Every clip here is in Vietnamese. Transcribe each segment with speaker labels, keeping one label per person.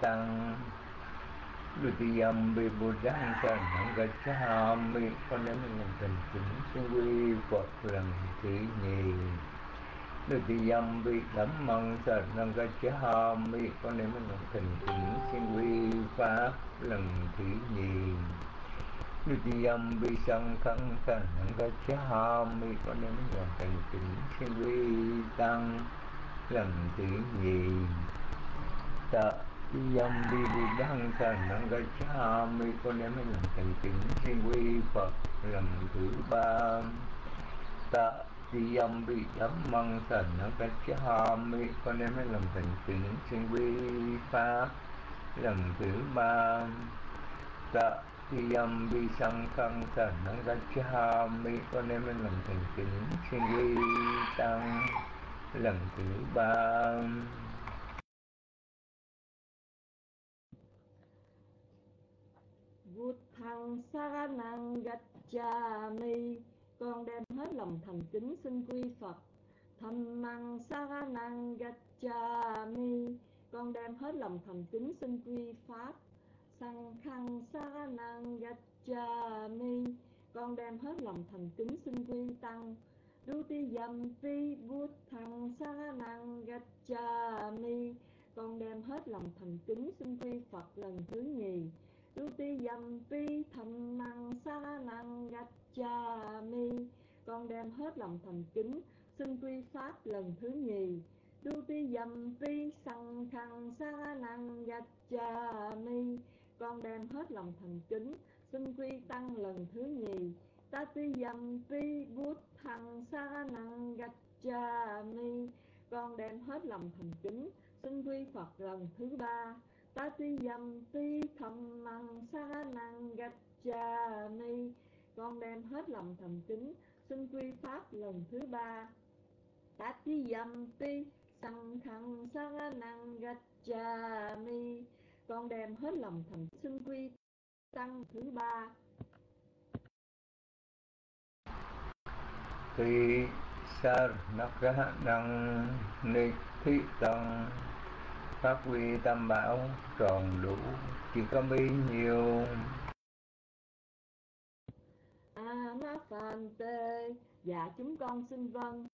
Speaker 1: tăng. Dutiyambi Buddhang Saranang Gacchami Con đến mình làm thành chính xin quy Phật lần thứ nhì. Dutiyambi Dhammang Saranang Gacchami Con đến mình làm thành chính xin quy Pháp lần thứ nhì. Dutiyambi Sankhang Saranang Gacchami Con đến mình làm thành chính xin quy Tăng lần thứ nhì. Tạ Yam đi đi đăng thần năng ga cha, mi, con đem làm thành, kính, xin, quy, Phật, lần thứ ba. Tạ đi yam bị đắm măng thần năng ga cha, mi, con, em mình làm thành, kính, xin, quy pháp lần thứ ba. Tạ thì âm bi sanh khăn thần năng ga cha, mi, con, em mình làm thành, kính, xin, quy, tăng, lần thứ ba.
Speaker 2: Buddhang Saranang Gacchami Con đem hết lòng thành kính xin quy Phật. Dhammang Saranang Gacchami Con đem hết lòng thành kính xin quy Pháp. Sankhang Saranang Gacchami Con đem hết lòng thành kính xin quy Tăng. Đu ti dầm ti bút thằng sa năng gạch cha mi. Con đem hết lòng thành kính xin quy Phật lần thứ nhì. Tuti dầm pi thành năng sa năng mi. Con đem hết lòng thành kính, Xin quy pháp lần thứ nhì. Tuti dầm pi sang khăn sa năng mi. Con đem hết lòng thành kính, Xin quy tăng lần thứ nhì. Ta ti dầm pi bút thằng sa năng mi. Con đem hết lòng thành kính, Xin quy Phật lần thứ ba. Tati yam ti thầm năng sa năng gạch cha ni. Con đem hết lòng thầm kính, Xin quy pháp lần thứ ba. Tati yam ti sang khăn sa năng gạch cha ni. Con đem hết lòng thầm xin quy tăng thứ ba.
Speaker 1: Ti sar naka năng ni thi tăng phát huy tam bảo tròn đủ chỉ có bấy nhiêu.
Speaker 2: A na phàn tê dạ chúng con xin vâng.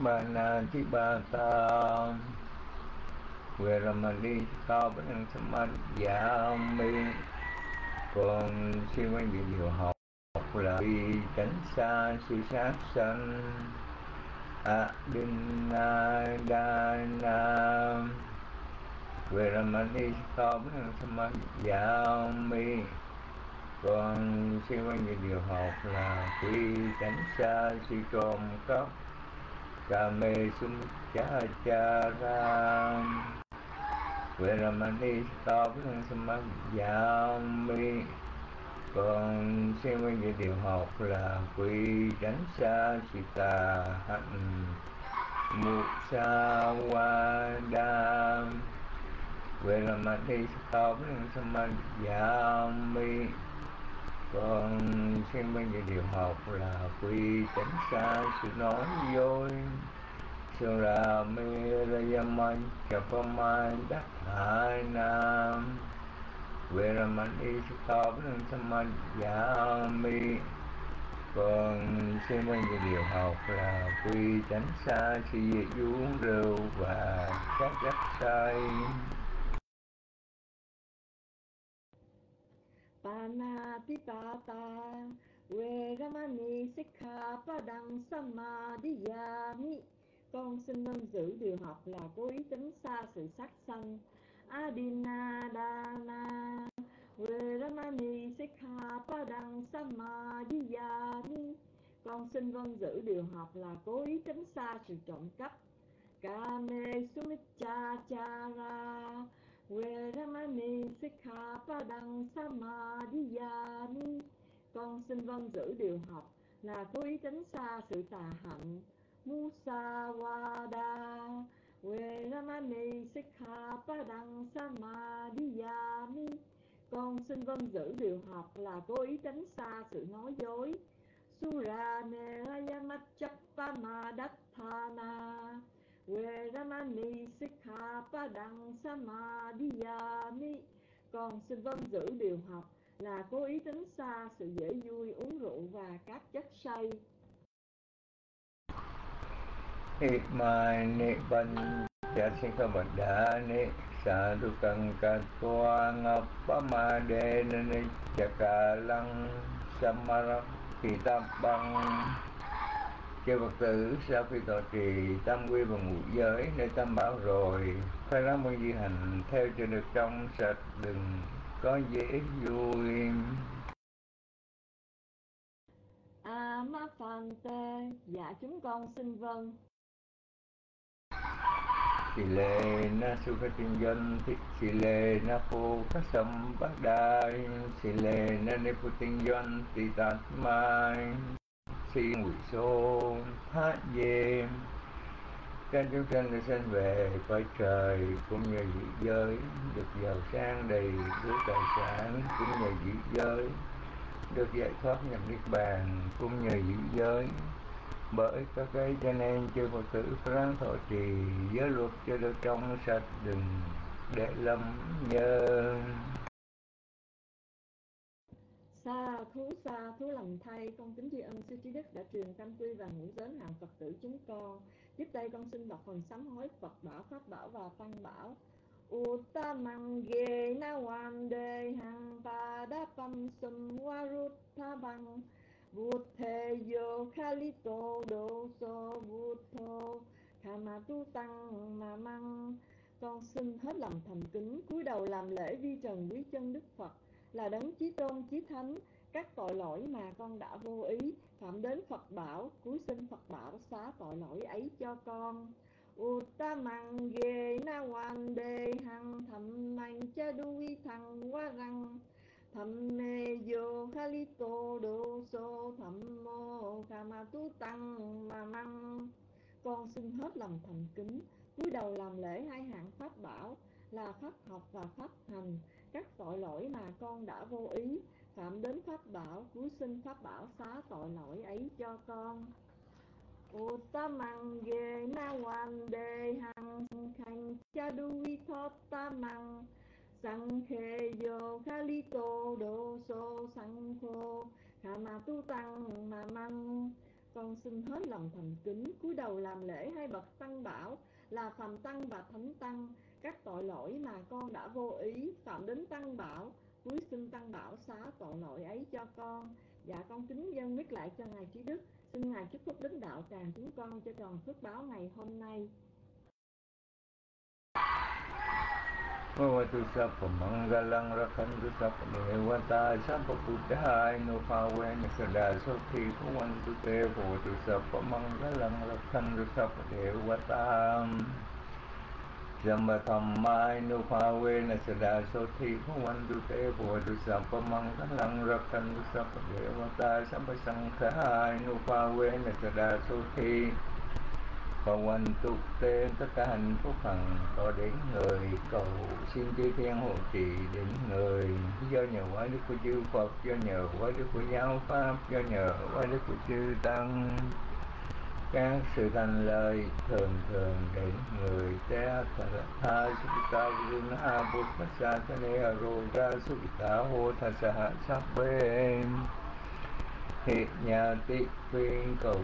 Speaker 1: Bà na thi ba ta Veramani Cao Bất Năng Samadhi Dạ Mi Còn xin quan vị điều học là vì tránh xa sự sát sanh Adinadana Veramani Stop Samadhyami Còn xin quan về điều học là quy tránh xa si trộm cắp Cà mê sung cha cha ra Veramani Stop Samadhyami còn xem nguyên về điều học là quy tránh xa si tà hạnh. Mục sa qua đa. Về là mà đi stop samadhyami còn xem bên về điều học là quy tránh xa sự nói dối Sura Mirayaman Chapaman Đắc Hải Nam. Veramani Sukhabhang Samadhyami Còn xem bên về điều học là quy tránh xa khi diệt uống rượu và các chất say
Speaker 2: Panatipata Veramani Sikhapadang Samadhiyami Con xin nên giữ điều học là cố ý tránh xa sự sát sanh. Adinada Veramani Sikhapadang Samadhiyami Con xin vâng giữ điều học là cố ý tránh xa sự trộm cắp. Kame Sumichachara Veramani Sikhapadang Samadhiyami Con xin vâng giữ điều học là cố ý tránh xa sự tà hạnh. Musawada Veramani Sikhapadang Samadhiyami con xin vâng giữ điều học là cố ý tránh xa sự nói dối. Sura Nerayamachapama Dathana Veramani Sikhapadang Samadhiyami Con xin vâng giữ điều học là cố ý tránh xa sự dễ vui, uống rượu và các chất say.
Speaker 1: Imani Panchasikabadani lăng Katwa Ngapamadena tam Samarakhitabang cho Phật tử, sau khi tọa trì tam quy và ngũ giới nơi tam bảo rồi phải ráng môn di hành theo cho được trong sạch đừng có dễ vui.
Speaker 2: A ma phan tê dạ chúng con xin vâng.
Speaker 1: Sì lê na su kha tinh dân, thị Sì lê na phô các sâm bát đai. Sì lê na nê phu tinh dân, tỳ tát mai. Si ngụy xô thát dê. Các chúng sanh được sanh về cõi trời cũng như dị giới. Được giàu sang đầy đủ tài sản cũng như dị giới. Được giải thoát nhập niết bàn cũng như dị giới bởi các cái cho nên chư Phật tử ráng thọ trì giới luật cho được trong sạch đừng để lâm nhơ
Speaker 2: Sa thú sa thú lòng thay con kính tri ân sư trí đức đã truyền tâm quy và ngũ giới hàng Phật tử chúng con. Tiếp đây con xin đọc phần sám hối Phật bảo, Pháp bảo và Tăng bảo. Uttamang ge na wan de hang pa da pam sum warut tha bang Vụt thề yo khalito đô so vụt thô Kama tu tăng mà măng Con xin hết lòng thành kính, cúi đầu làm lễ vi trần dưới chân Đức Phật. Là đấng chí tôn, chí thánh, Các tội lỗi mà con đã vô ý, Phạm đến Phật bảo, Cúi xin Phật bảo xá tội lỗi ấy cho con. Uttamang ge na wan de hằng thầm mạnh cha đuôi thằng qua răng thầm mê vô khalito đô sô thầm mô kama tu tăng mà măng. Con xin hết lòng thành kính, cúi đầu làm lễ hai hạng pháp bảo là pháp học và pháp hành. Các tội lỗi mà con đã vô ý, phạm đến pháp bảo cúi xin pháp bảo xá tội lỗi ấy cho con. Uttamang ge na wan de hằng, khanh cha đuôi thot tamang Sang khe yo kali to do so, sang kho. Hà ma tu tăng, ma măng Con xin hết lòng thành kính, cúi đầu làm lễ hai bậc tăng bảo, Là phàm tăng và thánh tăng. Các tội lỗi mà con đã vô ý Phạm đến tăng bảo, Cúi xin tăng bảo xá tội lỗi ấy cho con. Dạ con kính dân biết lại cho Ngài Trí Đức. Xin Ngài chúc phúc đến đạo tràng chúng con cho tròn phước báo ngày hôm nay.
Speaker 1: Bhavatu Sapa Mangalang Rakhantu Sapa Devata Sapa Buddhaya Nupavena Sada Soti Bhavantu Te Bhavatu Sapa Mangalang Rakhantu Sapa Devata Samba Dhammai Nupavena Sada Soti Bhavantu Te pawatu sa pamanggalang Bhavatu Sapa Mangalang Rakhantu Sapa Devata Samba Sankhaya Nupavena Sada Soti cầu quanh tục tên tất cả hạnh phúc hằng có đến người. Cầu xin chư thiên hộ trì đến người. Do nhờ quá đức của chư Phật, do nhờ quá đức của giáo pháp, do nhờ quá đức của chư tăng. Các sự thành lời thường thường đến người. Ta tha sutta vina bút sa ra aroga sutta hô tha sa sắc bên. Hiện nhà tị khuyên cầu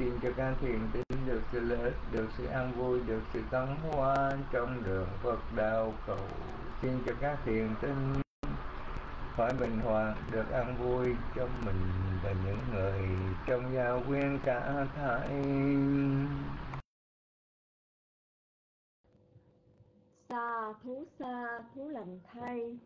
Speaker 1: xin cho các thiền tín được sự lợi ích, được sự an vui, được sự tấn hoa trong đường Phật đạo cầu. Xin cho các thiền tín phải bình hòa được an vui cho mình và những người trong gia quyến cả thảy
Speaker 2: Sa thú sa thú lành thay.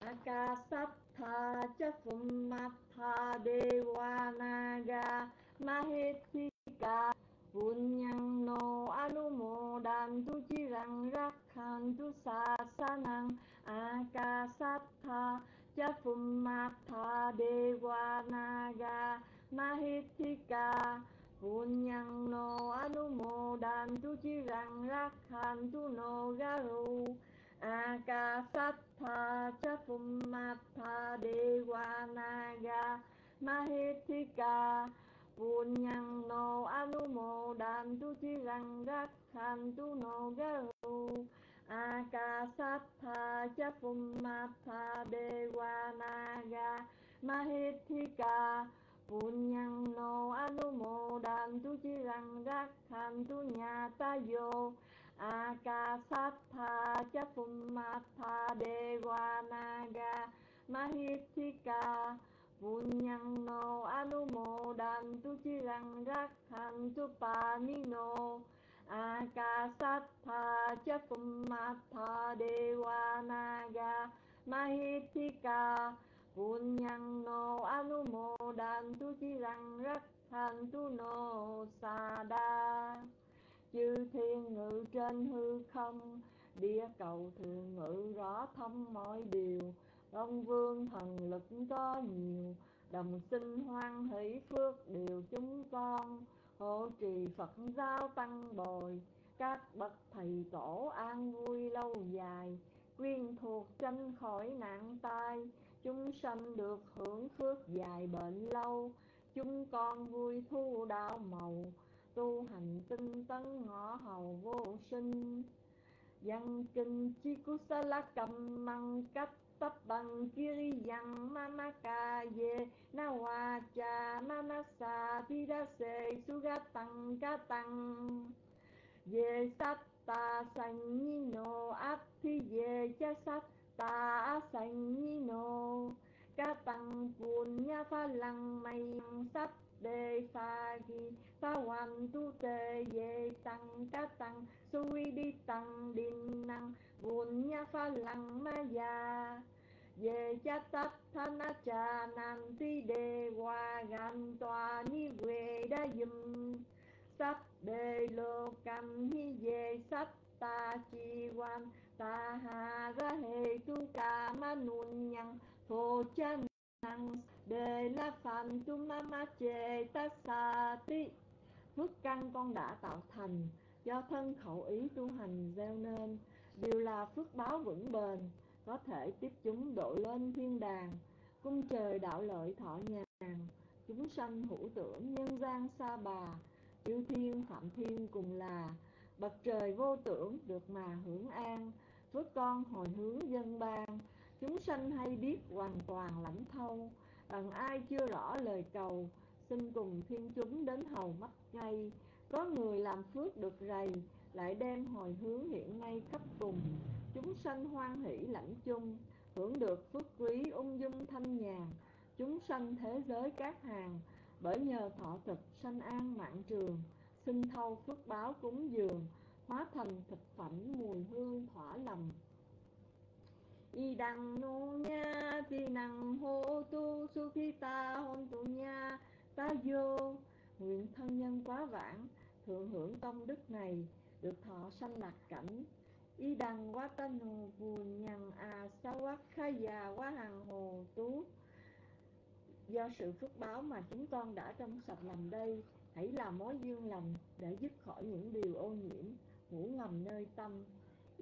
Speaker 2: Akasattha cha phummatha devanaga. Mahetika Punyang no anumodan anumodantu chirang rakhantu sasanang, akasatha cha phummatha devanaga Mahetika Punyang no anumodan anumodantu chirang rakhantu no garu akasatha cha phummatha devanaga Mahetika Punyang anumo đàn tu chirang rakhantu no garu tha cha pummatha devanaga mahithika Punyang no anumodan tu chirang rakhantu nyatayo tha cha pummatha devanaga mahithika Punyang no anumodan tu chirang rakhantu panino Akasattha cha pummatha devanaga mahitika Punyang no anumodan tu chirang rakhantu no sada. Chư thiên ngự trên hư không, Địa cầu thường ngự rõ thông mọi điều. Ông vương thần lực có nhiều, Đồng sinh hoan hỷ phước điều chúng con. Hộ trì Phật giáo tăng bồi, Các bậc thầy tổ an vui lâu dài. Quyên thuộc tranh khỏi nạn tai, Chúng sanh được hưởng phước dài bệnh lâu. Chúng con vui thu đạo màu, Tu hành tinh tấn ngõ hầu vô sinh. Văn kinh chi la cầm măng cách tập bằng kiri yang mamaka ye na wa cha manasa pida se suga tang ca tang, ye satta ta sanh nhi no thi ye cha satta ta sanh nhi no ca tăng punya pha lăng mây sắp đề sa di, sa hoàng tu tề ye tăng ca tăng suy đi tăng đinh năng punya pha lăng ma ya ye cha tát thân cha nan ti đề hoa gan tòa ni quê đa dùm. Sắp đề lô cầm hi ye sắp ta chi quan ta ha ra hệ tu ca ma nun nhang thô cha năng, đề la phạm tu ma ma chê ta sa ti. Phước căn con đã tạo thành, do thân khẩu ý tu hành gieo nên. Đều là phước báo vững bền, có thể tiếp chúng độ lên thiên đàng, cung trời đạo lợi thọ nhàn. Chúng sanh hữu tưởng nhân gian xa bà yêu thiên phạm thiên cùng là. Bậc trời vô tưởng được mà hưởng an, phước con hồi hướng dân ban chúng sanh hay biết hoàn toàn lãnh thâu, bằng ai chưa rõ lời cầu, xin cùng thiên chúng đến hầu mắt ngay. Có người làm phước được rầy, lại đem hồi hướng hiện nay cấp cùng. Chúng sanh hoan hỷ lãnh chung, hưởng được phước quý ung dung thanh nhàn. Chúng sanh thế giới các hàng, bởi nhờ thọ thực sanh an mạng trường, xin thâu phước báo cúng dường, hóa thành thực phẩm mùi hương thỏa lòng y đăng nô nha ti năng hô tu, su phi ta hôn tu nha. Ta vô, nguyện thân nhân quá vãng, thượng hưởng công đức này, được thọ sanh lạc cảnh. Y đăng quá ta nù buồn nhằn à sa quá kha già quá hàng hồ tú. Do sự phước báo mà chúng con đã trong sạch làm đây, hãy là mối duyên lành để dứt khỏi những điều ô nhiễm, ngủ ngầm nơi tâm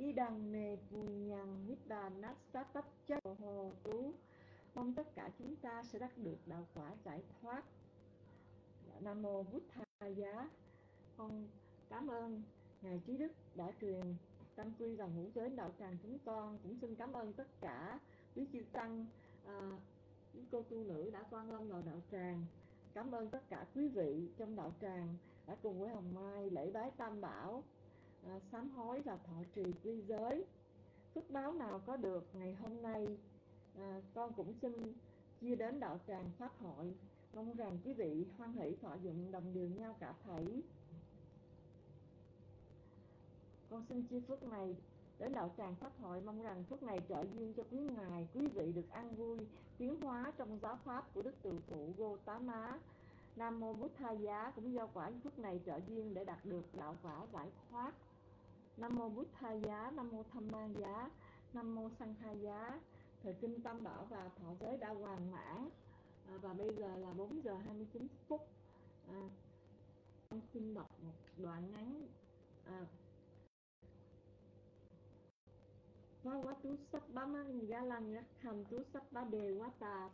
Speaker 2: y đằng nề buồn nhằn nít đà nát sát tách chất hồ tú. Mong tất cả chúng ta sẽ đắc được đạo quả giải thoát. Nam mô bút tha giá. Con cảm ơn ngài trí đức đã truyền tam quy và ngũ giới đạo tràng chúng con. Cũng xin cảm ơn tất cả quý chư tăng à, quý cô tu nữ đã quan lâm vào đạo tràng. Cảm ơn tất cả quý vị trong đạo tràng đã cùng với hồng mai lễ bái tam bảo à, sám hối và thọ trì quy giới. Phước báo nào có được ngày hôm nay à, con cũng xin chia đến đạo tràng pháp hội. Mong rằng quý vị hoan hỷ thọ dụng đồng điều nhau cả thảy. Con xin chia phước này đến đạo tràng pháp hội. Mong rằng phước này trợ duyên cho quý ngài quý vị được an vui tiến hóa trong giáo pháp của đức từ phụ Gotama Nam mô Bút Tha Giá cũng do quả phước này trợ duyên để đạt được đạo quả giải thoát. Nam mô Bút Tha Giá, Nam mô Tham Ma Giá, Nam mô Sang tha Giá. Thời kinh tâm đỏ và Thọ Giới đã hoàn mãn. À, Và bây giờ là 4 giờ 29 phút. À, Con xin đọc một đoạn ngắn. À, tha Sabbamangyalang tà Sabbadewata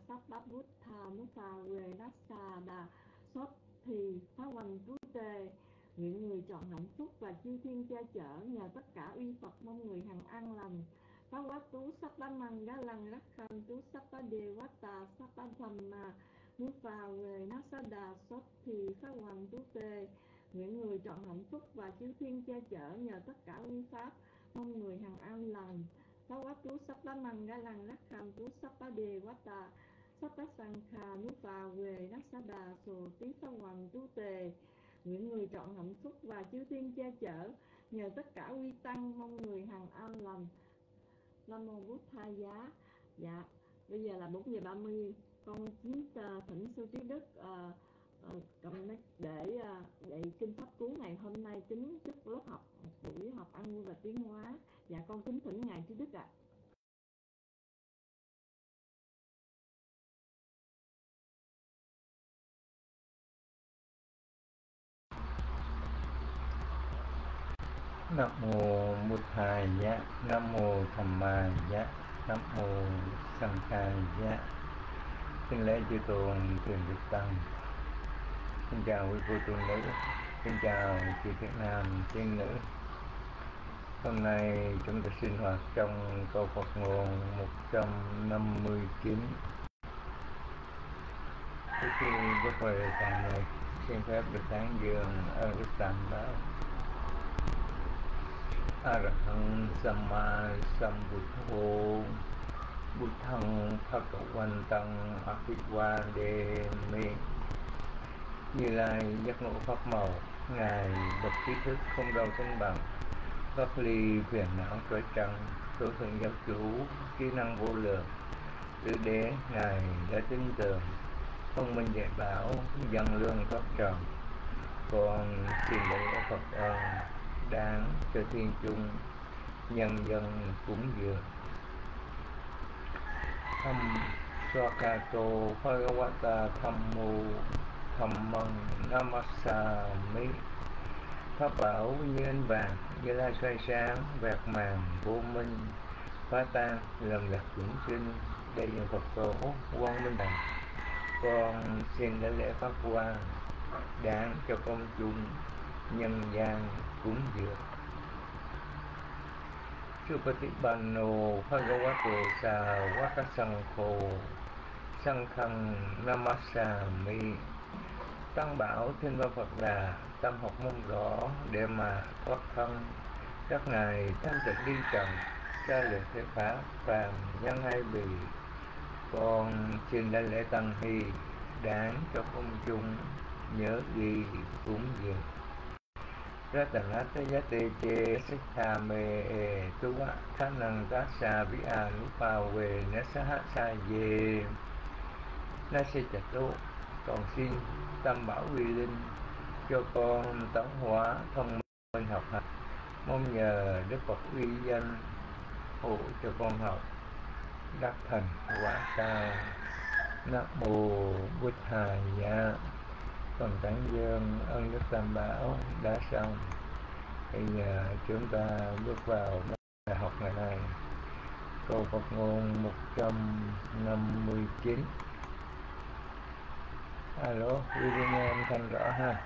Speaker 2: nát xà đà sốt thì phá hoành tú tề nguyện người chọn hạnh phúc và chư thiên che chở nhờ tất cả uy phật mong người hằng an lành. Phá quá tú sắc đá măng đá lăng rắc khăn tú sắc đá đề quá tà sắc đá thầm mà muốn vào về nó sa đà sốt thì phá hoàng tú tề những người chọn hạnh phúc và chư thiên che chở nhờ tất cả uy pháp mong người hằng an lành. Phá quá tú sắc đá măng đá lăng rắc khăn tú sắc đá đề quá tà. Sắp đá sang khà muốn vào về nó sa đà sổ tí phá hoàng tú tề những người chọn hạnh phúc và chư thiên che chở nhờ tất cả uy tăng mong người hằng an lành. Nam mô bút tha giá. Dạ bây giờ là bốn giờ 30 con chính uh, thỉnh sư trí đức uh, uh, cầm để ờ, uh, dạy kinh pháp cú ngày hôm nay chính thức lớp học buổi học ăn vui và tiến hóa. Dạ con kính thỉnh ngài trí đức ạ. à.
Speaker 1: Nam mô Bụt Thầy Giá, Nam mô Tham Ma Giá, Nam mô Sanh ca Giá. Xin lễ chư tôn truyền Đức Tăng. Xin chào quý cô tu nữ, xin chào chị Việt Nam tiên nữ. Hôm nay chúng ta sinh hoạt trong câu Phật nguồn 159. Trước khi bước vào đề này, xin phép được tán dương ơn Đức tăng đó Tam Arahang Sama Sambuddho Buddhang Phakawantang Abhivademi Như Lai giác ngộ pháp màu Ngài bậc trí thức không đâu sánh bằng Pháp ly phiền não trói trăng Tổ thượng giáo chủ Kỹ năng vô lượng Tứ đế Ngài đã tin tưởng Thông minh dạy bảo Dân lương pháp tròn còn xin lễ Phật ơn đáng cho thiên chung nhân dân cũng dường thăm Swakato Bhagavata Thammo Thammang Namasami Pháp bảo như ánh vàng như la xoay sáng vẹt màng vô minh phá tan lần lạc chuyển sinh đây là Phật tổ quang minh đẳng con xin đã lễ pháp quan, đáng cho công chúng nhân gian cúng dường Supatipano Bhagavato Sa Vakasangkho Sankhang Namasami Tăng bảo Thiên Ba Phật Đà, Tâm học môn rõ để mà thoát thân, Các ngài thanh tịnh đi trần Xa lệ thế pháp phàm nhân hai bì, Con trên đại lễ tăng hy, Đáng cho công chúng, nhớ ghi cúng dường. Ratanatayate che Sikkame Tuva Thanang Tassa Vianupa Về Nasaha Sa Ye Nasi Chato Còn xin Tam Bảo uy Linh cho con tấn hóa thông minh học hành mong nhờ Đức Phật uy danh hộ cho con học đắc thành quả cao nam mô bút hà dạ còn tán dương, ơn đức tam bảo đã xong. Bây giờ chúng ta bước vào bài học ngày nay. Câu Phật ngôn 159 alo, quý vị nghe em thanh rõ ha?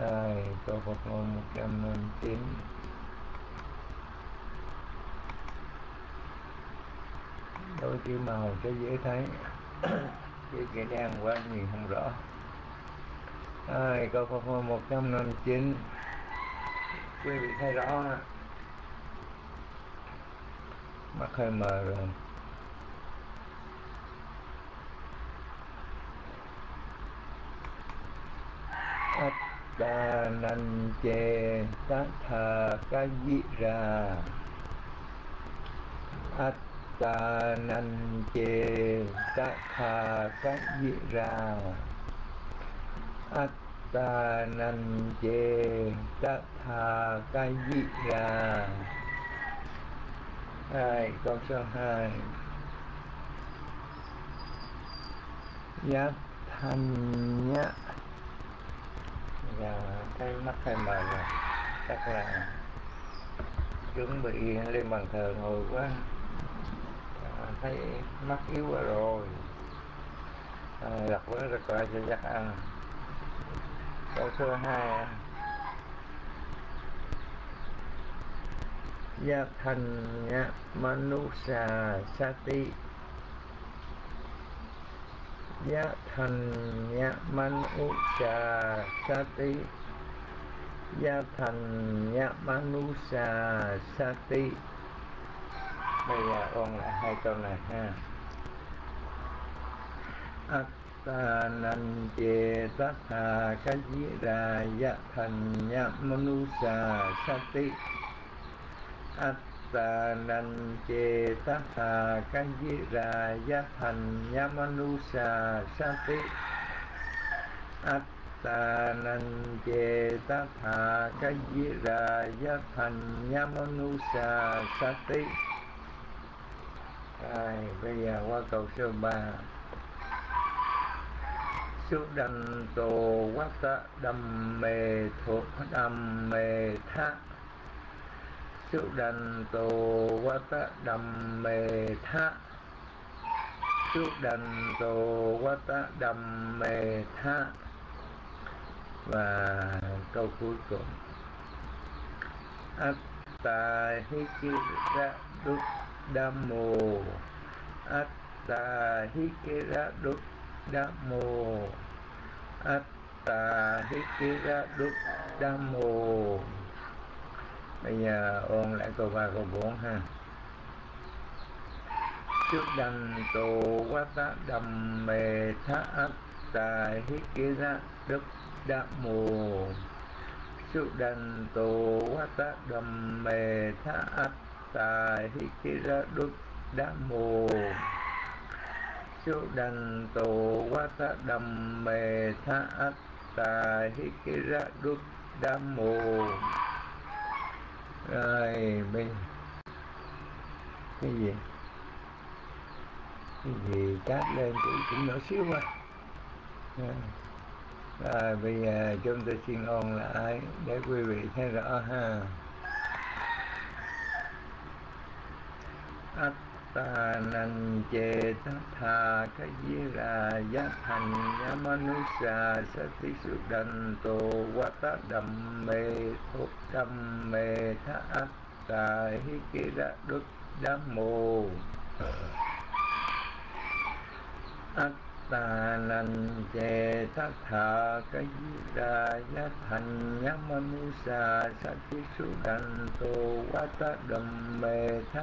Speaker 1: Đây câu Phật ngôn 159 đôi chữ màu cho dễ thấy. Chữ kẻ đen quá nhìn không rõ à, câu Phật ngôn 159 quý vị thấy rõ mắt hơi mờ rồi. Atta nan che tatha kajira Atta nan che tatha ra Atta nan che tatha kajira hai câu số hai. Giác thanh nhá Giờ thấy mắt hơi mờ rồi. Chắc là chuẩn bị lên bàn thờ ngồi quá. À, Thấy mắt yếu quá rồi. À, Gặp quá rồi coi cho chắc ăn câu số hai. Gia thành nhá manusa sati. Gia thành nhá manusa sati. Gia thành nhá manusa sati. Bây giờ ôn lại hai câu này ha. Attanan chê tát hà ca di ra ya thành ya manusa sati Attanan chê tát hà ca di ra ya thành ya manusa sati Attanan chê tát hà ca di ra ya thành ya manusa sati rồi, bây giờ qua cầu số 3 Su đành tổ quát ta đầm mê thuộc đầm mê tha Su đành tổ quát ta đầm mê tha Su đành tổ quát ta đầm mê tha Và câu cuối cùng. Atta hikira đúc Dhammo Atta Hikira Đúc Dhammo Atta Hikira Đúc Dhammo Bây giờ ôn lại câu 3 câu 4 ha. Trước đăng tổ quá tá đầm mê thá Atta ra Đúc Dhammo Trước đăng tổ quá tá đầm mê thá Atta ta hikira đúc đá số tổ quá ta đầm mê tha át ta hikira đúc đam mồ rồi, bên cái gì? Cái gì? Cát lên cũng cũng nhỏ xíu quá rồi bây giờ chúng tôi xin ôn lại để quý vị thấy rõ ha. Attanan nan tha ka yira yathan yamanusa sati ya wata dhamme thốt dhamme tha atta hikira đúc dhammo Attanan cheta tha ka yira yathan tha ác ta hi ki đám đức đọc mô ác ta nan che ta tha các di ra ya thành ya manusa sát ti su đành tô quá ta đầm mê tha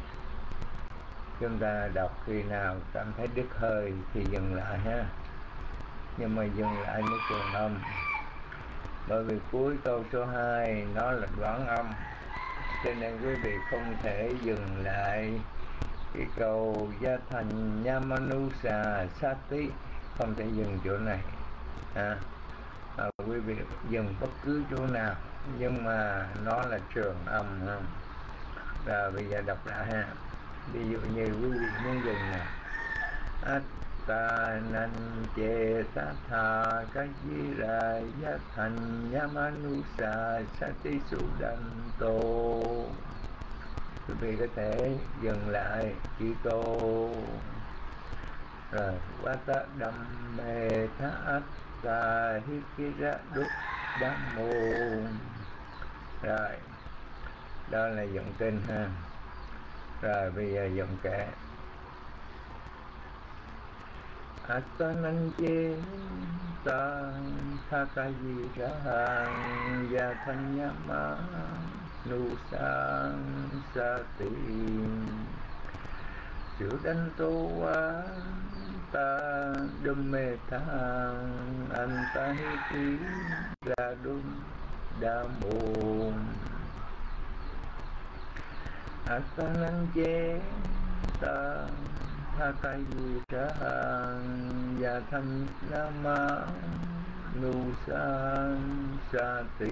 Speaker 1: chúng ta đọc khi nào cảm thấy đứt hơi thì dừng lại ha. Nhưng mà dừng lại mới trường âm. Bởi vì cuối câu số 2 nó là đoạn âm. Cho nên quý vị không thể dừng lại. Cái câu gia thành yamanusa sati không thể dừng chỗ này. À, à, quý vị dừng bất cứ chỗ nào. Nhưng mà nó là trường âm ha. Rồi bây giờ đọc lại ha ví dụ như quý vị muốn dùng nè. Atta nan che sa tha ka di ra ya thành yamanusa sati su đan tô quý vị có thể dừng lại, chỉ tô. Rồi quá ta Đầm mê tha atta hikira đúc đam mô rồi, đó là dụng kinh ha rồi, bây giờ dùng kệ. Atananje ta thakayi rahang yatanyama nusang sati Sự đánh tô quá, ta đâm mê thang anh ta hi ra đun đa buồn asanan che ta tha tay gì cả và thanh nama nu sati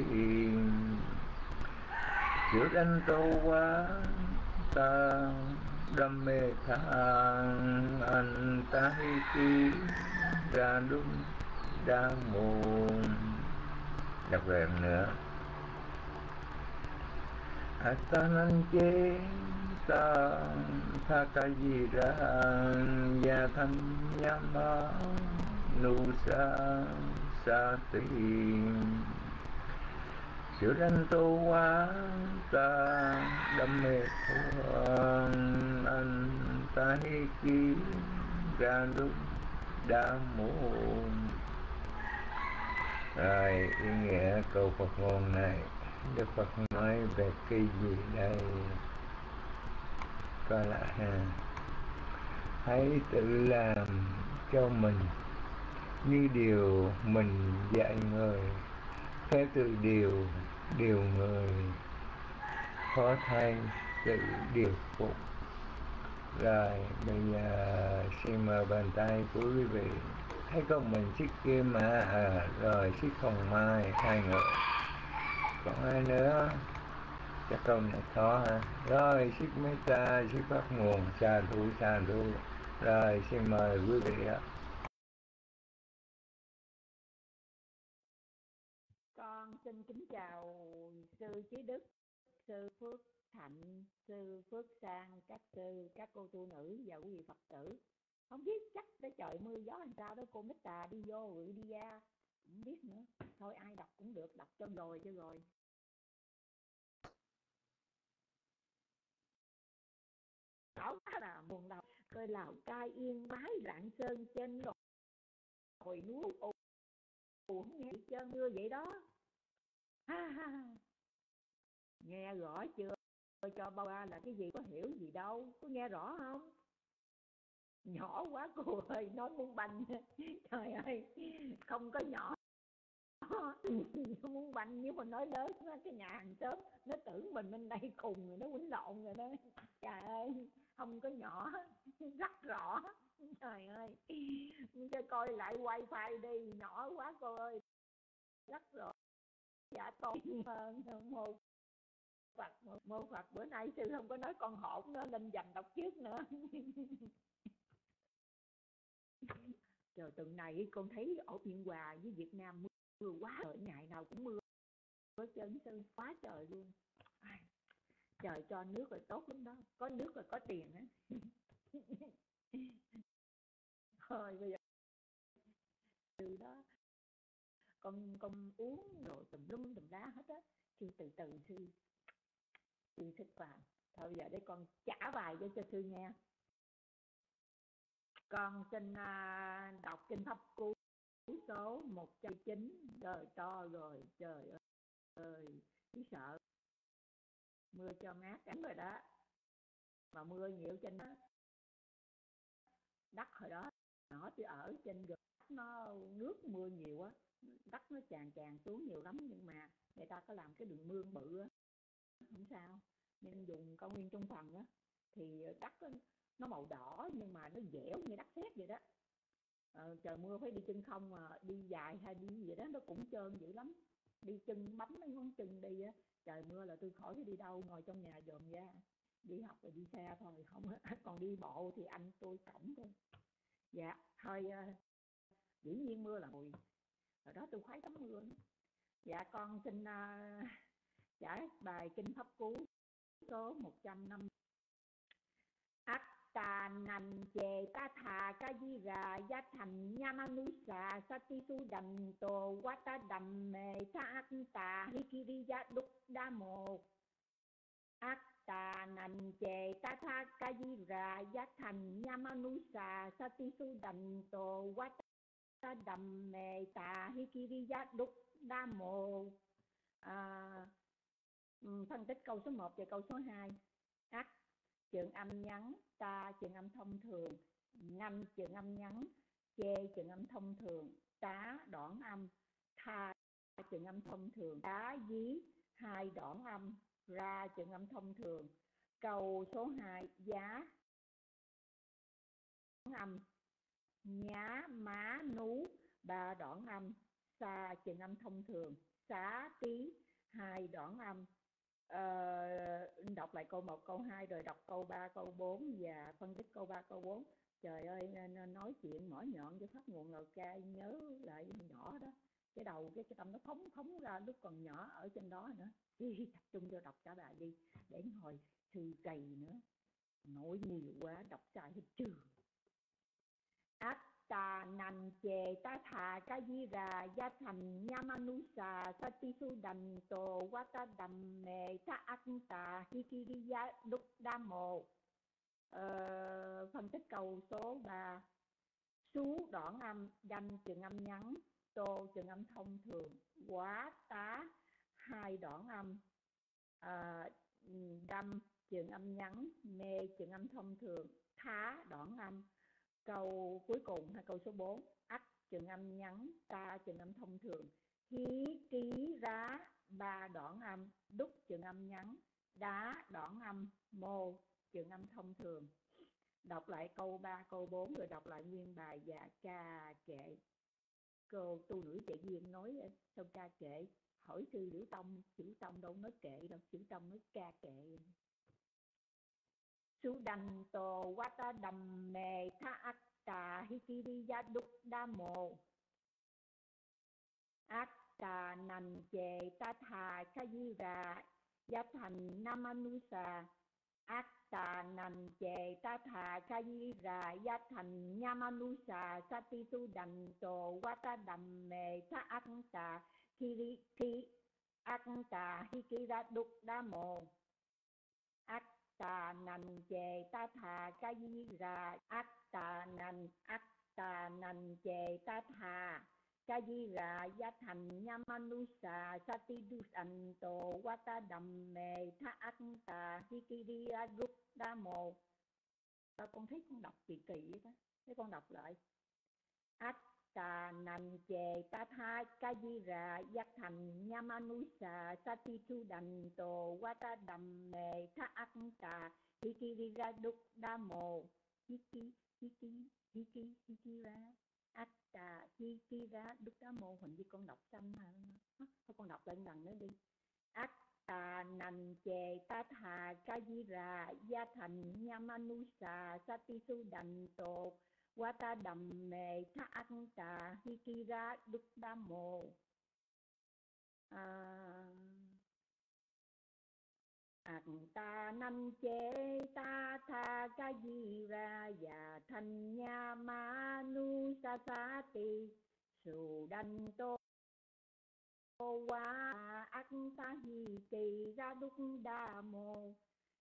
Speaker 1: trước anh tô quá, ta đam mê thang anh ta hi ki ra đúng đa môn. Đặc biệt nữa Atananje ta thakajira yathanyama nusa sati Suranto wa ta dhamme mê an anh ta hi ki ra lúc đã môn rồi ý nghĩa câu Phật ngôn này. Đức Phật nói về cái gì đây? Coi lại ha. Hãy tự làm cho mình như điều mình dạy người. Theo tự điều điều người. Khó thay tự điều phục. Rồi bây giờ xin mời bàn tay của quý vị. Thấy con mình chiếc kia mà. À, rồi chiếc hồng mai hai người còn ai nữa? Chắc câu này khó ha. Rồi, xích mấy ta xích phát nguồn. Xa thu xa thu. Rồi, xin mời quý vị ạ.
Speaker 3: Con xin kính chào sư trí đức, sư phước thạnh, sư phước sang, các sư, các cô tu nữ và quý vị phật tử. Không biết chắc tới trời mưa gió làm sao đó, cô mít tà đi vô rồi đi ra không biết nữa. Thôi ai đọc cũng được, đọc cho rồi cho rồi. Đó là buồn đọc. Coi lào cai yên bái rạng sơn trên đồi núi ù không nghe trơn mưa vậy đó. Ha ha nghe rõ chưa? Cho bao ba là cái gì có hiểu gì đâu. Có nghe rõ không? Nhỏ quá cô ơi, nói muốn banh. Trời ơi, không có nhỏ. muốn banh nếu mà nói lớn cái nhà hàng xóm, nó tưởng mình bên đây cùng rồi nó quýnh lộn rồi đó. Trời ơi, không có nhỏ rất rõ trời ơi, cho coi lại wifi đi, nhỏ quá cô ơi. Rất rõ dạ con ờ, mô Phật mô Phật. Bữa nay sư không có nói con hổn nó lên dành đọc trước nữa. Trời, tuần này con thấy ở biên hòa với việt nam mưa, quá trời ngày nào cũng mưa. Có chân sư quá trời luôn. Ai, trời cho nước rồi tốt lắm đó. Có nước rồi có tiền á. Thôi bây giờ từ đó con con uống rồi tùm lum tùm lá hết á. Thì từ từ sư sư thích vào. Thôi bây giờ để con trả bài cho cho sư nghe. Con xin uh, đọc kinh pháp cú số 109 trời to rồi, trời ơi chỉ sợ. Mưa cho mát cánh rồi đó. Mà mưa nhiều trên đó. Đất hồi đó nó chỉ ở trên gần nó nước mưa nhiều á, đất nó tràn tràn xuống nhiều lắm, nhưng mà người ta có làm cái đường mương bự á, không sao. Nên dùng cao nguyên trung phần á, thì đất nó màu đỏ nhưng mà nó dẻo như đất sét vậy đó ờ, trời mưa phải đi chân không mà đi dài hay đi gì đó nó cũng trơn dữ lắm. Đi chân bấm mấy ngón chân đi á trời mưa là tôi khỏi đi đâu ngồi trong nhà dòm ra. Đi học rồi đi xe thôi không còn đi bộ thì anh tôi cổng thôi. Dạ thôi uh, dĩ nhiên mưa là mùi. Rồi đó tôi khoái tắm mưa dạ con xin uh, giải bài kinh pháp cú số 150 Atta nan chê ta thà ca di ra ya thành ti tu đầm tổ ta đầm mê sa atta hikiriya đúc đa mô Atta nan chê ta tha ca di ra ya thành ti tu đầm tổ ta đầm mê ta hikiriya đúc đa mô à, ừ, phân tích câu số 1 và câu số 2 trường âm ngắn ta trường âm thông thường. Ngâm trường âm ngắn chê trường âm thông thường. Tá đoạn âm, tha trường âm thông thường. Tá dí, hai đoạn âm, ra trường âm thông thường. Cầu số 2 giá. Âm, nhá, má, nú, ba đoạn âm xa trường âm thông thường. Xá, tí, hai đoạn âm uh, đọc lại câu 1, câu 2 rồi đọc câu 3, câu 4 và phân tích câu 3, câu 4 trời ơi nói chuyện mỏi nhọn cho phát nguồn lời ca nhớ lại nhỏ đó. Cái đầu cái cái tâm nó phóng phóng ra lúc còn nhỏ ở trên đó nữa. Đi tập trung vô đọc cả bài đi để hồi sư cày nữa. Nói nhiều quá đọc sai hết trường ác ta nằm chê ta thà ca di ra gia thành nhamanusa satisu đành tổ quá ta đầm mẹ ta ác ta gia đúc đa mồ ờ, phân tích cầu số ba. Sú đoạn âm đâm trường âm ngắn tô trường âm thông thường quá tá hai đoạn âm. À, đâm trường âm ngắn mê trường âm thông thường thá đoạn âm câu cuối cùng hay câu số 4 ắt trường âm ngắn ta trường âm thông thường. Hí ký rá ba đoạn âm. Đúc trường âm ngắn đá đoạn âm. Mô trường âm thông thường. Đọc lại câu 3, câu 4 rồi đọc lại nguyên bài. Dạ, Và ca kệ. Cô tu nữ chạy duyên nói xong ca kệ? Hỏi sư liễu tông chữ tông đâu nói kệ đâu chữ tông nói ca kệ su đành tô ta đầm mề, tha ác tà ya đúc đa mồ. Ác tà nằm chề, ta thà ca di ra gia thành namanusa ác tà nằm chề, ta thà ca di ra gia thành nhamanusa sati su đành tổ ta đầm mề, tha ác tà kiri ki ác tà ra đúc đa mồ ta tà nành chề ta thà ca di ra ác tà nành, ác tà nành che ta thà ca di ra gia thành nhamanusa sati dusanto wata mê tha ác tà hikiriya rút đa mồ. Ta con thấy con đọc kỳ kỳ vậy đó Thế con đọc lại. Ác tà nành chề ta tha ca di ra giác thành nhamanusa sati chu đành tổ qua ta đầm mề tha ác tà hikiriya rút đa mồ ra ác tà khi khi ra đúc đã một Huỳnh với con đọc xanh mà Thôi con đọc lên đằng nữa đi. Ác tà Nành Chề Ta Thà Ca Di Ra Gia Thành Nhamanusa Satisu Đành Tổ Vata Đầm Mề Tha Ăn Tà hi kỳ ra Đức đa Mô à, ta năm chế ta tha ca di ra và thành nha ma nu sa sa ti. Sù đanh tô wa ác ta hi kỳ ra đúc đa mô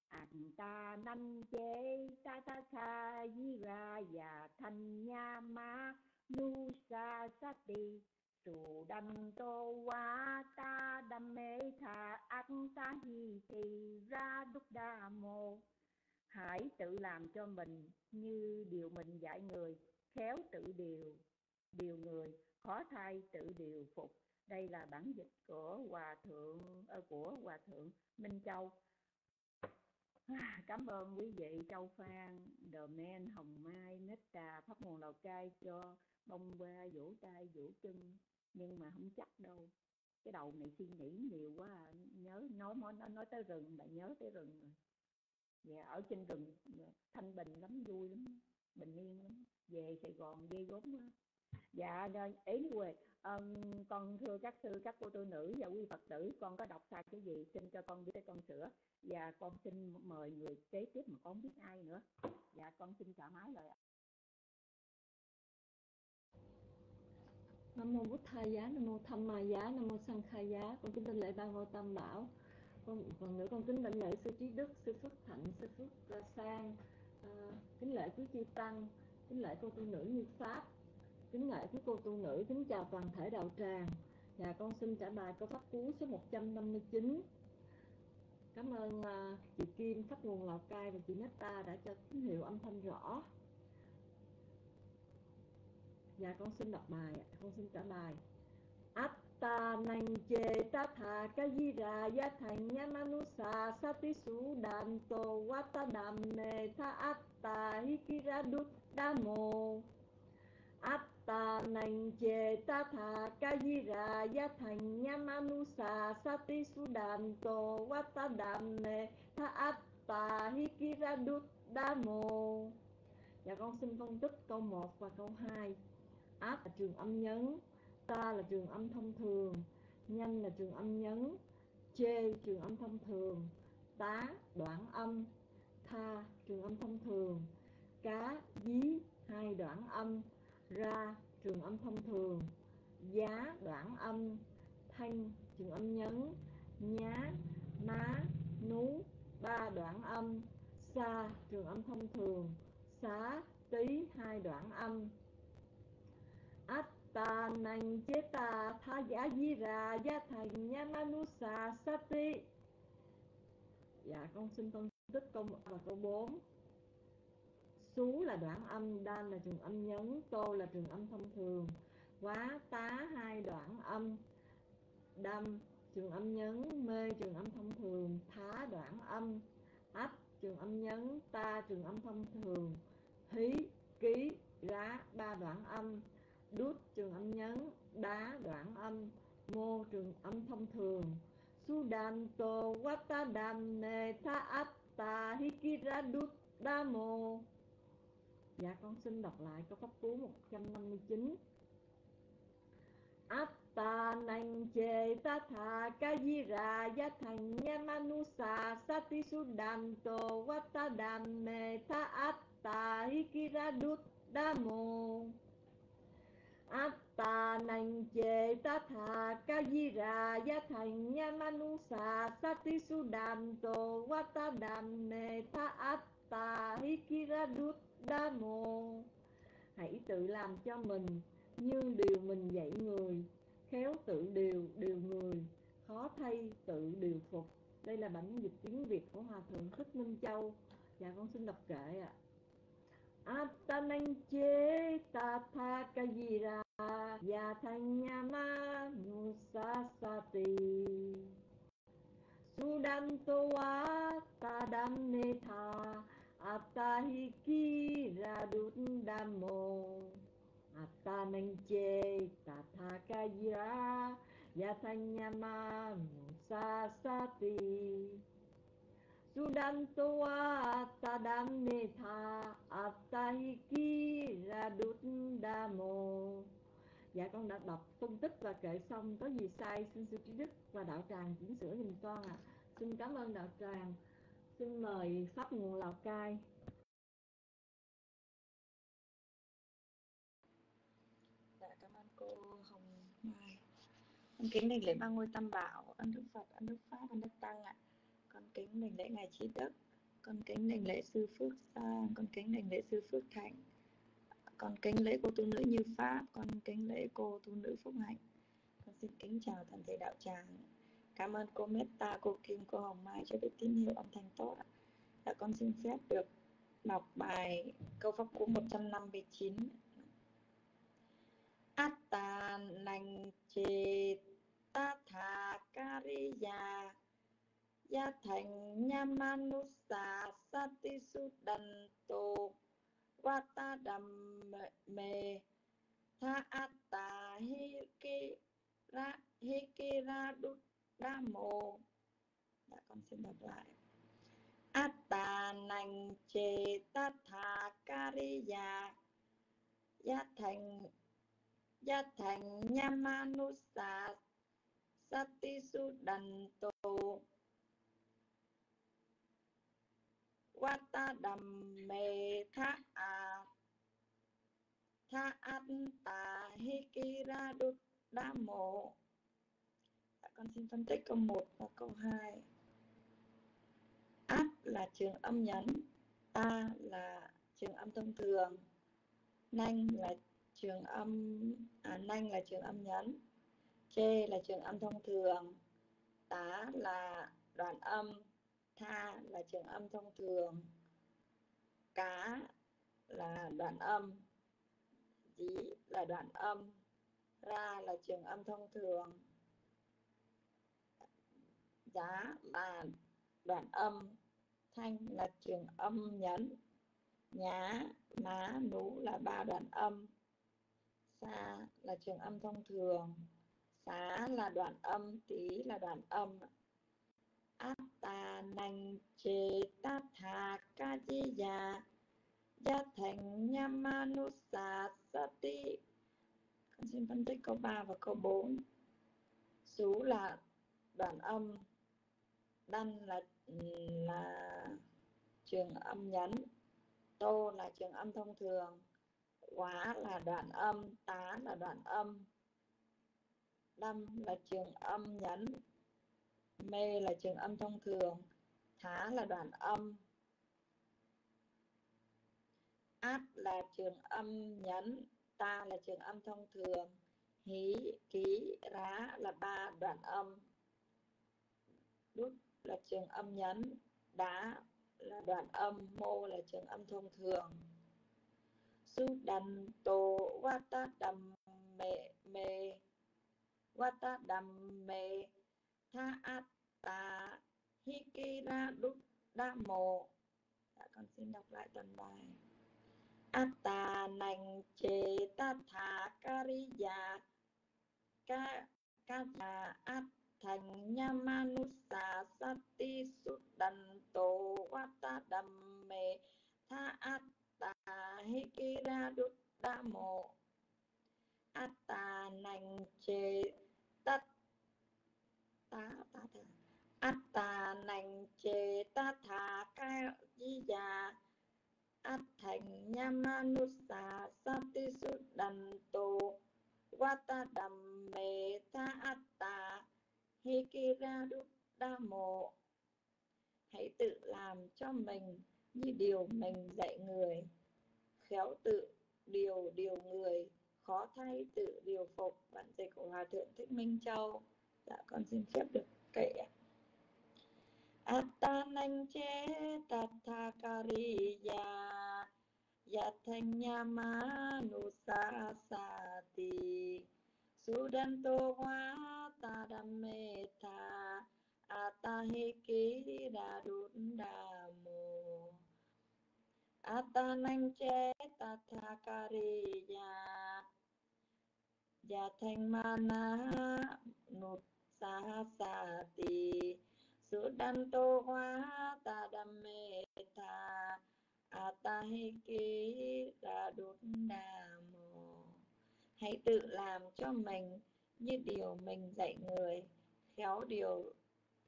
Speaker 3: An ta năm chế ta ta tha di ra và thanh nha ma. Nu sa sa ti Tù đâm tô quá ta đâm mê tha ăn ta hi thì ra đúc đa mô Hãy tự làm cho mình như điều mình dạy người Khéo tự điều, điều người, khó thay tự điều phục. Đây là bản dịch của Hòa Thượng ờ, của Hòa Thượng Minh Châu. Cảm ơn quý vị Châu Phan, The Man, Hồng Mai, Netta, Pháp nguồn Lào Cai cho bông ba vỗ tay vỗ chân. Nhưng mà không chắc đâu. Cái đầu này suy nghĩ nhiều quá à. nhớ nói nói nói tới rừng là nhớ tới rừng rồi. Dạ ở trên rừng dạ, thanh bình lắm vui lắm bình yên lắm. Về sài gòn ghê gốm quá. Dạ anyway um, con thưa các sư các cô tu nữ và quý phật tử con có đọc sai cái gì xin cho con biết con sửa. Và con xin mời người kế tiếp mà con không biết ai nữa. Dạ con xin trả máy lời ạ.
Speaker 2: Nam mô bút thai giá nam mô tham ma giá nam mô sang khai giá. Con kính đảnh lễ ba ngôi tam bảo. Con còn nữa con kính đảnh lễ sư trí đức sư phước thạnh sư phước sang. Uh, kính lễ quý chư tăng. Kính lễ cô tu nữ như pháp kính lễ quý cô tu nữ kính chào toàn thể đạo tràng. Và con xin trả bài câu pháp cú số 159 cảm ơn uh, chị Kim pháp nguồn Lào Cai và chị Netta đã cho tín hiệu âm thanh rõ. Dạ con xin đọc bài Con xin trả bài. Atta nang che ta tha ka di ra ya thành nha manusa sati su đàn tô wata dam nề tha atta hikira đút đa mô ta nành chê ta tha ca di ra ya thành nha manusa sati tô wa ta đàm ne tha atta ra đút đa mô Dạ con xin phân tích câu 1 và câu 2 Áp là trường âm nhấn, Ta là trường âm thông thường, Nhanh là trường âm nhấn, Chê trường âm thông thường, Tá đoạn âm, Tha trường âm thông thường, Cá, dí hai đoạn âm ra trường âm thông thường. Giá đoạn âm, Thanh trường âm nhấn. Nhá, má, nú, ba đoạn âm. Sa trường âm thông thường. Xá tí hai đoạn âm. Atta nành chế ta tha giả di ra gia thành nha sát sati dạ con xin phân tích câu 1 và câu 4 Sú là đoạn âm, đan là trường âm nhấn, tô là trường âm thông thường. Quá tá hai đoạn âm Đâm trường âm nhấn, mê trường âm thông thường. Thá đoạn âm, ách trường âm nhấn, ta trường âm thông thường. Hí ký rá ba đoạn âm. Đút trường âm nhấn đá đoạn âm. Mô trường âm thông thường. Sudanto watadam ne tha atta hikira đút đa mô dạ con xin đọc lại câu pháp cú 159 Atta nành che ta tha ca di ra ya thành nha manusa sati sudanto watadam ne ta atta ta hikira đút đa mô. Atta nành che ta tha ca di ra ya thành nha manusa sati su đàm tô wata đàm nề ta atta hikira đút đa mô. Hãy tự làm cho mình như điều mình dạy người. Khéo tự điều điều người. Khó thay, tự điều phục. Đây là bản dịch tiếng Việt của Hòa Thượng Thích Minh Châu. Dạ con xin đọc kệ ạ. À. Attananche tathakayira yatanyama dạ nusasati Sudanto wa tadam atahiki radundamo Attananche tathakayira yatanyama nusasati Sudantoa tadam netha atahiki radundamo Dạ con đã đọc phân tích và kể xong Có gì sai, xin sư trí đức và đạo tràng chỉnh sửa hình con ạ. À. Xin cảm ơn đạo tràng. Xin mời Pháp nguồn Lào Cai.
Speaker 4: Dạ cảm ơn cô Hồng Mai. Con kính đảnh lễ ba ngôi tam bảo Ân Đức Phật, Ân Đức Pháp, Ân Đức Tăng ạ. Con kính đảnh lễ ngài trí đức con kính đảnh lễ sư phước sang con kính đảnh lễ sư phước thạnh con kính lễ cô tu nữ như pháp con kính lễ cô tu nữ phúc hạnh. Con xin kính chào toàn thể đạo tràng cảm ơn cô Meta, cô Kim, cô Hồng Mai cho biết tín hiệu âm thanh tốt ạ. Dạ con xin phép được đọc bài câu pháp cú 159 Atta nành chê ta thà kariya gia thành Nhamanusa Satisudanto Vata đầm mê Tha Atta Hikira Hikira Damo Dạ con xin đọc lại. Atta nành chê tát thà kariya Gia thành Gia thành Nhamanusa Satisudanto vata đầm mê tha a Tha an tà hikira đút đa mộ con xin phân tích câu 1 và câu 2 Áp là trường âm nhấn Ta là trường âm thông thường Nanh là trường âm à, Nanh là trường âm nhấn Chê là trường âm thông thường Tá là đoạn âm tha là trường âm thông thường cá là đoạn âm dí là đoạn âm ra là trường âm thông thường giá là đoạn âm. Thanh là trường âm nhấn. Nhá, má, nú là ba đoạn âm. Xa là trường âm thông thường. Xá là đoạn âm, tí là đoạn âm. Atta nành chê ta thà ca di già gia thành nhamanusa sati con xin phân tích câu 3 và câu 4 sú là đoạn âm đan là là trường âm nhấn, tô là trường âm thông thường, quá là đoạn âm, tá là đoạn âm, đâm là trường âm nhấn, mê là trường âm thông thường, thá là đoạn âm. Át là trường âm nhấn, ta là trường âm thông thường, hí, ký, rá là ba đoạn âm. Đút là trường âm nhấn đá là đoạn âm mô là trường âm thông thường. Su đần tô wata đầm mê. Mê wata đầm mê tha atta hikira đúc đa mô dạ, con xin đọc lại toàn bài. Atta nành chê ta thà kariya ca ca at thành nhamanusa sati sudanto wata dhamme tha atta hikira duddamo atta nành chê tất tá tá tá atta nành chê ta thà ca di già át thành nhamanusa sati sudanto wata dhamme tha atta Hekera Đa Mộ. Hãy tự làm cho mình như điều mình dạy người. Khéo tự điều điều người, Khó thay tự điều phục. Bản dịch của Hòa Thượng Thích Minh Châu. Dạ con xin phép được kể. Attananh chế yathanyama nusasati Sudanto Vata Dhammeta Atahiki Dadundamo Atananh chế Tathakariya Yathanyamana Nussasati Sudanto Vata Dhammeta Atahiki Dadundamo hãy tự làm cho mình như điều mình dạy người. Khéo điều,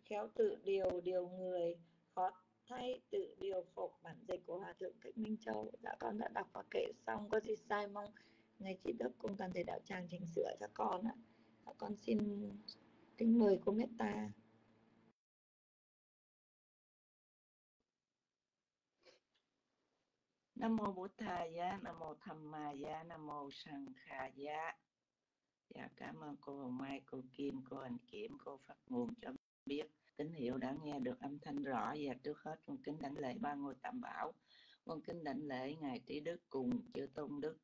Speaker 4: khéo tự điều điều người. Khó thay tự điều phục. Bản dịch của hòa thượng thích minh châu dạ con đã đọc và kể xong. Có gì sai mong ngày chị đức cùng toàn thể đạo tràng chỉnh sửa cho con ạ. Dạ con xin kính mời cô meta
Speaker 5: Nam mô Bụt Thầy giá, Nam mô Tham Ma giá, Nam mô Sằng Kha giá. Dạ cảm ơn cô Hồng Mai, cô Kim, cô Hành Kiểm, cô Phát Nguồn cho biết tín hiệu đã nghe được âm thanh rõ và trước hết con kính đảnh lễ ba ngôi tam bảo. Con kính đảnh lễ Ngài Trí Đức cùng chư Tôn Đức.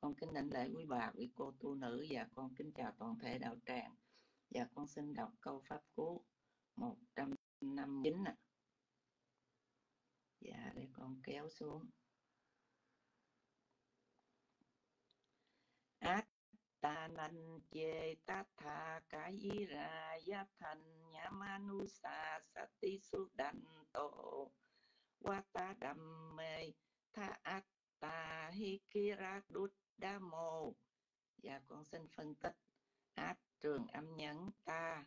Speaker 5: Con kính đảnh lễ quý bà, quý cô tu nữ và con kính chào toàn thể đạo tràng. Và con xin đọc câu Pháp Cú 159 ạ. Dạ để con kéo xuống. Át ta nan chê ta tha cả y ra ya thành. Nhã manusa sati su đành tổ, qua ta đam mê, tha át ta hi kira đút đa mô. Và con xin phân tích. Át trường âm nhấn ta,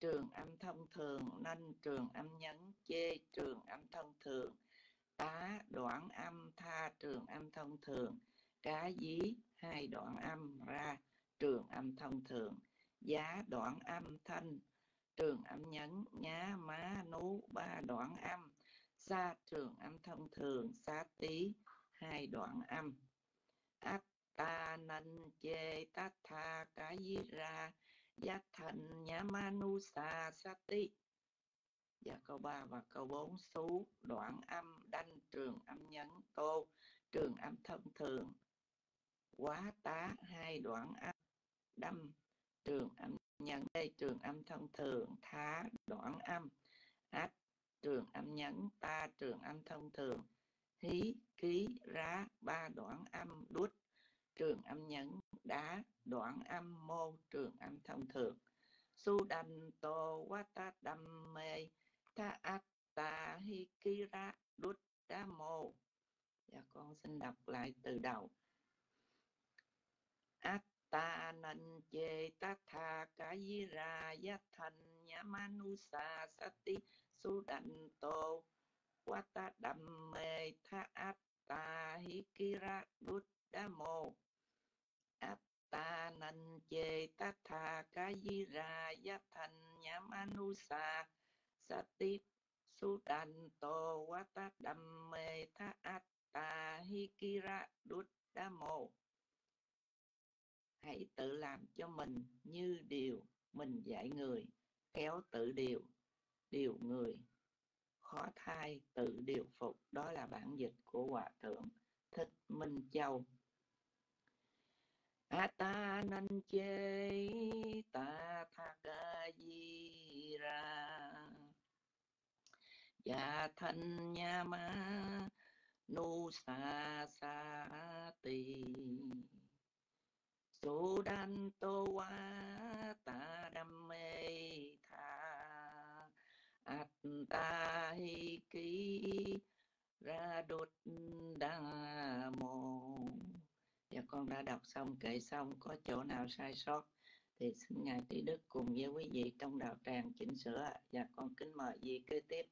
Speaker 5: trường âm thông thường. Nên trường âm nhấn chê trường âm thông thường. Tá đoạn âm tha trường âm thông thường cá dí, hai đoạn âm ra, trường âm thông thường. Giá đoạn âm thanh, trường âm nhấn, nhá, má, nú, ba đoạn âm. Xa trường âm thông thường xá tí, hai đoạn âm. Ác ta nanh chê ta tha cá dí ra giá thành nhá má nú xa sa tí và câu 3 và câu 4 số đoạn âm, đanh, trường âm nhấn, tô, trường âm thông thường quá tá hai đoạn âm. Đâm, trường âm nhấn. Đây, trường âm thông thường. Thá, đoạn âm. Áp trường âm nhấn. Ta, trường âm thông thường. Hí, ký, rá, ba đoạn âm. Đút, trường âm nhấn. Đá, đoạn âm. Mô, trường âm thông thường. Su đành tô quá ta đâm mê. Tha ký, rá. Đút, đá, mô. Dạ con xin đọc lại từ đầu atta nan chê ta tha di ra thành nhã manusa sati su đành tô wata mê tha atta hikira đút đa mô ta nan chê ta tha di ra thành nhã manusa sati su đàn tô ta đầm mê tha atta hikira đút đa mô hãy tự làm cho mình như điều mình dạy người kéo tự điều điều người, khó thai tự điều phục. Đó là bản dịch của hòa thượng thích minh châu. Ata nan chê, ta tha ca di ra ya dạ thanh nha ma, nu sa sa ti su đan tô wa ta đam mê tha at ta hi ký ra đốt đa mô dạ con đã đọc xong kệ xong, có chỗ nào sai sót thì xin ngài trí đức cùng với quý vị trong đạo tràng chỉnh sửa dạ con kính mời vị kế tiếp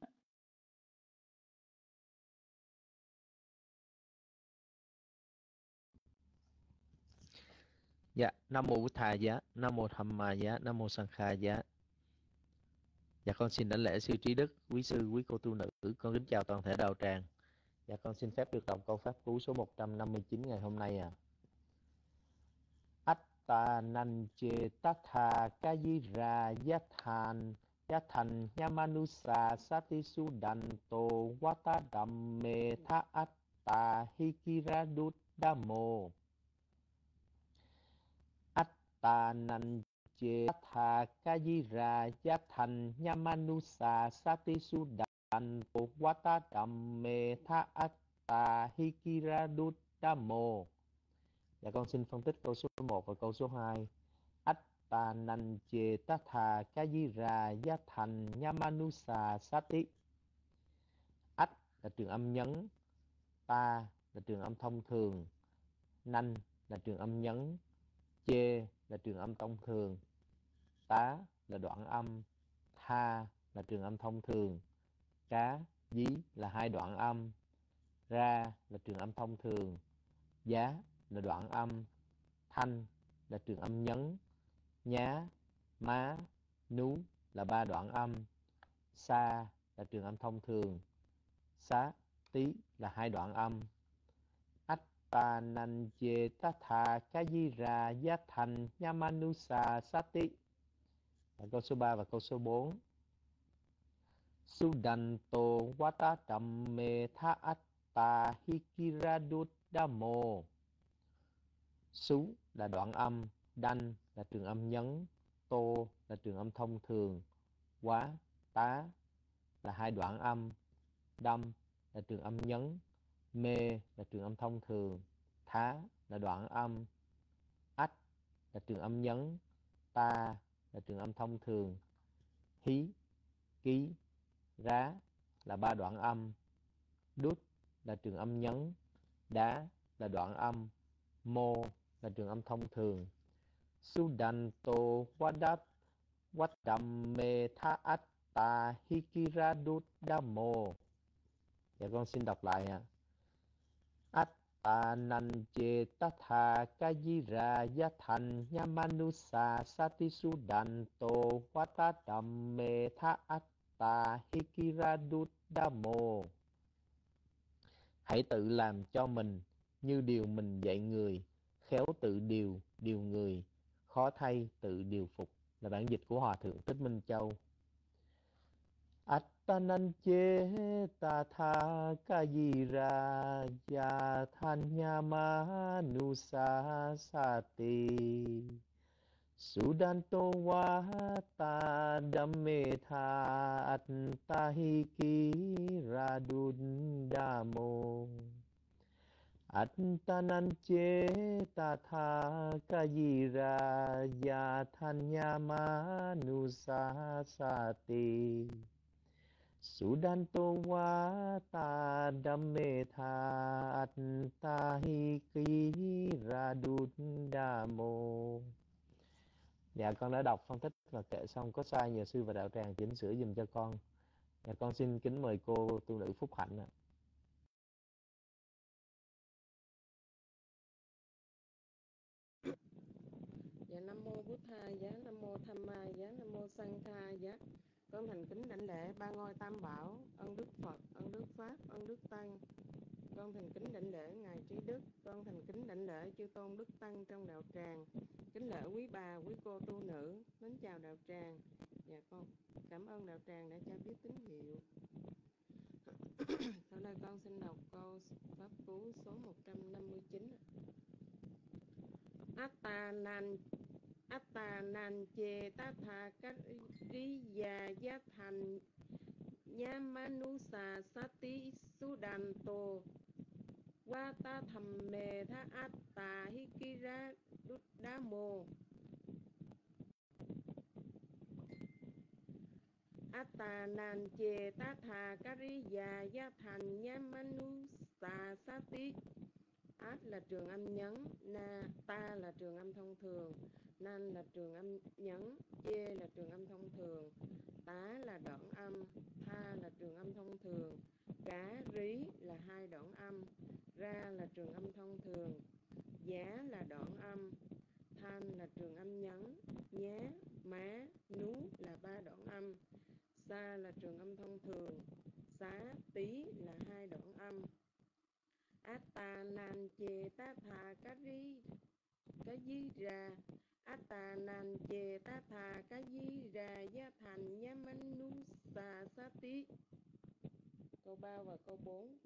Speaker 6: Dạ, Nam mô Bụt Thà giá, Nam mô Tham Ma giá, Nam mô sanh Kha giá. Dạ con xin đảnh lễ sư trí đức, quý sư, quý cô tu nữ, con kính chào toàn thể đạo tràng. Dạ con xin phép được đọc câu pháp cú số 159 ngày hôm nay à. ta nan chê tatha kayira yathan yathan yamanusa satisu danto wata dhamme tha atta hikira damo ta nan chê tha ca di ra giá thành nhamanusa sati su đàn tổ wata đam mê tha atta hikira damo Dạ con xin phân tích câu số 1 và câu số 2. Atta nành chê ta thà ca di ra gia thành nhamanusa sati. Ách là trường âm nhấn, ta là trường âm thông thường, nanh là trường âm nhấn, chê là trường âm thông thường, tá là đoạn âm, tha là trường âm thông thường, cá, dí là hai đoạn âm, ra là trường âm thông thường, giá là đoạn âm, thanh là trường âm nhấn, nhá, má, nú là ba đoạn âm, sa là trường âm thông thường, xá, tí là hai đoạn âm, ta nành về ta thà ca di ra gia thành yamanusa sati và câu số 3 và câu số 4 Sudanto trầm mê tha atta hikiradut damo Sú là đoạn âm, đanh là trường âm nhấn, tô là trường âm thông thường, quá, tá là hai đoạn âm, đâm là trường âm nhấn, mê là trường âm thông thường, thá là đoạn âm, ách là trường âm nhấn, ta là trường âm thông thường, hí, ký, rá là ba đoạn âm, đút là trường âm nhấn, đá là đoạn âm, mô là trường âm thông thường. Sudanto wadat wadam me tha atta hikiradut damo. Dạ con xin đọc lại ạ. à nan chê tatha kajira yathan yamanusa satisu danto wata dhamme tha atta hikiradut. Hãy tự làm cho mình như điều mình dạy người, khéo tự điều, điều người, khó thay tự điều phục là bản dịch của Hòa Thượng Thích Minh Châu. Attananche tatha kajira yathanyamanusa sati Sudanto wata dhammetha attahiki radundamo Attanan ta tha kayira ya thanya manusa sati Sudanto wa ta dhamme tha attahi kira damo Dạ con đã đọc phân tích và kệ xong có sai nhờ sư và đạo tràng chỉnh sửa dùm cho con. Dạ con xin kính mời cô tu nữ Phúc Hạnh ạ.
Speaker 7: Dạ Nam Mô Bút Tha Giá, Nam Mô Tham Ma Giá, Nam Mô Sang Tha Giá con thành kính đảnh lễ ba ngôi tam bảo, ân Đức Phật, ân Đức Pháp, ân Đức Tăng. Con thành kính đảnh lễ Ngài Trí Đức, con thành kính đảnh lễ chư tôn Đức Tăng trong đạo tràng. Kính lễ quý bà, quý cô tu nữ, mến chào đạo tràng. Dạ con cảm ơn đạo tràng đã cho biết tín hiệu. Sau đây con xin đọc câu Pháp Cú số 159 Atta nan chê ta tha cách rí già giá thành Nhá manusa sati tô Qua ta thầm mề tha atta ra đút đá mô Attanan chê tha thà rí già giá thành Nhá manusa sati Át là trường âm nhấn, na, ta là trường âm thông thường, nan là trường âm nhấn, dê là trường âm thông thường, tá là đoạn âm, tha là trường âm thông thường, cá, rí là hai đoạn âm, ra là trường âm thông thường, giá là đoạn âm, than là trường âm nhấn, nhá, má, nú là ba đoạn âm, sa là trường âm thông thường, xá, tí là hai đoạn âm, Atta nan chê ta thà cá ri cá di ra Atta nan chê ta thà cá di ra gia thành nhá manh nu sa sa tí Câu 3 và câu 4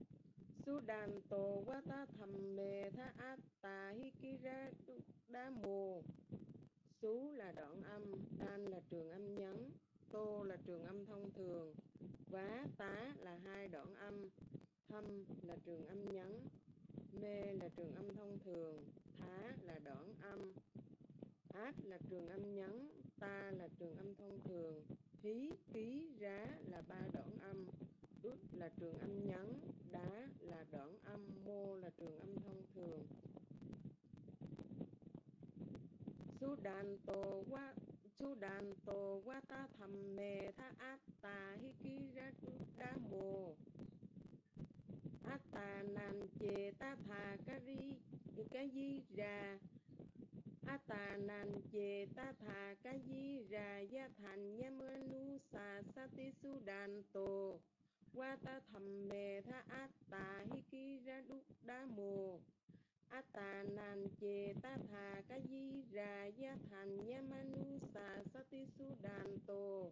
Speaker 7: Su đàn tổ quá ta thầm mề tha atta hi ki ra đá mồ Sú là đoạn âm, đan là trường âm nhấn, tô là trường âm thông thường, vá tá là hai đoạn âm, thâm là trường âm nhấn mê là trường âm thông thường, thá là đoạn âm. Át là trường âm nhấn ta là trường âm thông thường, thí ký rá là ba đoạn âm. Ước là trường âm nhấn đá là đoạn âm, mô là trường âm thông thường. Su đàn tô quá su đàn tô quá ta thầm mê tha át ta hi ký ra đá mô mồ tà nàn chê ta thà ca ri ca di ra? Tà nàn chê ta thà ca di ra gia thành nha mơ nu xà sa ti su đàn tổ Qua ta thầm mề tha atta hi ki ra đúc đá mồ Atta nan chê ta thà ca di ra ya thành ya manu sa sa ti su đàn tổ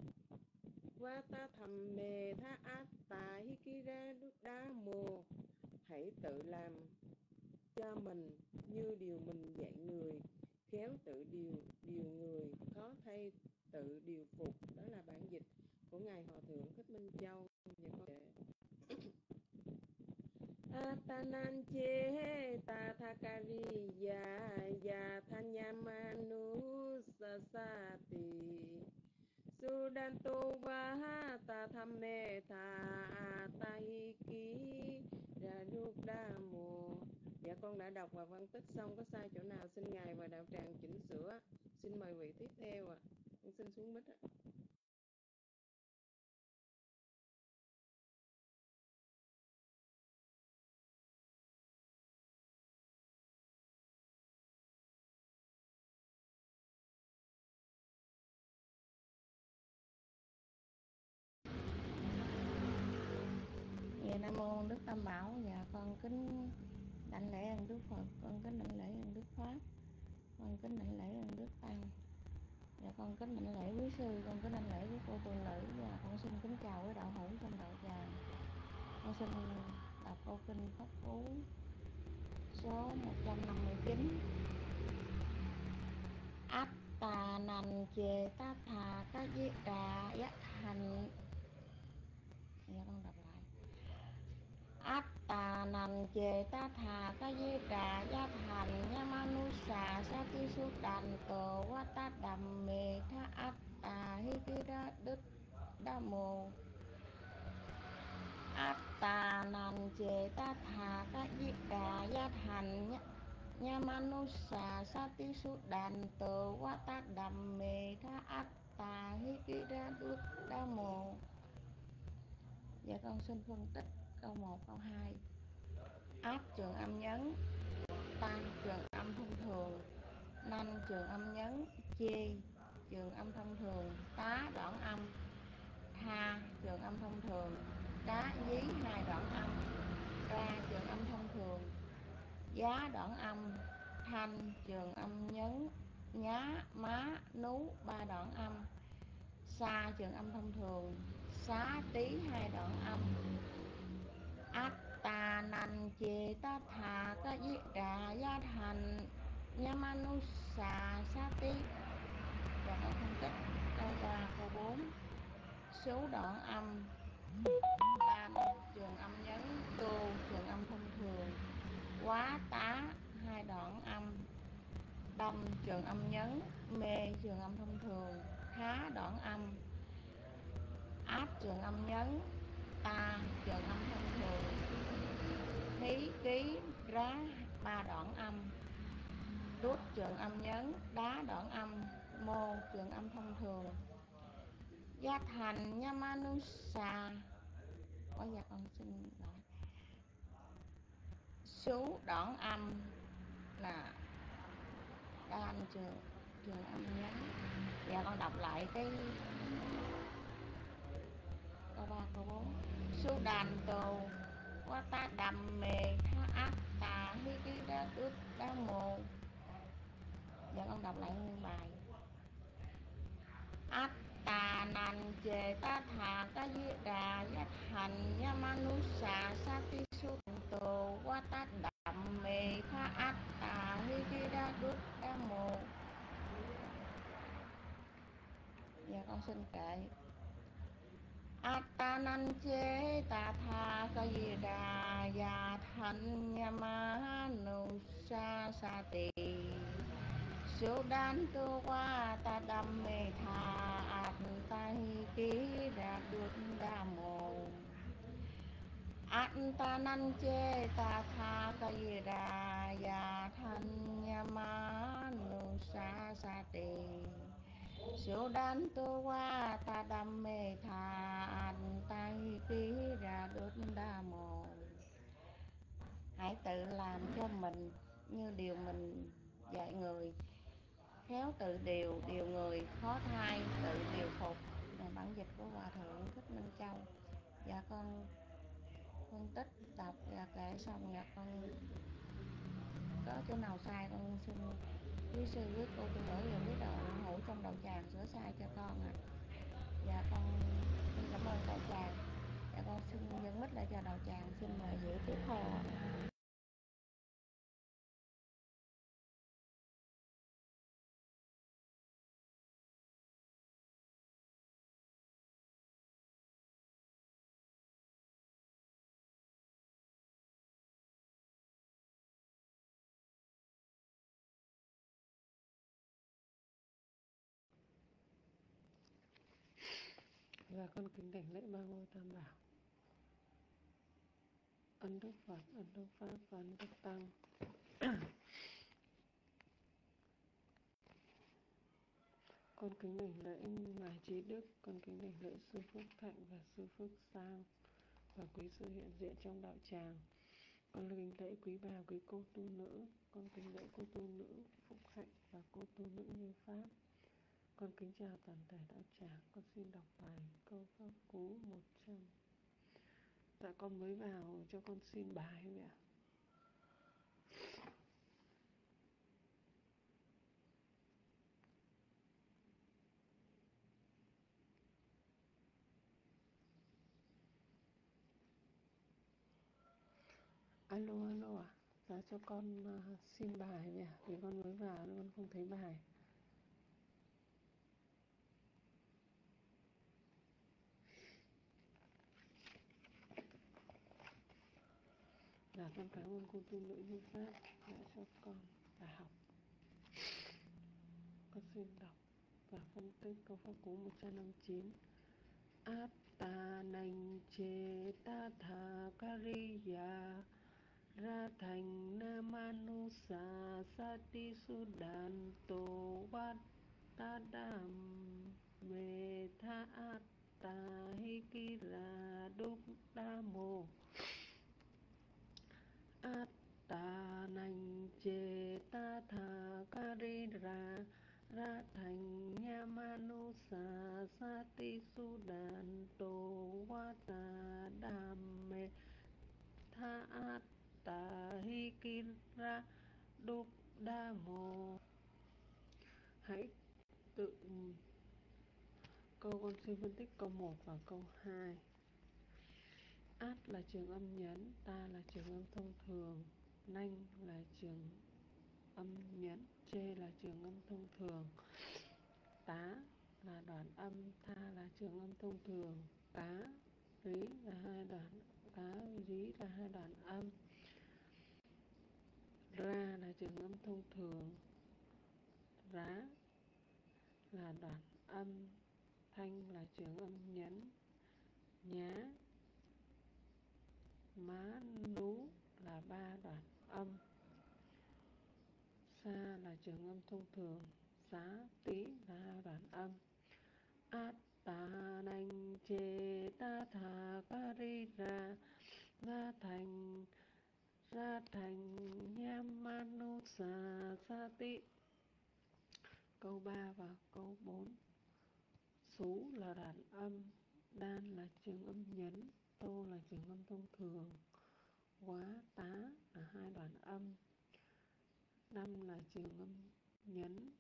Speaker 7: qua ta thầm mề tha át tà hi ki ra đúc đá mồ hãy tự làm cho mình như điều mình dạy người, khéo tự điều điều người khó thay tự điều phục. Đó là bản dịch của ngài hòa thượng thích minh châu. Dạ Và Atanan che ta thakari ya ya thanyamanu sasati Sudanto va ta tham mê ta hi ký Dạ con đã đọc và phân tích xong, có sai chỗ nào xin ngài và đạo tràng chỉnh sửa Xin mời vị tiếp theo ạ à. Con xin xuống mít ạ à. Bảo và dạ, con kính đảnh lễ ơn Đức Phật, Con kính đảnh lễ ơn Đức Pháp, Con kính đảnh lễ ơn Đức Tăng. Và con kính đảnh lễ quý sư, Con kính đảnh lễ với cô tu nữ Và con xin kính chào với đạo hữu trong đạo tràng. Con xin đọc câu kinh Pháp Cú, Số 159 Áp tà nành chê ta thà ta giết đà giác hành Dạ con đọc lại Áp
Speaker 8: tà nành chề ta thà, ca di đà gia thành, nha manu xà, sa ti su đàn cờ, qua ta đầm mê tha át tà hi ki ra đức đa mồ. Át tà nành chề ta thà, ca di đà gia thành, nha nha manu xà, sa ti su đàn tổ qua ta đầm mê tha át tà hi ki ra đức đa mồ. Dạ con xin phân tích câu 1, câu 2 áp trường âm nhấn. Tăng trường âm thông thường. Nanh trường âm nhấn. Chê trường âm thông thường. Tá đoạn âm. Tha trường âm thông thường. Đá dí hai đoạn âm. Ra trường âm thông thường. Giá đoạn âm. Thanh trường âm nhấn. Nhá má nú ba đoạn âm. Xa trường âm thông thường. Xá tí hai đoạn âm át tà nành ta thà ca di đà gia thành nha manu xà sa và phân tích, câu ba câu bốn. Số đoạn âm. Tam trường âm nhấn tô trường âm thông thường. Quá tá, hai đoạn âm. Tâm trường âm nhấn, mê trường âm thông thường. Khá đoạn âm. Áp trường âm nhấn ta trường âm thông thường thí, ký, rá, ba đoạn âm. Đút trường âm nhấn. Đá, đoạn âm. Mô, trường âm thông thường. Gia thành nha ôi có dạ con xin lỗi. Số đoạn âm là đan trường trường âm nhấn. Dạ con đọc lại cái câu ba, câu bốn su đàn tù qua ta đầm mề tha ác, tà hi ki đa ước đa mồ. Giờ con đọc lại nguyên bài. Át tà nành chề ta thà, ta di đà giác hành nha manu xà, sa ti su tù qua ta đầm mề tha ác, tà hi ki đa ước đa mồ. Giờ con xin kệ Atanan chế ta tha ca di đà già thanh nha ma nu sa sa tỳ số đan tu qua ta đam mê tha ạt ta hi ký đạt được đa mồ ạt ta nan chê ta tha ca di đà già thanh nha ma nu sa sa tỳ số đan tô qua ta đam mê thà an tay ký ra đốt đa mồ hãy tự làm cho mình như điều mình dạy người. Khéo tự điều điều người, khó thai, tự điều phục. Là bản dịch của hòa thượng thích minh châu. Dạ con phân tích đọc và kể xong. Dạ con, có chỗ nào sai con xin quý sư với cô tôi nữ và biết rồi ủng trong đầu tràng sửa sai cho con ạ à. dạ con xin cảm ơn đầu tràng dạ con xin nhân mít lại cho đầu tràng xin mời giữ tiếp hồ
Speaker 9: và con kính đảnh lễ ba ngôi tam bảo. Ấn đức phật, ấn đức pháp và ấn đức tăng. Con kính đảnh lễ ngài trí đức, con kính đảnh lễ sư phước thạnh và sư phước sang và quý sư hiện diện trong đạo tràng. Con kính lễ quý bà, quý cô tu nữ, con kính lễ cô tu nữ phúc hạnh và cô tu nữ như pháp con kính chào toàn thể đạo tràng. Con xin đọc bài câu pháp cú 100 dạ con mới vào cho con xin bài vậy ạ. Alo alo à dạ cho con uh, xin bài vậy ạ. Vì con mới vào nên con không thấy bài. Con cảm ơn cô tu nữ như pháp đã cho con và học. Con xin đọc và phân tích câu pháp cú 159 Atta nành chê ta tha kariya, ra thành namanusa sati sudanto bát ta đàm. Về tha atta hikira đúc đa mô át ta nành chê ta tha karira ra ra thành nha manu sa sa ti su đàn Tô Wata Đam Tha át ta hi Atta ra Đúc Đa Mô Hãy tự câu con xin phân tích câu 1 và câu 2 Át là trường âm nhấn, ta là trường âm thông thường, nanh là trường âm nhấn chê là trường âm thông thường tá là đoạn âm tha là trường âm thông thường cá lý là hai đoạn cá lý là hai đoạn âm ra là trường âm thông thường rá là đoạn âm thanh là trường âm nhấn nhá má nú là ba đoạn âm. Sa là trường âm thông thường, xá tí là đoạn âm. Át ta nanh chê ta thà ca ri ra ra thành ra thành nham manu sa sa tị. Câu 3 và câu 4 số là đoạn âm, đan là trường âm nhấn tô là trường âm thông thường. Quá, tá là hai đoạn âm. Năm là trường âm nhấn.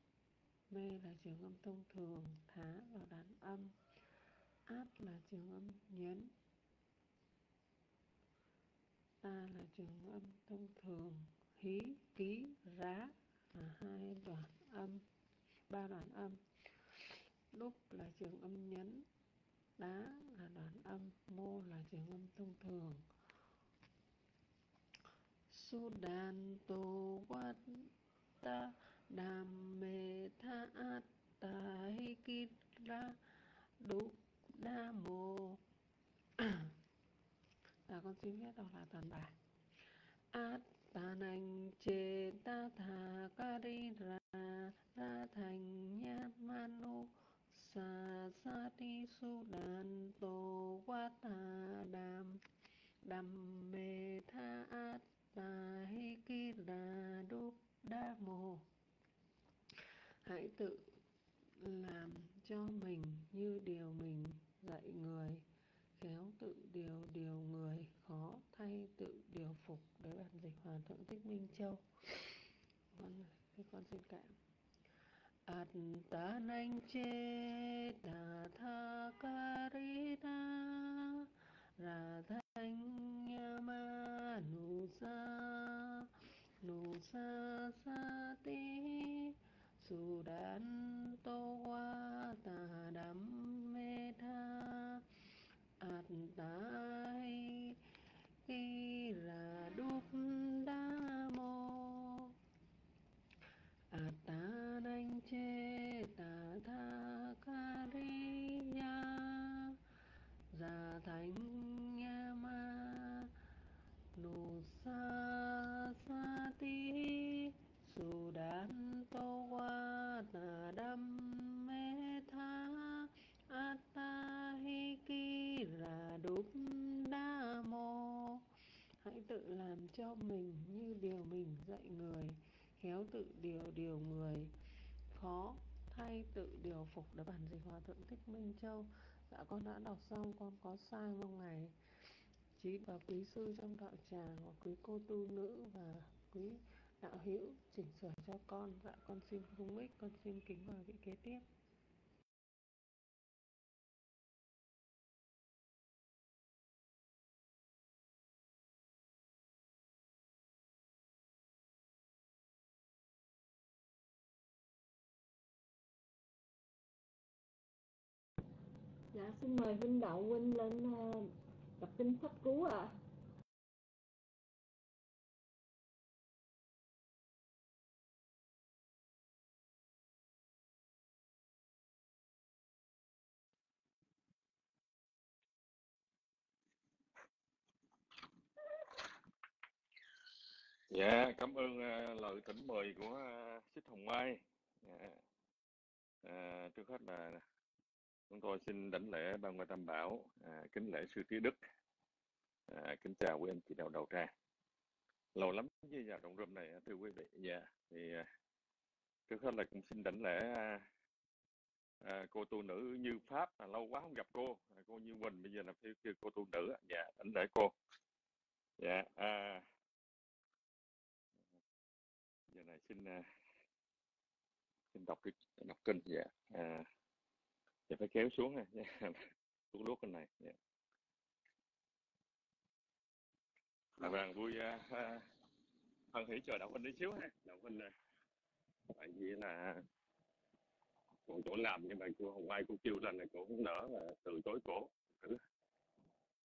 Speaker 9: Mê là trường âm thông thường. Thá là đoạn âm. Át là trường âm nhấn. Ta là trường âm thông thường. Hí, ký, rá là hai đoạn âm, ba đoạn âm. Đúc là trường âm nhấn đá là đoạn âm mô là trường âm thông thường. Sudanto đàm mê Tha Atta ra, Đúc Đa Mô là con xin phép đọc lại toàn bài. Atta Nành Chê Ta Tha Karira Ra Thành Nhát Manu Sa Sa Ti Sudan Tô quá ta đàm. Đàm Mê Tha Atta ta hi ki đà đúc đa mô hãy tự làm cho mình như điều mình dạy người, khéo tự điều điều người, khó thay tự điều phục. Đấy bản dịch hòa thượng thích minh châu. Vâng, con cái con xin cảm ạt ta nanh chê đà tha karita ra thanh ma nu sa nu sa sa ti, su đan tô hoa ta đam mê tha ạt tai khi là đúc đam mô ạt ta nanh chê tà tha ca ri ya già thánh nha ma. Nụ sa sa ti. Su đan tô qua tà đâm mê tha. Atta hi ki ra đúc đa mô. Hãy tự làm cho mình như điều mình dạy người, khéo tự điều điều người khó. Thay tự điều phục để bản dịch hòa thượng thích minh châu. Dạ con đã đọc xong, con có sai mong ngày trí và quý sư trong đạo tràng và quý cô tu nữ và quý đạo hữu chỉnh sửa cho con. Dạ con xin cung ích con xin kính mời vị kế tiếp.
Speaker 2: Dạ, xin mời huynh đạo huynh lên ờ, đọc kinh pháp cú ạ. À.
Speaker 10: Dạ, yeah, cảm ơn uh, lời tỉnh mời của uh, Xích Hồng Mai. Yeah. Uh, trước hết là chúng tôi xin đảnh lễ ban ngoại tam bảo, à, kính lễ sư trí đức, à, kính chào quý anh chị đạo đầu tra Lâu lắm với vào động room này thưa quý vị. Dạ, thì à, trước hết là cũng xin đảnh lễ à, à, cô tu nữ Như Pháp, à, lâu quá không gặp cô, à, cô Như Quỳnh bây giờ là kêu, kêu cô tu nữ. Dạ, đảnh lễ cô. Dạ, à, giờ này xin à, xin đọc cái đọc kinh dạ à, dạ phải kéo xuống dạ. xuống luốt cái này dạ. à, vâng vui à, hân hỉ chờ đọc huynh tí xíu ha. Đọc huynh à, tại vì là còn chỗ làm nhưng mà cô hồng ai cô kêu lên là cô không nỡ là từ chối cổ. Thử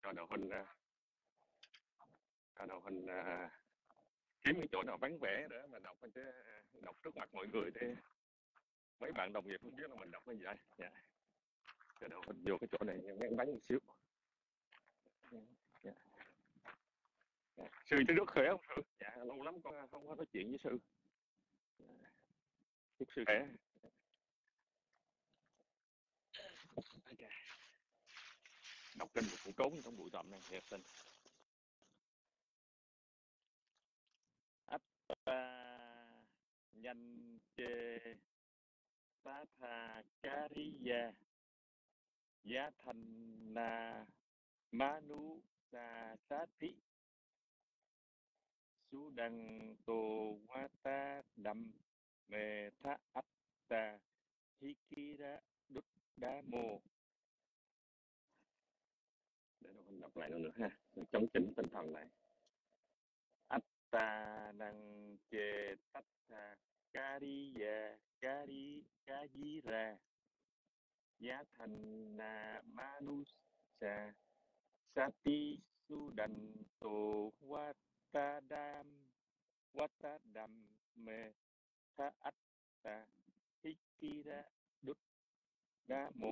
Speaker 10: cho đào huynh à, cho đào huynh à, kiếm cái chỗ nào vắng vẻ để mà đọc chứ đọc trước mặt mọi người thì mấy bạn đồng nghiệp không biết là mình đọc cái gì đây. Dạ cho đầu mình vô cái chỗ này vắng vắng một xíu. Dạ. Dạ. sư chứ rất khỏe không sư? Dạ lâu lắm con không có nói chuyện với sư. Chúc sư khỏe. Đọc kinh một cũng cốn trong buổi tập này thiệt tình. Atta nhanh chê tá tha kariya giá thành na manu sa thị su đăng tô ta đậm mê tha atta hikira đút đá mô. Để nó đọc lại nữa ha. Chống chỉnh tinh thần lại. Ta năng chê tách tha kariya kari kajira giá thành na manusa sati su đành tổ watadam watadam me tha atta hikira đút đa mô.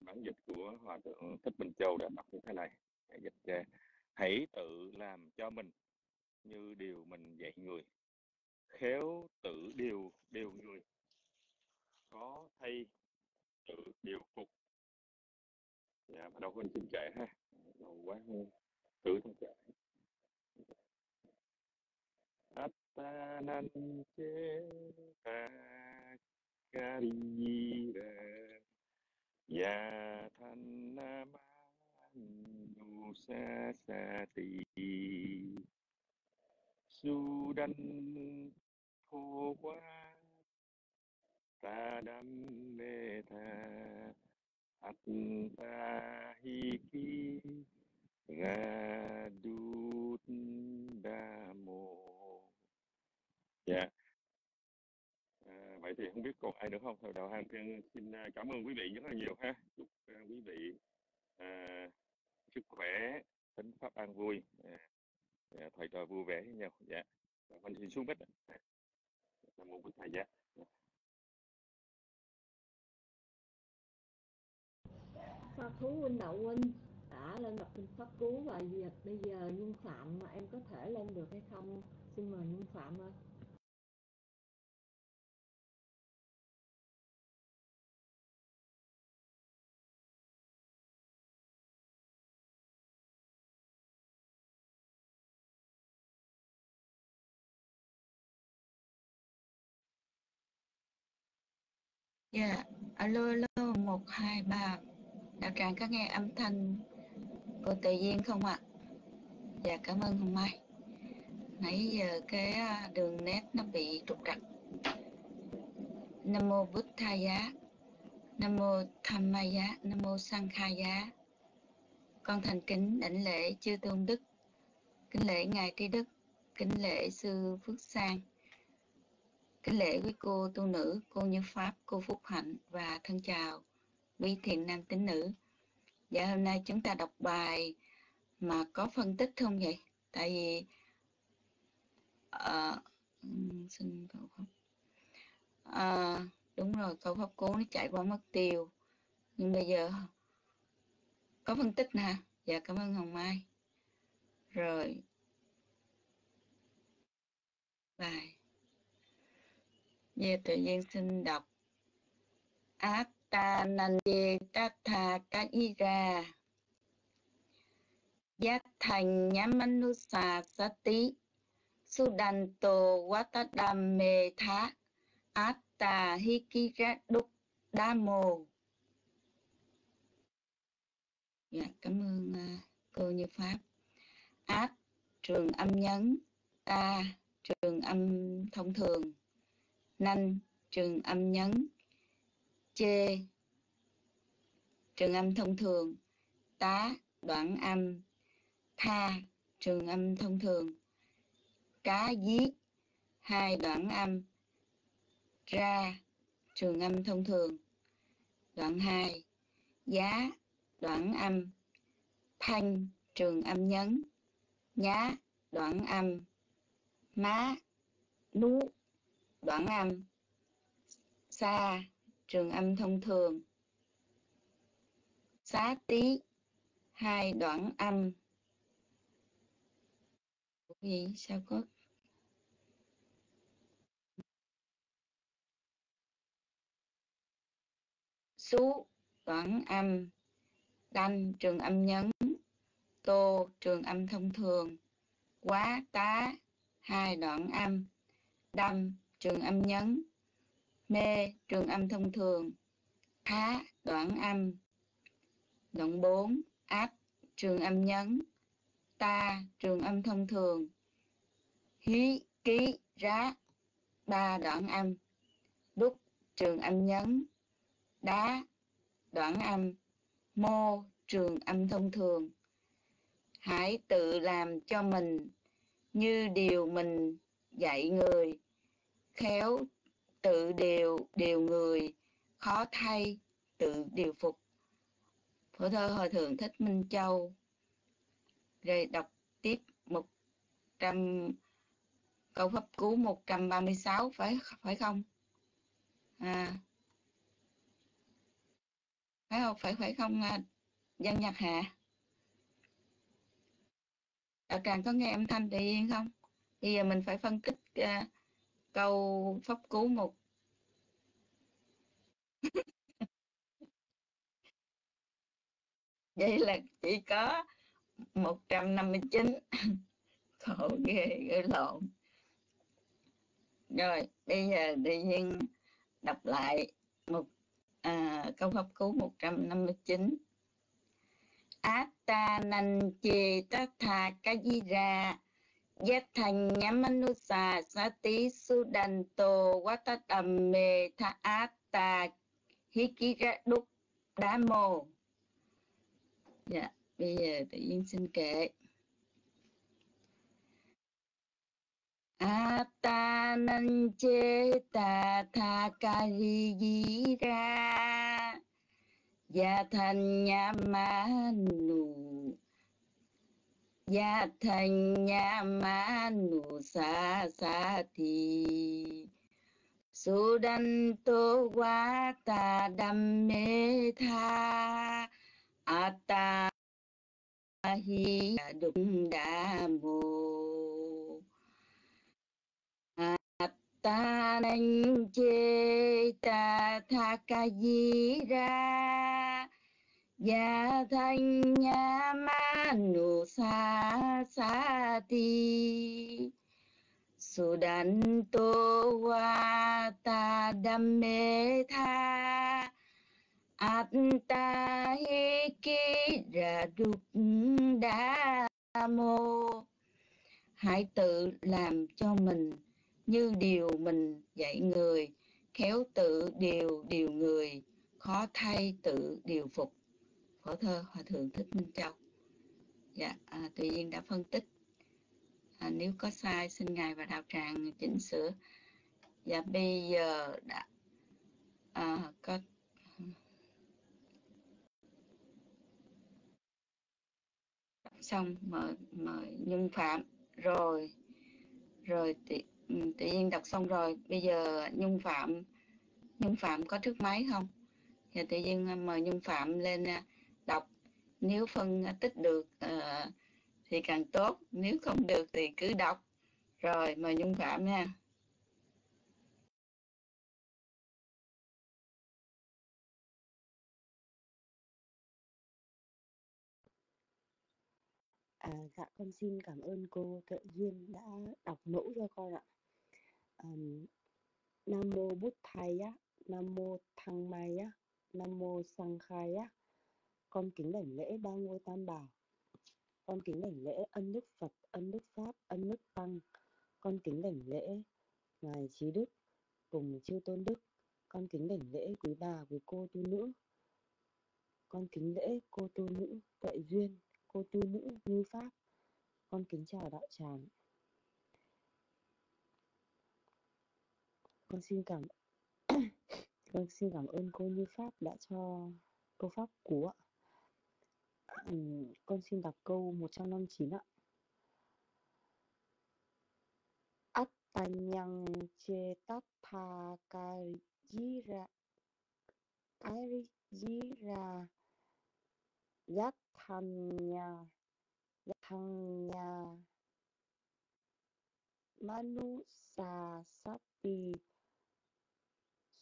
Speaker 10: Bản dịch của hòa thượng thích minh châu đã đọc như thế này. Dịch ra hãy tự làm cho mình như điều mình dạy người. Khéo tự điều điều người có thay tự điều phục. Dạ bắt đầu có xin kể ha. Đầu quá tự không kể Attanan ta kariyira ya thanama nu sa sa tỳ su đanh thô quá ta đam mê tha. At ta hi ki ga đút đa mô dạ. À, vậy thì không biết còn ai nữa không? Thời đầu hàng tiên xin à, cảm ơn quý vị rất là nhiều ha. Chúc uh, quý vị à, sức khỏe tính pháp an vui. À, à, trò vui vẻ với nhau. Dạ. Mình xin xuống bích à. Dạ. nam mô bích thầy. Dạ. dạ.
Speaker 2: Pháp Thú huynh đạo huynh đã lên đọc kinh pháp cứu và việc bây giờ Nhung Phạm mà em có thể lên được hay không? Xin mời Nhung Phạm ơi.
Speaker 11: Dạ, alo alo một hai ba đạo tràng có nghe âm thanh của tự nhiên không ạ? Dạ cảm ơn Hồng Mai. Nãy giờ cái à, đường nét nó bị trục trặc. Nam mô Bụt Tha Giá, Nam mô Tham Ma Giá, Nam mô Sang Kha Giá. Con thành kính đảnh lễ chư tôn đức, kính lễ ngài trí đức, kính lễ sư Phước Sang Kính lễ quý cô tu nữ, cô Như Pháp, cô Phúc Hạnh và thân chào vi thiện nam tín nữ. Dạ hôm nay chúng ta đọc bài mà có phân tích không vậy? Tại vì à, xin cầu pháp. Ờ, đúng rồi, câu pháp cố nó chạy qua mất tiêu. Nhưng bây giờ có phân tích nè. Dạ cảm ơn Hồng Mai. rồi bài Giờ tự nhiên xin đọc Atta Nande y ra. Giác thành Nhamanusa Sati Sudanto Watadame Tha Atta Hikira Đúc Damo Dạ, cảm ơn uh, cô Như Pháp. Át, trường âm nhấn, ta, trường âm thông thường, nanh, trường âm nhấn, chê, trường âm thông thường, tá, đoạn âm, tha, trường âm thông thường, cá giết, hai đoạn âm, ra, trường âm thông thường, đoạn 2, giá, đoạn âm, thanh, trường âm nhấn, nhá, đoạn âm, má, nú, đoạn âm, xa, trường âm thông thường, xá tí, hai đoạn âm. Gì? Sao có? Xú đoạn âm. Đanh trường âm nhấn. Tô trường âm thông thường. Quá tá hai đoạn âm. Đâm trường âm nhấn mê, trường âm thông thường. Há đoạn âm. Đoạn 4 áp, trường âm nhấn. Ta, trường âm thông thường. Hí, ký, rá. Ba, đoạn âm. Đúc, trường âm nhấn. Đá, đoạn âm. Mô, trường âm thông thường. Hãy tự làm cho mình như điều mình dạy người. Khéo tự điều điều người khó thay tự điều phục. Phổ thơ hòa thượng thích minh châu rồi đọc tiếp một trăm câu pháp cú 136 phải phải không? À. Phải không? Phải phải không à, dân nhạc hạ? Đạo tràng có nghe âm thanh tự nhiên không? Bây giờ mình phải phân tích uh, câu pháp cú một. Vậy là chỉ có 159 khổ ghê ghê lộn. Rồi bây giờ tự nhiên đọc lại một à, câu pháp cú 159 Atta nan chê ra? Giác thành nhamanusa sati sudanto watadame thaata hikiraduk đá mồ dạ bây giờ tự nhiên xin kệ Atanan che ta tha ka ri di ra Ya thanh nhama nu cheta thakajira Yathanyamanu Yathanyamanu quá ta đam mê tha. Atahi đụng đà mô. Ta nanh chê ta tha ca di ra ya thanh nha ma sa sa ti. Su đan tô wa ta đam mê tha. At ta hi ki ra đục đa mô. Hãy tự làm cho mình như điều mình dạy người, khéo tự điều điều người, khó thay tự điều phục phổ thơ hòa thượng thích minh châu. Dạ à, tự nhiên đã phân tích. À, nếu có sai xin ngài và đạo tràng chỉnh sửa. Dạ bây giờ đã à, có xong mời mời nhung phạm. Rồi rồi tự, ừ, tự nhiên đọc xong rồi. Bây giờ nhung phạm nhung phạm có trước máy không? Thì tự nhiên à, mời nhung phạm lên à, nếu phân tích được uh, thì
Speaker 4: càng tốt nếu không được thì cứ đọc rồi mời nhung phạm nha
Speaker 12: À, dạ con xin cảm ơn cô Tuệ Duyên đã đọc mẫu cho con ạ. Um, Nam mô Bút Thầy á, Nam mô Thăng Mai á, Nam mô Sang Khai á. Con kính đảnh lễ ba ngôi tam bảo. Con kính đảnh lễ ân đức Phật, ân đức Pháp, ân đức Tăng. Con kính đảnh lễ ngài Trí Đức cùng chư tôn đức. Con kính đảnh lễ quý bà, quý cô tu nữ. Con kính lễ cô tu nữ Tuệ Duyên cô tu nữ như pháp con kính chào đạo tràng con xin cảm con xin cảm ơn cô như pháp đã cho cô pháp cú ạ con xin đọc câu 159 ạ. Attanyang chetatha karijira karijira yathanya yathanya manusasati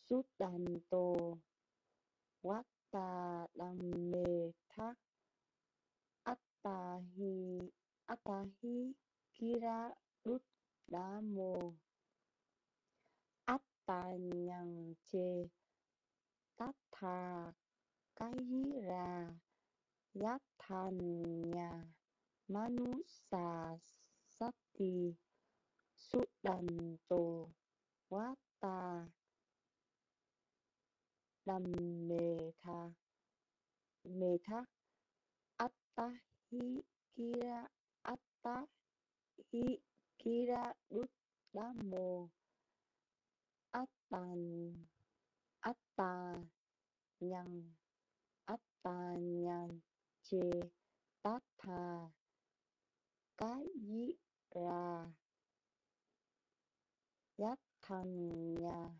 Speaker 12: sudanto watta dhamme thác Atahi Atahi, kira Rút đá mô nhằng chê tát Thà cái ra Yathanya Manusa Sati Sudanto Wata Dhammeta Meta Attahi Kira Attahi Kira Duddamo Attan Atta Nhân Atta Nhân chê tát Thà cái Dĩ ra giác thành nhà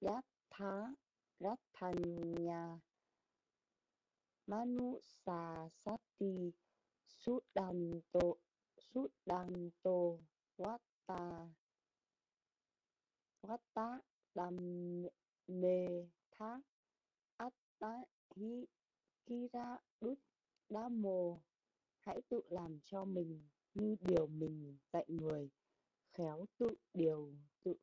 Speaker 12: giác thá rát thành nhà manu xà sát ti Sudanto Sudanto Wata Wata đàn tổ quát hi kira đút Đa mồ. Hãy tự làm cho mình như điều mình dạy người, khéo tự điều tự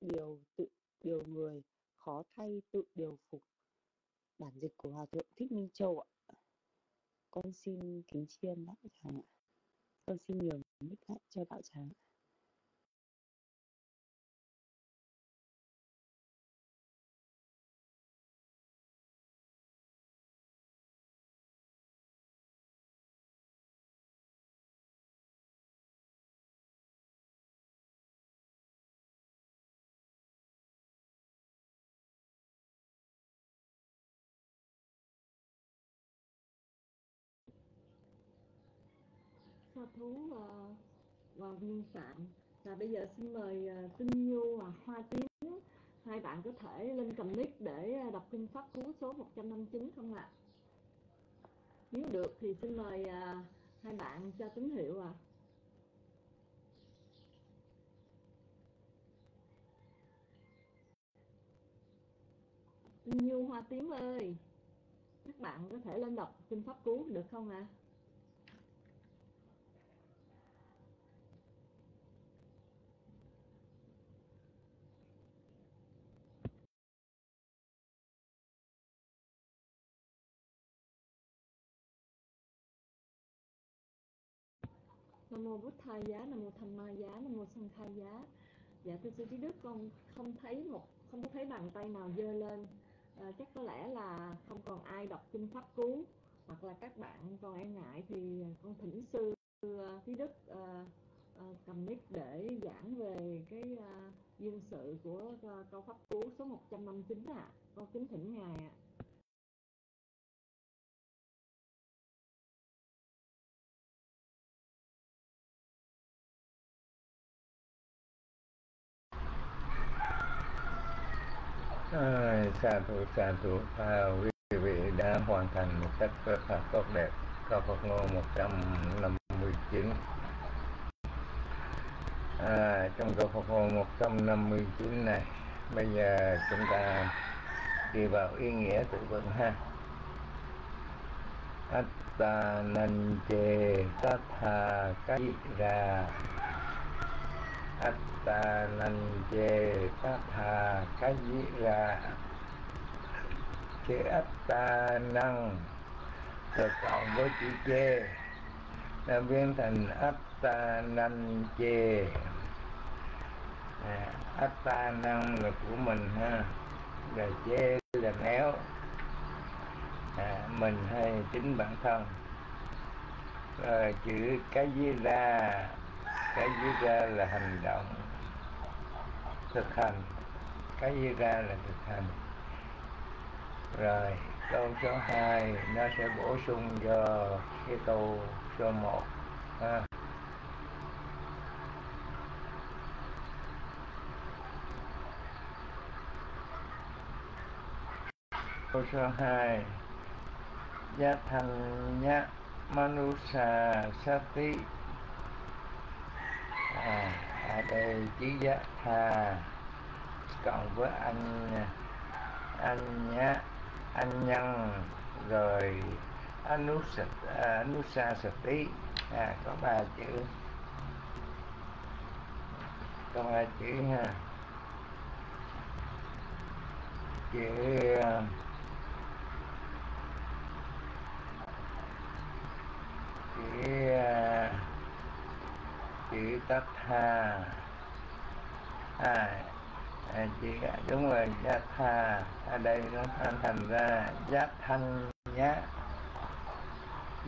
Speaker 12: điều tự điều người, khó thay tự điều phục. Bản dịch của hòa thượng thích minh châu ạ con xin kính chiên đạo tràng ạ. Con xin nhường mic lại cho đạo tràng
Speaker 2: thú uh, viên Nguyên và bây giờ xin mời uh, Tinh Nhu và Hoa Tiến hai bạn có thể lên cầm mic để ờ, đọc kinh pháp cú số 159 không ạ? Nếu được thì xin mời uh, hai bạn cho tín hiệu ạ. À. Tinh Nhu Hoa Tiến ơi, các bạn có thể lên đọc kinh pháp cú được không ạ? À? Nam mô bút thai giá nam mô tham ma giá nam mô sanh khai giá dạ thưa sư trí đức con không thấy một không có thấy bàn tay nào dơ lên à, chắc có lẽ là không còn ai đọc kinh pháp cú hoặc là các bạn còn e ngại thì con thỉnh sư à, trí đức à, à, cầm mic để giảng về cái à, duyên sự của à, câu pháp cú số 159 ạ à. con kính thỉnh ngài ạ à.
Speaker 1: Ơi sa thủ sa thủ. À, quý vị đã hoàn thành một cách rất là tốt đẹp. Câu Phật ngôn 159 à, trong câu Phật ngôn 159 này bây giờ chúng ta đi vào ý nghĩa tự vận ha. Atta nanche tatha kai ra Atta nan chê tatha Kajira. Chữ Atta năng được cộng với chữ chê nó biến thành eh, Atta nan chê à, Atta năng là của mình ha. Là chê là néo. À, mình hay chính bản thân. Rồi chữ cái gì ra cái dưới ra là hành động. Thực hành. Cái dưới ra là thực hành. Rồi, câu số 2 nó sẽ bổ sung cho cái câu số 1 ha. câu số 2 gia thành nhá manusa sati à, à ở đây chữ giá tha. Cộng với anh anh nhá anh nhân rồi anusat à, anusa sati à, có ba chữ. Có ba chữ ha. Chữ à, chữ chữ tất tha à, à chữ đúng rồi giác tha ở đây nó thành thành ra giác thanh nhá.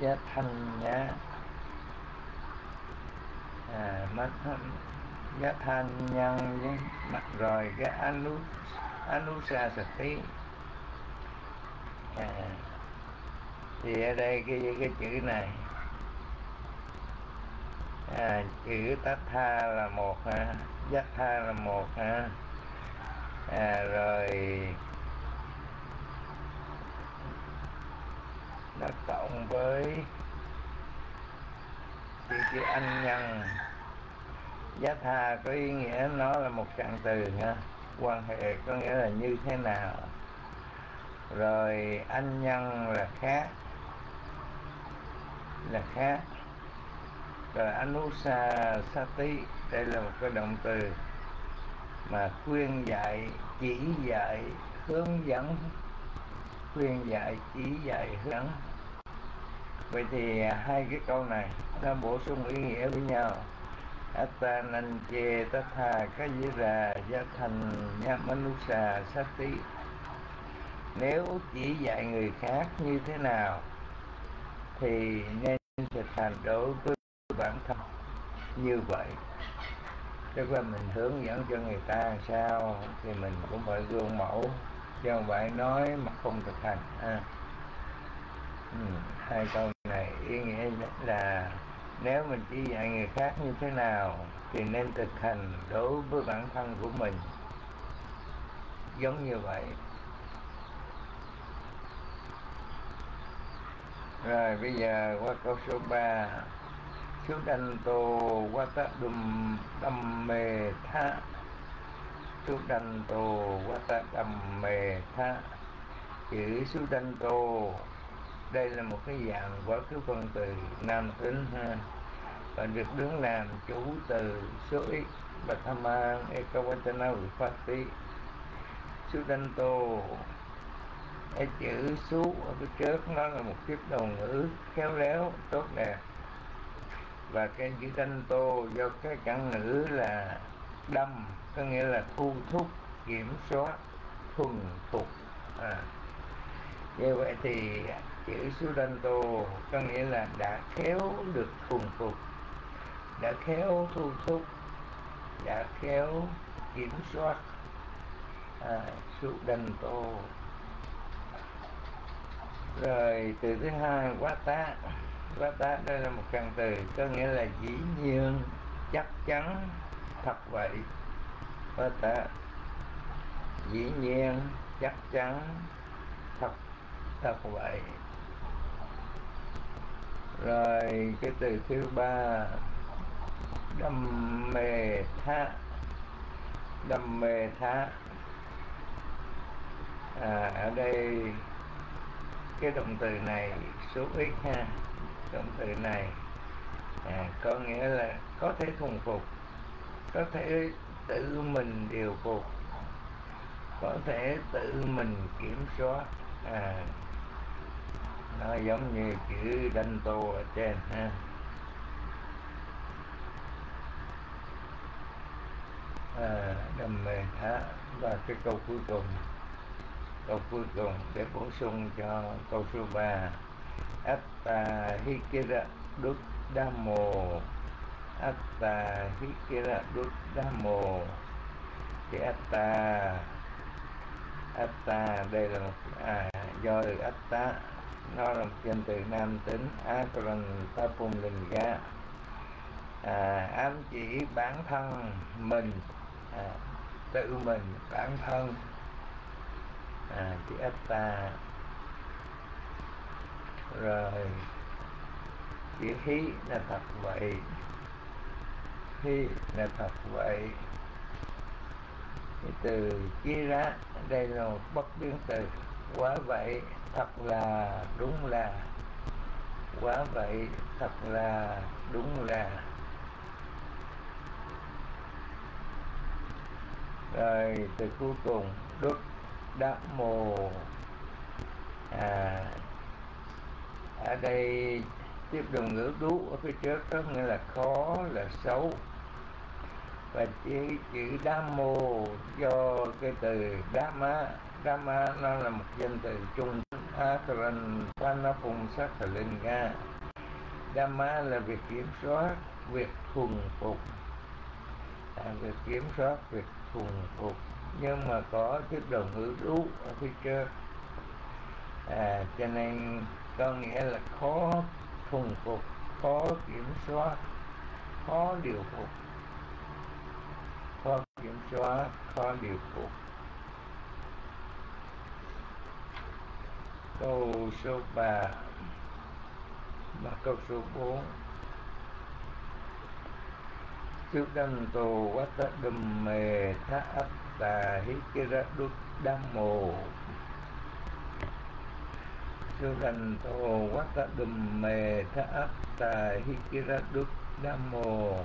Speaker 1: Giác thanh nhá. À mắt giác thanh nhân với mặt rồi cái anu anusa sati à, thì ở đây cái cái chữ này à, chữ tát tha là một ha giác tha là một ha à, rồi. Nó cộng với chữ chữ anh nhân. Giác tha có ý nghĩa nó là một trạng từ ha quan hệ có nghĩa là như thế nào. Rồi anh nhân là khác. Là khác. Ờ, rồi anusa sati đây là một cái động từ mà khuyên dạy, chỉ dạy, hướng dẫn. Khuyên dạy, chỉ dạy, hướng dẫn. Vậy thì à, hai cái câu này nó bổ sung ý nghĩa với nhau. Atta nan ta tatha cái gì ra gia thành nha manusa sati nếu chỉ dạy người khác như thế nào, thì nên thực hành đối với bản thân như vậy. Tức là mình hướng dẫn cho người ta sao thì mình cũng phải gương mẫu chứ không phải nói mà không thực hành. À. ừ, hai câu này ý nghĩa là nếu mình chỉ dạy người khác như thế nào thì nên thực hành đối với bản thân của mình. Giống như vậy. Rồi bây giờ qua câu số 3 Sudanto Watadum Dhamme Tha. Sudanto Watadamme Tha. Chữ Sudanto Đây là một cái dạng quá khứ phân từ nam tính ha. Và được đứng làm chủ từ số ít Bhatama Ekawatana Vipati Sudanto cái chữ số ở phía trước, nó là một kiếp đầu ngữ khéo léo, tốt đẹp và cái chữ thanh tô do cái căn ngữ là đâm có nghĩa là thu thúc kiểm soát thuần thục. À. như vậy thì chữ sudanto có nghĩa là đã khéo được thuần phục đã khéo thu thúc đã khéo kiểm soát. À, sudanto rồi từ thứ hai quá tá quá tá đây là một căn từ có nghĩa là dĩ nhiên chắc chắn thật vậy. Quá tá dĩ nhiên chắc chắn thật thật vậy. Rồi cái từ thứ ba đam mê tha. Đam mê tha. À, ở đây cái động từ này số ít ha cụm từ này. À, có nghĩa là có thể thuần phục có thể tự mình điều phục có thể tự mình kiểm soát. À, nó giống như chữ đanh tô ở trên ha. À, đam mê thá và cái câu cuối cùng câu cuối cùng để bổ sung cho câu số 3 atta hikira đút atta hikira đút thì atta atta đây là một à, do từ atta. Nó là một danh từ nam tính akran tapum linh ga à, ám chỉ bản thân mình à, tự mình bản thân. À, chữ atta rồi. Chữ hí là thật vậy. Hí là thật vậy. Cái từ chí ra đây là một bất biến từ. Quá vậy, thật là đúng là. Quá vậy, thật là đúng là. Rồi, từ cuối cùng đức đã mồ. À ở đây tiếp đồng ngữ đú ở phía trước có nghĩa là khó là xấu. Và chữ chữ đam mô do cái từ dhamma. Dhamma nó là một danh từ chung atran panapung sát linh nga dhamma là việc kiểm soát việc thuần phục. À, việc kiểm soát việc thuần phục. Nhưng mà có tiếp đồng ngữ đú ở phía trước. À, cho nên có nghĩa là khó thuần phục, khó kiểm soát, khó điều phục. Khó kiểm soát, khó điều phục. Câu số 3 và câu số 4 Trước đăng tù quá tất đùm mề thá ấp wata dhamme kia ra đút đam mồ. Sudanto wata dhamme tha'atta ra đúc Nam Mô.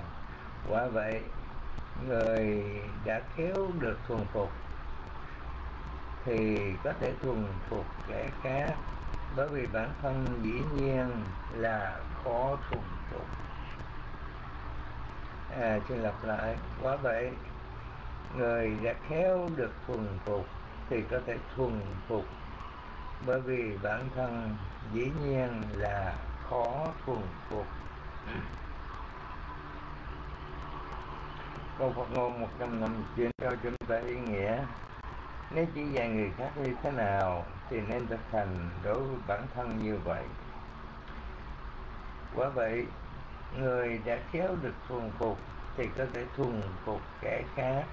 Speaker 1: Quả vậy, người đã khéo được thuần phục, thì có thể thuần phục kẻ khác, bởi vì bản thân dĩ nhiên là khó thuần phục. À xin lặp lại. Quá vậy, người đã khéo được thuần phục, thì có thể thuần phục bởi vì bản thân dĩ nhiên là khó thuần phục. Câu Phật ngôn 159 cho chúng ta ý nghĩa. Nếu chỉ dạy người khác như thế nào thì nên thực hành đối với bản thân như vậy. Quả vậy, người đã khéo được thuần phục thì có thể thuần phục kẻ khác.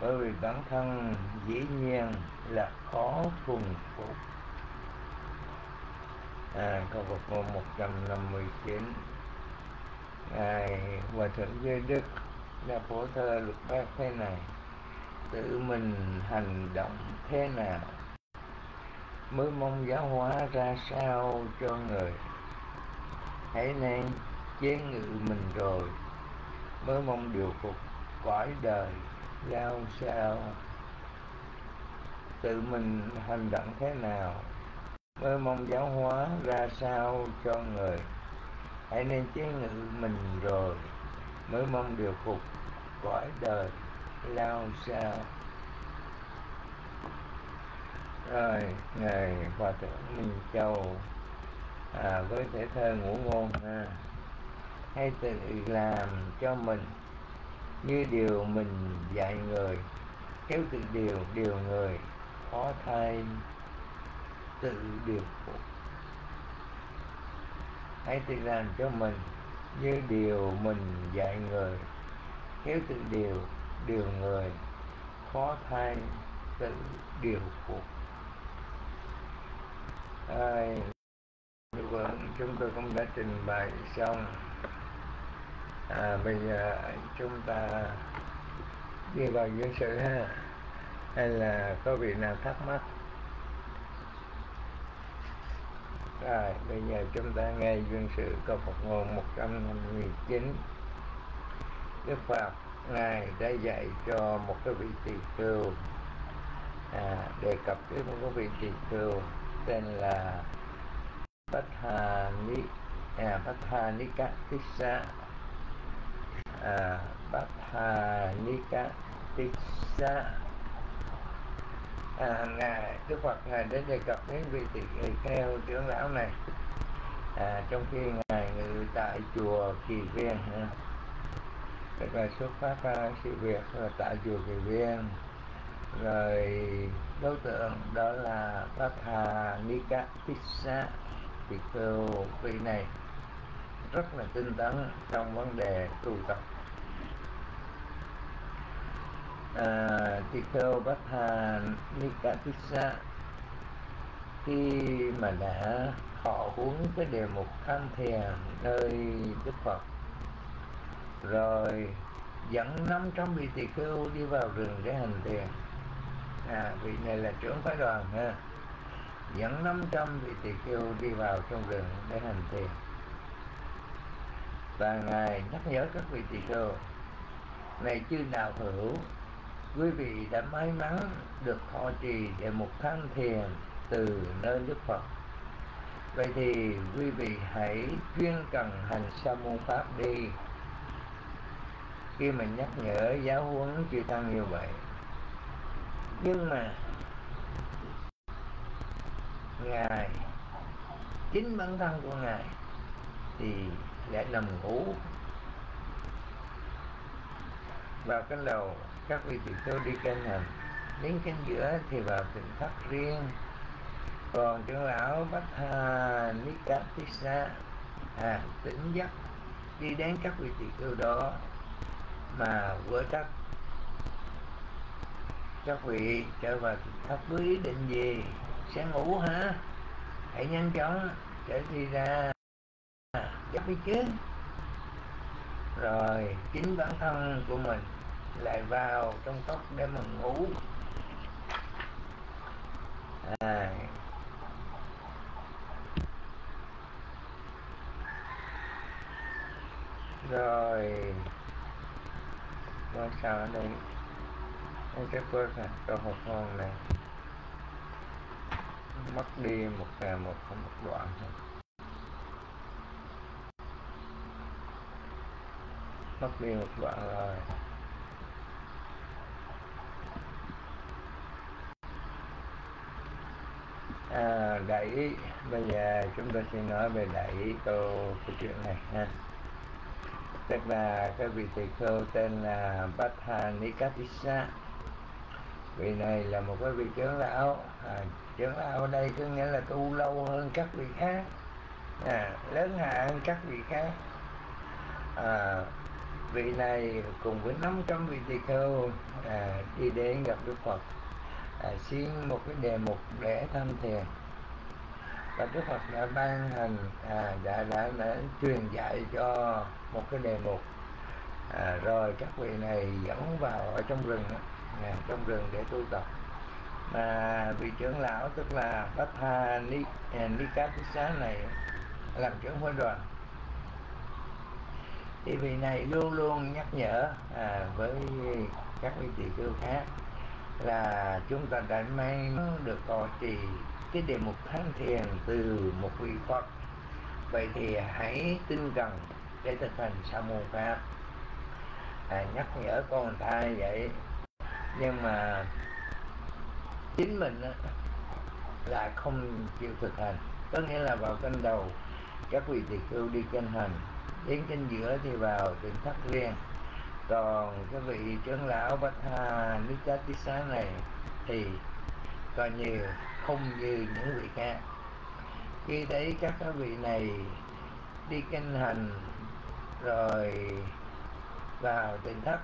Speaker 1: Bởi vì bản thân dĩ nhiên là khó thuần phục à, câu Phật ngôn 159 Ngài Hòa Thượng Duy Đức là phổ thơ luật bát thế này. Tự mình hành động thế nào? Mới mong giáo hóa ra sao cho người? Hãy nên chế ngự mình rồi. Mới mong điều phục cõi đời lao sao? Tự mình hành động thế nào? Mới mong giáo hóa ra sao cho người. Hãy nên chế ngự mình rồi mới mong điều phục cõi đời lao sao. Rồi ngài hòa thượng minh châu à, với thể thơ ngũ ngôn ha hay tự làm cho mình như điều mình dạy người. Kéo từ điều điều người khó thay tự điều phục hãy tự làm cho mình như điều mình dạy người. Nếu tự điều điều người khó thay tự điều phục ai vâng, chúng tôi cũng đã trình bày xong. À, bây giờ chúng ta đi vào duyên sự ha. Hay là có vị nào thắc mắc? Rồi bây giờ chúng ta nghe duyên sự câu Phật ngôn 159 Đức Phật Ngài đã dạy cho một cái vị tỳ khưu à, đề cập đến một cái vị tỳ khưu tên là Bát Hà Ni à, Bát Hà Nika Tissa à, Bát Hà Tích Sa à, ngài Đức Phật ngài đến đề cập đến vị tỳ kheo trưởng lão này. À, trong khi ngài ngự tại chùa Kỳ Viên ha. tức là xuất phát ra sự việc là tại chùa Kỳ Viên. Rồi đối tượng đó là Bát Hà Nika Tissa thì kheo vị này rất là tinh tấn trong vấn đề tu tập à, tỳ kheo bát hà nikatissa khi mà đã thọ huống cái đề mục tham thiền nơi đức phật rồi dẫn 500 vị tỳ kheo đi vào rừng để hành thiền. À vị này là trưởng phái đoàn ha. Dẫn 500 vị tỳ kheo đi vào trong rừng để hành thiền. Và ngài nhắc nhở các vị tỳ kheo này chư đạo hữu quý vị đã may mắn được thọ trì để một thanh thiền từ nơi Đức Phật. Vậy thì quý vị hãy chuyên cần hành sa môn pháp đi. Khi mà nhắc nhở giáo huấn chư tăng như vậy. Nhưng mà ngài, chính bản thân của ngài thì lại nằm ngủ. Vào cái đầu các vị tỳ kheo đi canh hành đến canh giữa thì vào tỉnh thất riêng. Còn trưởng lão bách hà nikatissa à tỉnh giấc đi đến các vị tỳ kheo đó mà vỡ trách. Các vị trở vào tỉnh thất với ý định gì? Sẽ ngủ hả? Hãy nhanh chóng trở đi ra. Giấc đi chứ? Rồi, chính bản thân của mình lại vào trong tóc để mà ngủ. À, rồi. Rồi sao ở đây em sẽ bước à cho một con này. Mất đi một ngày một một đoạn thôi. Mất đi một đoạn rồi. Ờ, à, đại ý. Bây giờ chúng ta sẽ nói về đại ý câu câu chuyện này ha. Tức là cái vị thầy cô tên là Bát Hà vị này là một cái vị trưởng lão. À, trưởng lão ở đây có nghĩa là tu lâu hơn các vị khác. À, lớn hạ hơn các vị khác. À, vị này cùng với 500 vị tỳ kheo à, đi đến gặp Đức Phật à, xin một cái đề mục để tham thiền và Đức Phật đã ban hành à, đã, đã đã truyền dạy cho một cái đề mục. À, rồi các vị này dẫn vào ở trong rừng à, trong rừng để tu tập. Mà vị trưởng lão tức là Bát Hà Ni, à, Nikatissa này làm trưởng huấn đoàn. Thì vị này luôn luôn nhắc nhở à, với các vị tỳ kheo khác là chúng ta đã may mắn được có trì cái đề mục thánh thiền từ một vị Phật. Vậy thì hãy tin rằng để thực hành sa môn pháp. À, nhắc nhở con thai vậy. Nhưng mà chính mình là không chịu thực hành. Có nghĩa là vào kênh đầu các vị tỳ khưu đi kênh hành. Đến kênh giữa thì vào tỉnh thất riêng còn cái vị trưởng lão Bát Hà Nikatissa này thì coi như không như những vị khác. Khi thấy các cái vị này đi kinh hành rồi vào tỉnh thất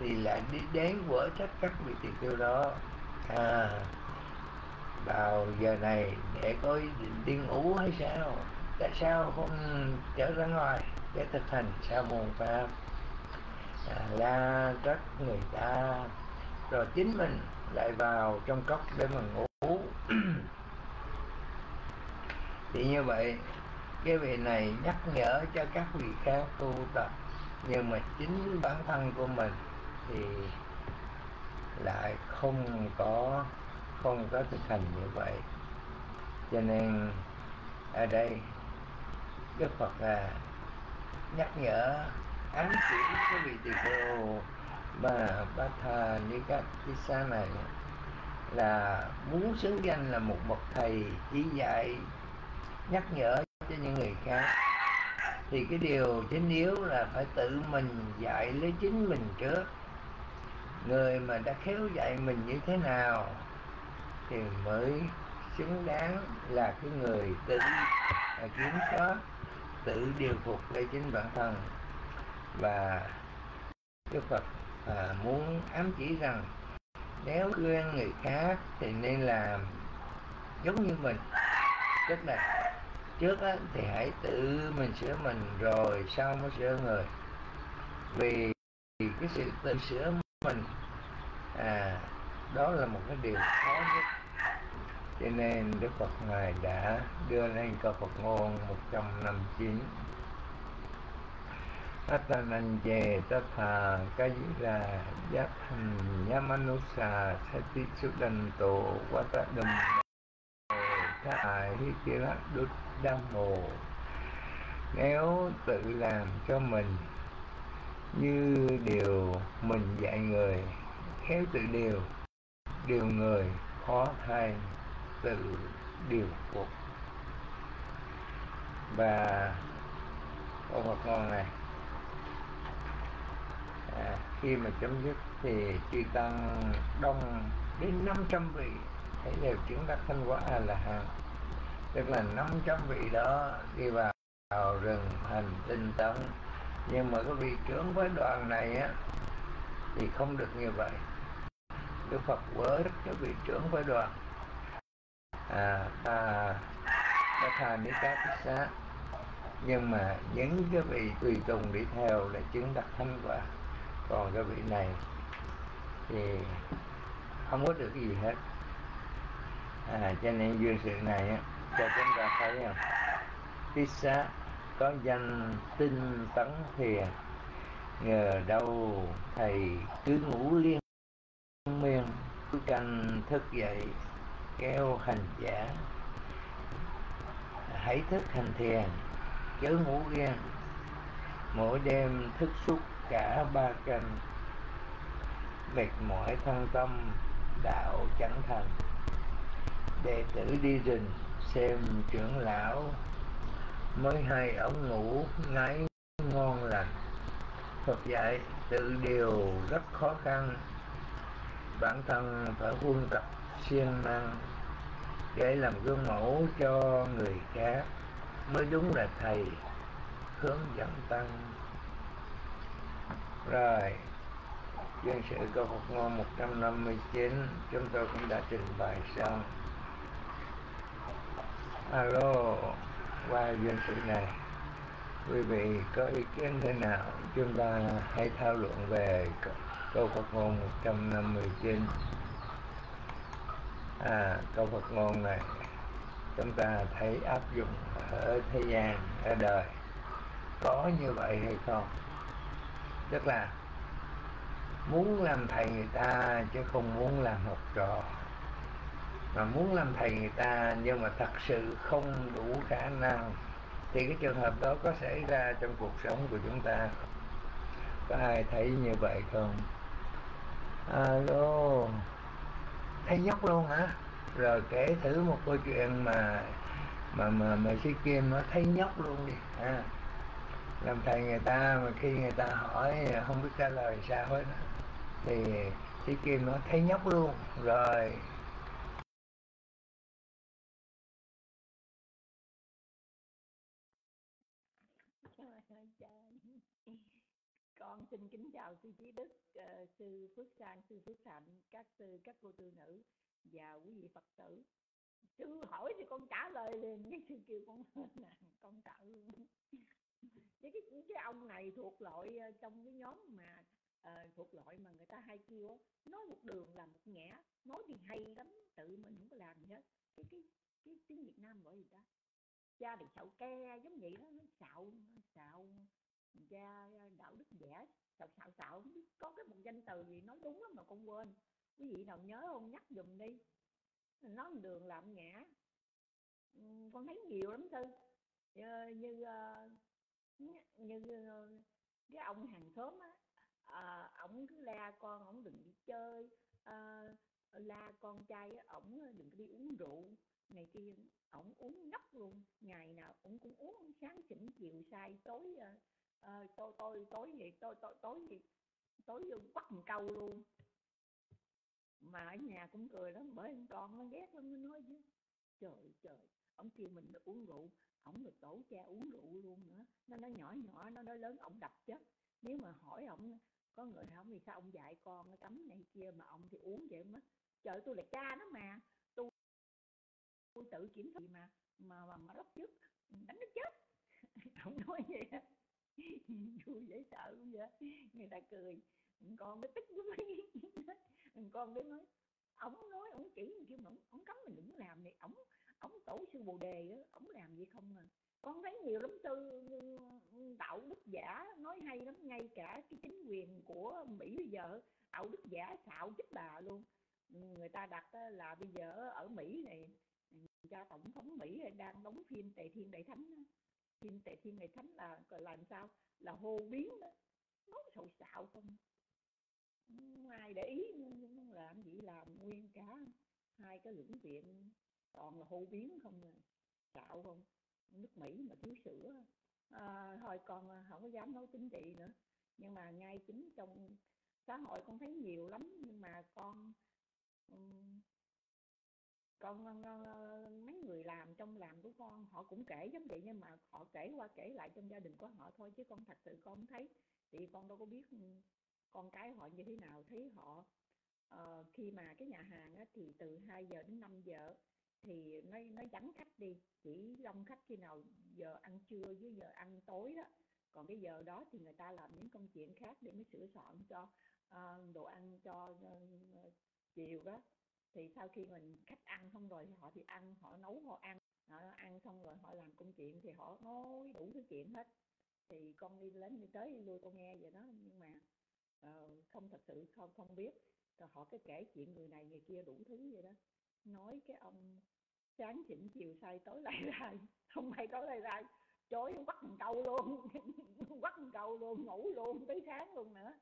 Speaker 1: thì lại đi đến vỡ trách các vị tỳ kheo đó. À vào giờ này để có ý định đi ngủ hay sao? Tại sao không trở ra ngoài để thực hành sa môn pháp? À, la rất người ta. Rồi chính mình lại vào trong cốc để mà ngủ. Thì như vậy cái vị này nhắc nhở cho các vị khác tu tập. Nhưng mà chính bản thân của mình thì lại không có không có thực hành như vậy. Cho nên ở đây đức phật là nhắc nhở án chỉ cái vị tỳ kheo mà các tha xa này là muốn xứng danh là một bậc thầy chỉ dạy, nhắc nhở cho những người khác. Thì cái điều chính yếu là phải tự mình dạy lấy chính mình trước. Người mà đã khéo dạy mình như thế nào thì mới xứng đáng là cái người tự kiểm soát, tự điều phục lấy chính bản thân và Đức Phật à, muốn ám chỉ rằng nếu khuyên người khác thì nên làm giống như mình. Tức là trước á, thì hãy tự mình sửa mình rồi sau mới sửa người. Vì cái sự tự sửa mình à đó là một cái điều khó nhất. Cho nên Đức Phật Ngài đã đưa lên câu Phật ngôn 159 Atananje tatha kayira yatham yamanusa sati sudanto watadam thai kira đút đam mồ nếu tự làm cho mình như điều mình dạy người khéo tự điều điều người khó thay tự điều phục và câu Phật ngon này à, khi mà chấm dứt thì chỉ tăng đông đến 500 vị thấy đều chứng đắc thanh quả a la hán tức là 500 vị đó đi vào, vào rừng hành tinh tấn. Nhưng mà cái vị trưởng với đoàn này á thì không được như vậy. Đức Phật với cái vị trưởng với đoàn. À ta đã thà đi các xá. Nhưng mà những cái vị tùy tùng đi theo là chứng đắc thanh quả còn cái vị này thì không có được gì hết. À, cho nên duyên sự này á, cho chúng ta thấy không xá có danh tinh tấn thiền nhờ đâu thầy cứ ngủ liên miên cứ canh thức dậy kêu hành giả. Hãy thức hành thiền chớ ngủ ghen mỗi đêm thức suốt cả ba cành mệt mỏi thân tâm đạo chẳng thành. Đệ tử đi rình xem trưởng lão. Mới hay ống ngủ, ngáy ngon lành. Phật dạy tự điều rất khó khăn. Bản thân phải quân tập siêng năng để làm gương mẫu cho người khác. Mới đúng là thầy hướng dẫn tăng rồi. Dân sự câu Phật ngôn 159 chúng tôi cũng đã trình bày xong. Alo qua dân sự này. Quý vị có ý kiến thế nào? Chúng ta hãy thảo luận về câu Phật ngôn 159 à, câu Phật ngôn này chúng ta thấy áp dụng ở thế gian ở đời. Có như vậy hay không? Tức là muốn làm thầy người ta chứ không muốn làm học trò. Mà muốn làm thầy người ta nhưng mà thật sự không đủ khả năng thì cái trường hợp đó có xảy ra trong cuộc sống của chúng ta. Có ai thấy như vậy không? Alo. Thấy nhóc luôn hả? Rồi kể thử một câu chuyện mà mà mà mà sĩ kim nó thấy nhóc luôn đi. À, làm thầy người ta mà khi người ta hỏi không biết trả lời sao hết thì sĩ kim nó thấy nhóc luôn. Rồi.
Speaker 3: Con xin kính chào sư trí đức uh, sư phước sang sư phước Thạnh, các sư các cô tư nữ và quý vị phật tử. Sư hỏi thì con trả lời liền với sư kêu con con sợ với cái cái ông này thuộc loại ờ, trong cái nhóm mà uh, thuộc loại mà người ta hay kêu nói một đường là một ngã nói thì hay lắm tự mình không có làm gì hết. Cái cái cái tiếng Việt Nam gọi gì đó cha thì xạo ke giống vậy đó nó xạo xạo cha đạo đức giả xạo xạo xạo không biết có cái một danh từ gì nói đúng lắm mà con quên. Quý vị nào nhớ không nhắc dùm đi. Nói đường làm ngã. Ừ, con thấy nhiều lắm sư ờ, như như, như, như cái ông hàng xóm á à, ổng cứ la con ổng đừng đi chơi à, la con trai á ổng đừng đi uống rượu này kia ổng uống ngốc luôn. Ngày nào ổng cũng uống sáng chỉnh chiều say tối à, tôi tôi tối gì tôi tôi tối gì tối vô bắt một câu luôn. Mà ở nhà cũng cười lắm bởi con nó ghét lắm nó nói chứ trời trời ông kêu mình được uống rượu ổng được tổ cha uống rượu luôn nữa. Nó nói nhỏ nhỏ nó nói lớn ổng đập chết. Nếu mà hỏi ổng có người hỏi vì sao ông dạy con cái tấm này kia mà ông thì uống vậy mất. Trời tôi là cha nó mà. Tôi tôi tự kiểm thị mà mà mà, mà lúc trước đánh nó chết. Ông nói vậy vui dễ sợ cũng vậy người ta cười. Con mới tức với mấy con mới nói ổng nói ổng chỉ kêu mà ổng cấm mình đừng làm này. Ổng ổng tổ sư bồ đề đó, ổng làm gì không à. Con thấy nhiều lắm tư đạo đức giả nói hay lắm ngay cả cái chính quyền của mỹ bây giờ đạo đức giả xạo chết bà luôn. Người ta đặt là bây giờ ở mỹ này cho tổng thống mỹ đang đóng phim tề thiên đại thánh phim tề thiên đại thánh là làm sao? Là hô biến đó nói sầu xạo không? Ai để ý làm gì làm nguyên cả hai cái lưỡng viện toàn là hô biến không gạo không? Nước Mỹ mà thiếu sữa. À, thôi con không có dám nói chính trị nữa. Nhưng mà ngay chính trong xã hội con thấy nhiều lắm. Nhưng mà con con, con mấy người làm trong làm của con họ cũng kể giống vậy nhưng mà họ kể qua kể lại trong gia đình của họ thôi. Chứ con thật sự con không thấy. Thì con đâu có biết con cái họ như thế nào. Thấy họ uh, khi mà cái nhà hàng á, thì từ 2 giờ đến 5 giờ thì nó nó vắng khách đi. Chỉ đông khách khi nào giờ ăn trưa với giờ ăn tối đó. Còn cái giờ đó thì người ta làm những công chuyện khác để mới sửa soạn cho uh, đồ ăn cho uh, chiều đó. Thì sau khi mình khách ăn xong rồi thì họ thì ăn họ nấu họ ăn. Họ ăn xong rồi họ làm công chuyện thì họ nói đủ thứ chuyện hết. Thì con đi đến đi tới đi lui con nghe vậy đó. Nhưng mà uh, không thật sự không không biết. Rồi họ cái kể chuyện người này người kia đủ thứ vậy đó nói cái ông sáng chỉnh chiều say tối lại lại không hay tối lại lại chối bắt một câu luôn bắt một câu luôn ngủ luôn tới sáng luôn nữa.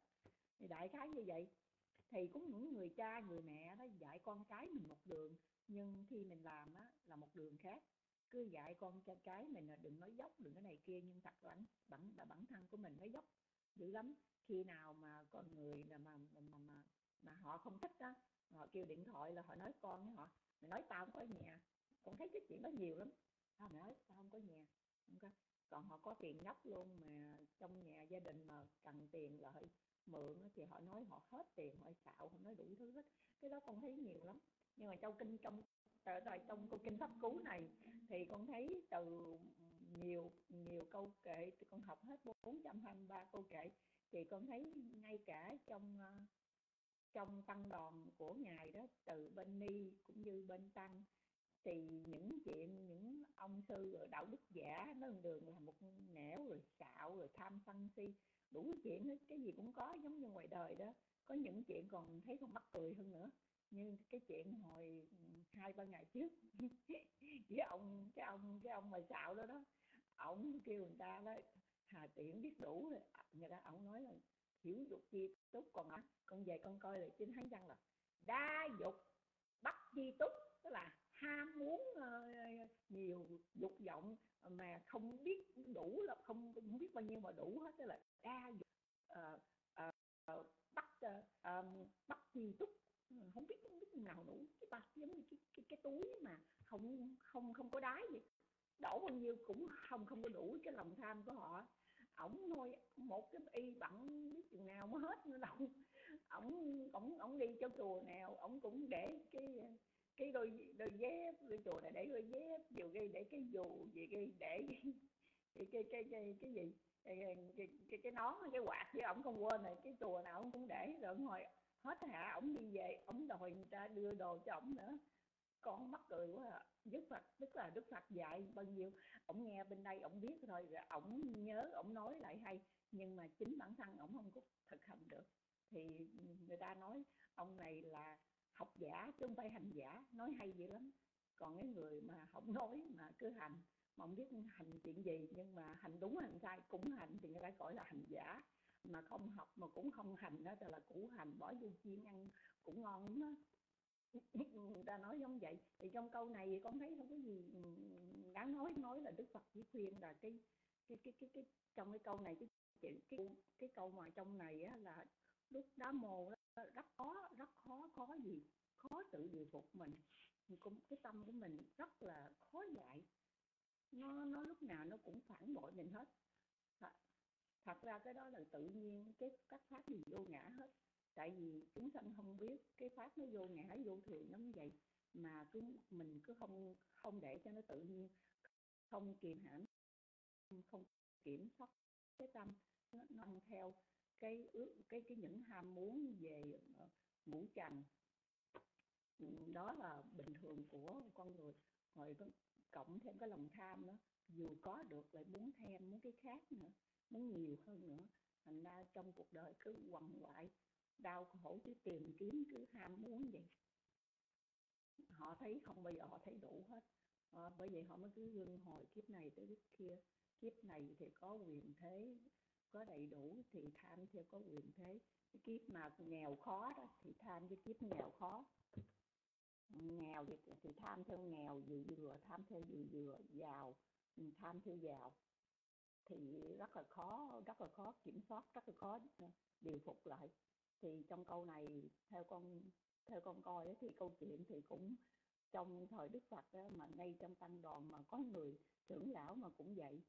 Speaker 3: Thì đại khái như vậy. Thì cũng những người cha người mẹ đó dạy con cái mình một đường nhưng khi mình làm á là một đường khác. Cứ dạy con cho cái mình là đừng nói dốc đừng cái này kia nhưng thật bản bản là bản thân của mình nói dốc. Dữ lắm. Khi nào mà con người là mà mà mà mà, mà họ không thích đó họ kêu điện thoại là họ nói, con với họ mày nói tao không có nhà. Con thấy cái chuyện đó nhiều lắm. Tao nói, tao không có nhà. Không có. Còn họ có tiền nhóc luôn mà trong nhà gia đình mà cần tiền lợi mượn thì họ nói họ hết tiền, họ xạo, họ nói đủ thứ hết. Cái đó con thấy nhiều lắm. Nhưng mà trong kinh, trong rồi trong câu kinh pháp cú này thì con thấy từ nhiều nhiều câu kệ con học hết 423 câu kệ. Thì con thấy ngay cả trong à, trong tăng đoàn của ngài đó, từ bên ni cũng như bên tăng, thì những chuyện, những ông sư rồi đạo đức giả, nó đường là một nẻo rồi xạo rồi tham sân si, đủ chuyện hết, cái gì cũng có, giống như ngoài đời đó. Có những chuyện còn thấy không mắc cười hơn nữa, như cái chuyện hồi ừ, hai ba ngày trước, cái ông cái ông cái ông mà xạo đó đó, ổng kêu người ta đó, hà tiện biết đủ rồi. À, người ta, ổng nói là hiểu dục chi túc còn à, con về con coi lại trên thánh văn là đa dục bắt chi túc. Tức là ham muốn uh, nhiều dục vọng mà không biết đủ là không không biết bao nhiêu mà đủ hết. Tức là đa dục uh, uh, bắt uh, um, bắt chi túc. Ừ, không biết không biết nào đủ. Cái bạc giống như cái, cái cái túi mà không không không có đáy vậy. Đổ bao nhiêu cũng không không có đủ cái lòng tham của họ ổng thôi một cái y bận biết chừng nào mới hết nữa đâu ổng ổng ổng đi cho chùa nào ổng cũng để cái cái đôi đôi dép đôi chùa này để đôi dép nhiều gây để cái dù gì gây để cái cái cái cái, cái gì? Cái cái, cái cái nón cái quạt với ổng không quên rồi cái chùa nào ổng cũng để. Rồi ngồi hết hạ ổng đi về ổng đòi người ta đưa đồ cho ổng nữa. Con mắc cười quá à. Đức Phật tức là Đức Phật dạy bao nhiêu? Ổng nghe bên đây ổng biết thôi, rồi ổng nhớ, ổng nói lại hay. Nhưng mà chính bản thân ổng không có thực hành được. Thì người ta nói ông này là học giả chứ không phải hành giả. Nói hay vậy lắm. Còn cái người mà không nói mà cứ hành, mà không biết hành chuyện gì, nhưng mà hành đúng hành sai, cũng hành thì người ta gọi là hành giả. Mà không học mà cũng không hành đó là củ hành, bỏ vô chiên ăn cũng ngon lắm đó người ta nói giống vậy. Thì trong câu này con thấy không có gì đáng nói nói là đức phật chỉ khuyên là cái cái cái cái, cái trong cái câu này cái cái cái, cái câu mà trong này á, là lúc đá mồ đó, rất khó rất khó khó gì khó tự điều phục mình. Cũng cái tâm của mình rất là khó dạy. Nó nó lúc nào nó cũng phản bội mình hết. Thật, thật ra cái đó là tự nhiên cái các pháp gì vô ngã hết. Tại vì chúng sanh không biết cái pháp nó vô ngã vô thường nó như vậy. Mà cứ mình cứ không không để cho nó tự nhiên không kiềm hãm không kiểm soát cái tâm nó, nó theo cái ước, cái cái những ham muốn về ờ, ngũ trần. Ừ, đó là bình thường của con người. Rồi cộng thêm cái lòng tham đó dù có được lại muốn thêm muốn cái khác nữa muốn nhiều hơn nữa thành ra trong cuộc đời cứ quằn quại đau khổ cứ tìm kiếm cứ ham muốn vậy. Họ thấy không bao giờ họ thấy đủ hết à, bởi vậy họ mới cứ luân hồi kiếp này tới kiếp kia. Kiếp này thì có quyền thế có đầy đủ thì tham theo có quyền thế. Cái kiếp mà nghèo khó đó thì tham cái kiếp nghèo khó. Nghèo thì, thì tham theo nghèo vừa vừa tham theo vừa vừa giàu ừ, tham theo giàu. Thì rất là khó rất là khó kiểm soát rất là khó ừ, điều phục lại. Thì trong câu này theo con theo con coi ấy, thì câu chuyện thì cũng trong thời Đức Phật đó, mà ngay trong tăng đoàn mà có người trưởng lão mà cũng vậy.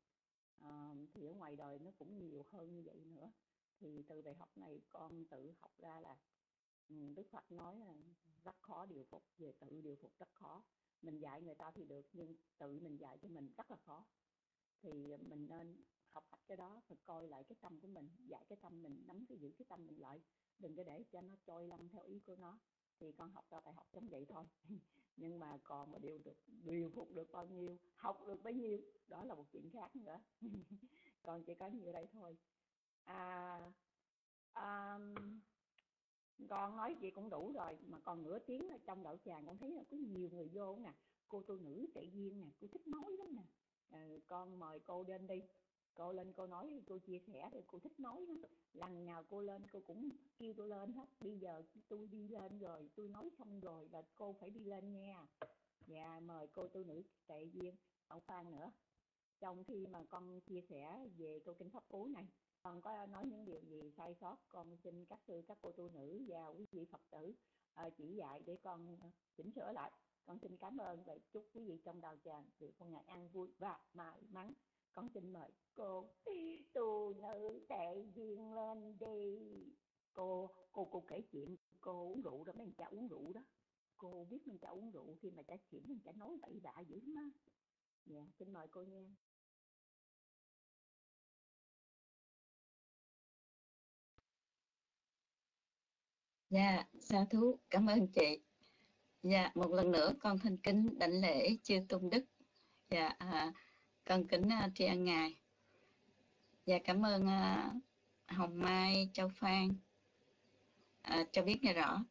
Speaker 3: À, thì ở ngoài đời nó cũng nhiều hơn như vậy nữa. Thì từ bài học này con tự học ra là ừ, Đức Phật nói là rất khó điều phục về tự điều phục rất khó. Mình dạy người ta thì được nhưng tự mình dạy cho mình rất là khó. Thì mình nên học cách cái đó và coi lại cái tâm của mình dạy cái tâm mình nắm cái giữ cái tâm mình lại. Đừng có để cho nó trôi lăn theo ý của nó. Thì con học ra bài học giống vậy thôi. nhưng mà còn mà điều được điều phục được bao nhiêu học được bấy nhiêu đó là một chuyện khác nữa. Còn chỉ có như đây thôi. À, à con nói gì cũng đủ rồi mà còn nửa tiếng ở trong đậu tràng con thấy là có nhiều người vô nè. Cô tu nữ chạy viên nè cô thích nói lắm nè. À, con mời cô lên đi cô lên cô nói cô chia sẻ thì cô thích nói lắm. Lần nào cô lên cô cũng kêu tôi lên hết. Bây giờ tôi đi lên rồi tôi nói xong rồi là cô phải đi lên nha. Và mời cô tu nữ tệ viên ông phan nữa. Trong khi mà con chia sẻ về câu kinh pháp cú này con có nói những điều gì sai sót con xin các sư các cô tu nữ và quý vị phật tử uh, chỉ dạy để con chỉnh sửa lại. Con xin cảm ơn và chúc quý vị trong đào tràng được một ngày ăn vui và may mắn con xin mời cô tu nữ tệ duyên lên đi cô cô cô kể chuyện cô uống rượu đó mấy anh cha uống rượu đó cô biết mình cha uống rượu khi mà cha xỉn mình cha nói bậy bạ dữ lắm á dạ xin mời cô nha
Speaker 11: Dạ, sa thú, cảm ơn chị. Dạ, một lần nữa con thanh kính đảnh lễ chư tôn đức. Dạ, à, con kính uh, tri ân ngài. và cảm ơn uh, Hồng Mai, Châu Phan à, cho biết nghe rõ.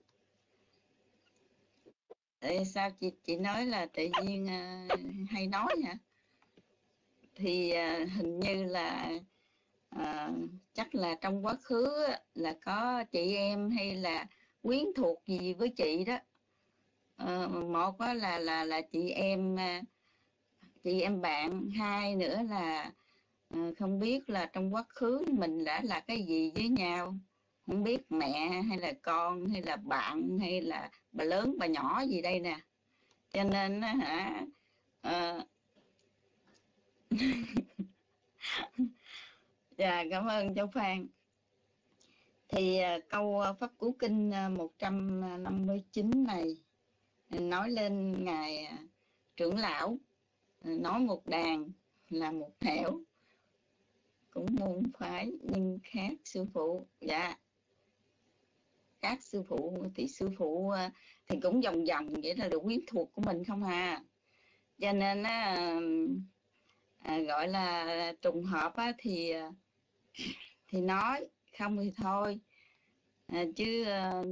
Speaker 11: Tại sao chị chị nói là tự nhiên uh, hay nói hả? Thì uh, hình như là à, chắc là trong quá khứ là có chị em hay là quyến thuộc gì với chị đó à, một là là là chị em ờ, chị em bạn hai nữa là ờ, không biết là trong quá khứ mình đã là cái gì với nhau? Không biết mẹ hay là con hay là bạn hay là bà lớn bà nhỏ gì đây nè. Cho nên hả à, Dạ, cảm ơn cháu Phan. Thì ờ, câu Pháp Cú Kinh 159 này nói lên ngài trưởng lão nói một đàn là một nẻo cũng môn phái nhưng khác sư phụ. Dạ. Các sư phụ thì sư phụ à, thì cũng vòng vòng vậy là được quyến thuộc của mình không à. Cho nên á à, gọi là trùng hợp á, thì à, thì nói không thì thôi. À, chứ à,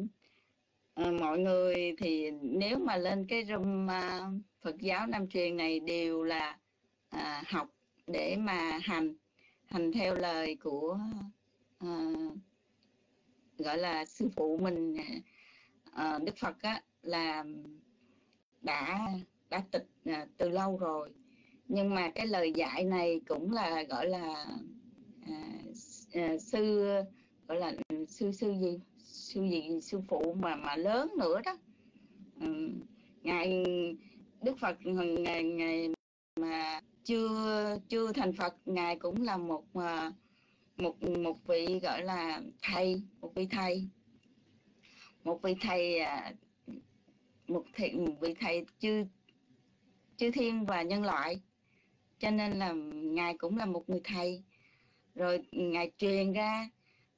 Speaker 11: mọi người thì nếu mà lên cái room à, Phật giáo Nam truyền này đều là à, học để mà hành hành theo lời của à, gọi là sư phụ mình à, Đức Phật á, là đã đã tịch à, từ lâu rồi nhưng mà cái lời dạy này cũng là gọi là à, à, sư gọi là sư sư gì sư gì sư phụ mà mà lớn nữa đó ừ. ngài đức phật ngày ngày mà chưa chưa thành phật ngài cũng là một à, một một vị gọi là thầy một vị thầy. Một vị thầy à, một thầy một vị thầy chư chư thiên và nhân loại. Cho nên là ngài cũng là một người thầy. Rồi ngài truyền ra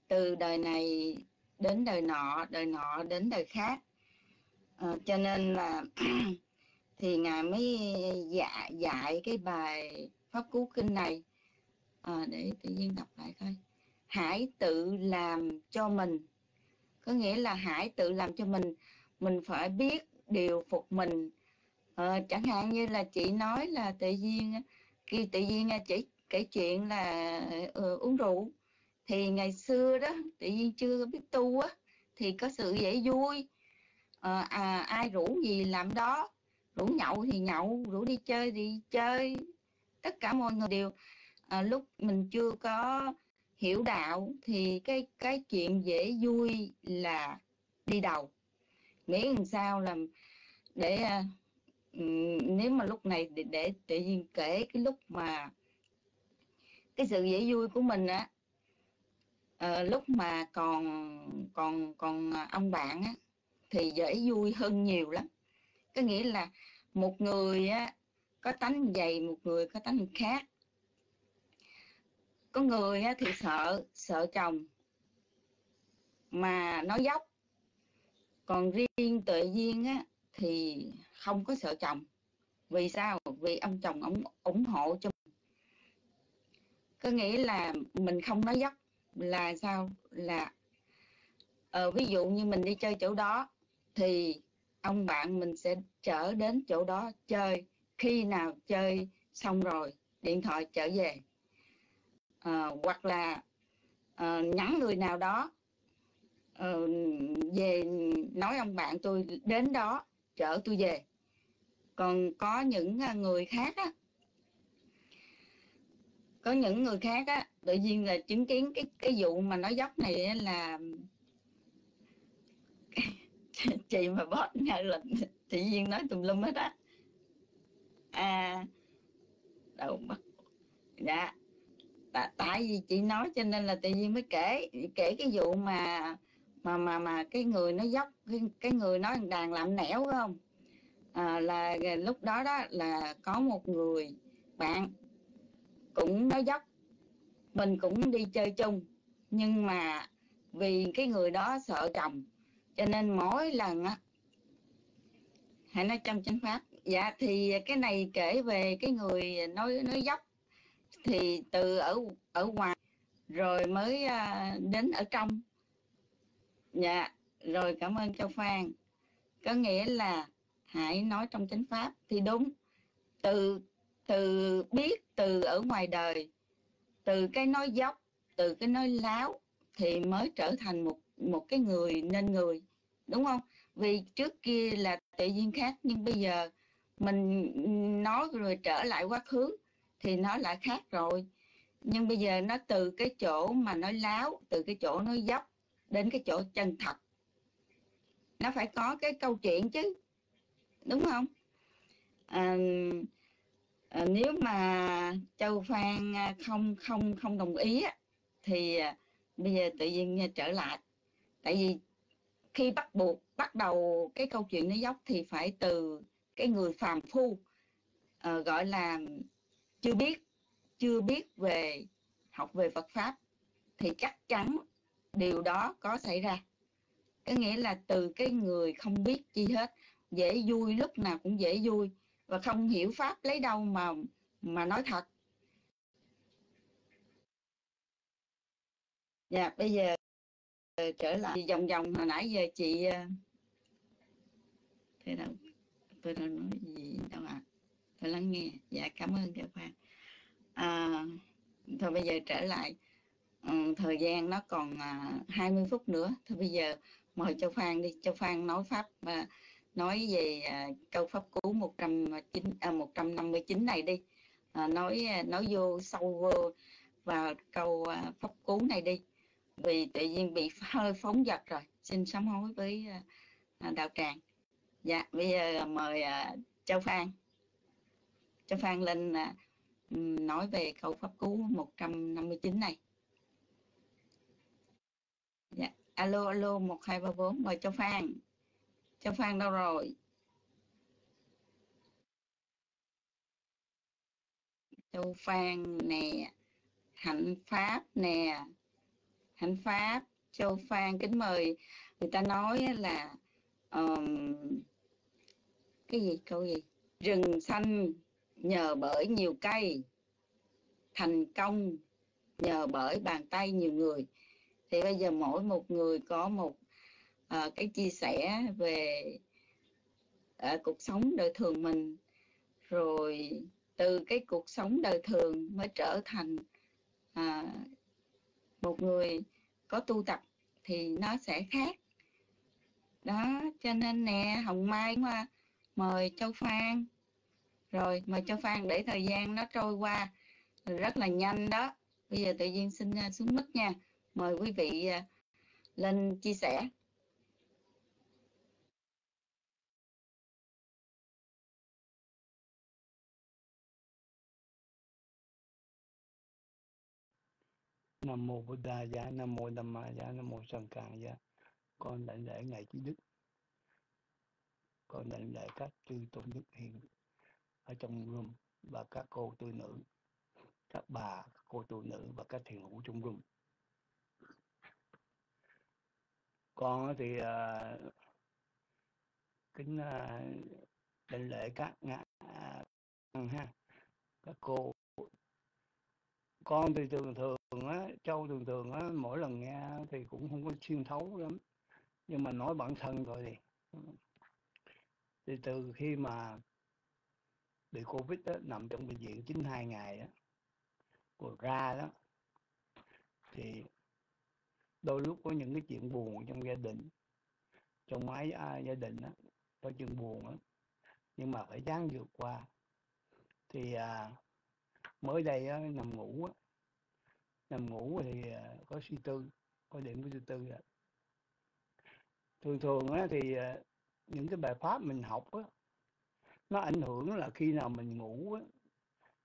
Speaker 11: từ đời này đến đời nọ đời nọ đến đời khác. À, cho nên là thì ngài mới dạy dạy cái bài pháp cú kinh này. À, để tự nhiên đọc lại coi. Hãy tự làm cho mình. Có nghĩa là hãy tự làm cho mình. Mình phải biết điều phục mình. À, chẳng hạn như là chị nói là tự nhiên khi tự nhiên chị kể chuyện là uh, uống rượu thì ngày xưa đó tự nhiên chưa biết tu á thì có sự dễ vui. À, à, ai rủ gì làm đó rủ nhậu thì nhậu rủ đi chơi thì chơi. Tất cả mọi người đều à, lúc mình chưa có hiểu đạo thì cái cái chuyện dễ vui là đi đầu. Miễn làm sao làm để à, nếu mà lúc này để, để tự nhiên kể cái lúc mà cái sự dễ vui của mình á à, lúc mà còn còn còn à, ông bạn á thì dễ vui hơn nhiều lắm có nghĩa là một người á có tánh dày một người có tánh khác. Có người á thì sợ sợ chồng mà nói dốc. Còn riêng tự nhiên á thì không có sợ chồng. Vì sao? Vì ông chồng ông ủng hộ cho mình. Có nghĩa là mình không nói dốc là sao? Là ờ, ví dụ như mình đi chơi chỗ đó thì ông bạn mình sẽ chở đến chỗ đó chơi. Khi nào chơi xong rồi điện thoại trở về. À, hoặc là à, nhắn người nào đó à, về nói ông bạn tôi đến đó chở tôi về. Còn có những người khác á có những người khác á tự nhiên là chứng kiến cái cái vụ mà nói dốc này là chị mà bót nghe là chị duyên nói tùm lum hết á. À đầu mất dạ. Tại, tại vì chị nói cho nên là tự nhiên mới kể kể cái vụ mà mà mà mà cái người nó dốc cái, cái người nói đàn làm nẻo phải không? À, là lúc đó đó là có một người bạn cũng nói dốc. Mình cũng đi chơi chung nhưng mà vì cái người đó sợ chồng cho nên mỗi lần á, hãy nói trong chánh pháp. Dạ thì cái này kể về cái người nói nói dốc. Thì từ ở ở ngoài, rồi mới à, đến ở trong. Dạ rồi cảm ơn châu phan. Có nghĩa là hãy nói trong chánh pháp. Thì đúng, từ từ biết từ ở ngoài đời, từ cái nói dốc, từ cái nói láo thì mới trở thành một một cái người nên người đúng không? Vì trước kia là tự nhiên khác nhưng bây giờ mình nói rồi trở lại quá khứ thì nó lại khác rồi. Nhưng bây giờ nó từ cái chỗ mà nó láo từ cái chỗ nó dốc đến cái chỗ chân thật. Nó phải có cái câu chuyện chứ đúng không? À, à, nếu mà châu phan à, không không không đồng ý thì à, bây giờ tự nhiên trở lại tại vì khi bắt buộc bắt đầu cái câu chuyện nó dốc thì phải từ cái người phàm phu uh, gọi là chưa biết chưa biết về học về Phật pháp thì chắc chắn điều đó có xảy ra. Có nghĩa là từ cái người không biết chi hết dễ vui lúc nào cũng dễ vui và không hiểu pháp lấy đâu mà mà nói thật. Dạ bây giờ Ờ, trở lại. Vòng vòng hồi nãy giờ chị ờ, thế đâu tôi đang nói gì đâu ạ? À? tôi lắng nghe. Dạ cảm ơn các bạn. À, thôi bây giờ trở lại. Ừ, thời gian nó còn à, 20 phút nữa. Thôi bây giờ mời châu phan đi. Châu phan nói pháp và nói về à, câu pháp cú 109 à, 159 này đi. À, nói nói vô sâu vô vào câu à, pháp cú này đi vì tự nhiên bị hơi phóng dật rồi, xin sám hối với à, à, đạo tràng. Dạ bây giờ mời à, châu phan. Châu phan lên nói về câu pháp cú 159 này. Dạ alo alo, một hai ba bốn, mời châu phan. Châu phan đâu rồi? Châu phan nè, hạnh pháp nè hạnh pháp châu phan kính mời. Người ta nói là um, cái gì câu gì? Rừng xanh nhờ bởi nhiều cây thành công nhờ bởi bàn tay nhiều người. Thì bây giờ mỗi một người có một uh, cái chia sẻ về uh, cuộc sống đời thường mình. Rồi từ cái cuộc sống đời thường mới trở thành uh, một người có tu tập thì nó sẽ khác. Đó, cho nên nè, hồng mai mà mời châu phan. Rồi, mời châu phan để thời gian nó trôi qua rất là nhanh đó. Bây giờ tự nhiên xin à, xuống mic nha. Mời quý vị à, lên chia sẻ.
Speaker 13: Nam mô Buddha giá, Nam mô Dhamma giá, Nam mô Sankara giá. Con đảnh lễ ngài chí đức. Con đảnh lễ các chư tôn đức hiền ở trong room và các cô tu nữ, các bà, các cô tu nữ và các thiền hữu trong room. Con thì uh, kính uh, đảnh lễ các ngã uh, ha các cô con thì thường thường á châu thường thường á mỗi lần nghe thì cũng không có xuyên thấu lắm. Nhưng mà nói bản thân rồi thì thì từ khi mà bị covid đó, nằm trong bệnh viện 92 ngày đó, rồi ra đó thì đôi lúc có những cái chuyện buồn trong gia đình trong máy à, gia đình đó có chuyện buồn đó, nhưng mà phải dáng vượt qua. Thì à, mới đây á, nằm ngủ á, nằm ngủ thì à, có suy tư có điểm của suy tư rồi thường thường á, thì à, những cái bài pháp mình học á, nó ảnh hưởng là khi nào mình ngủ á,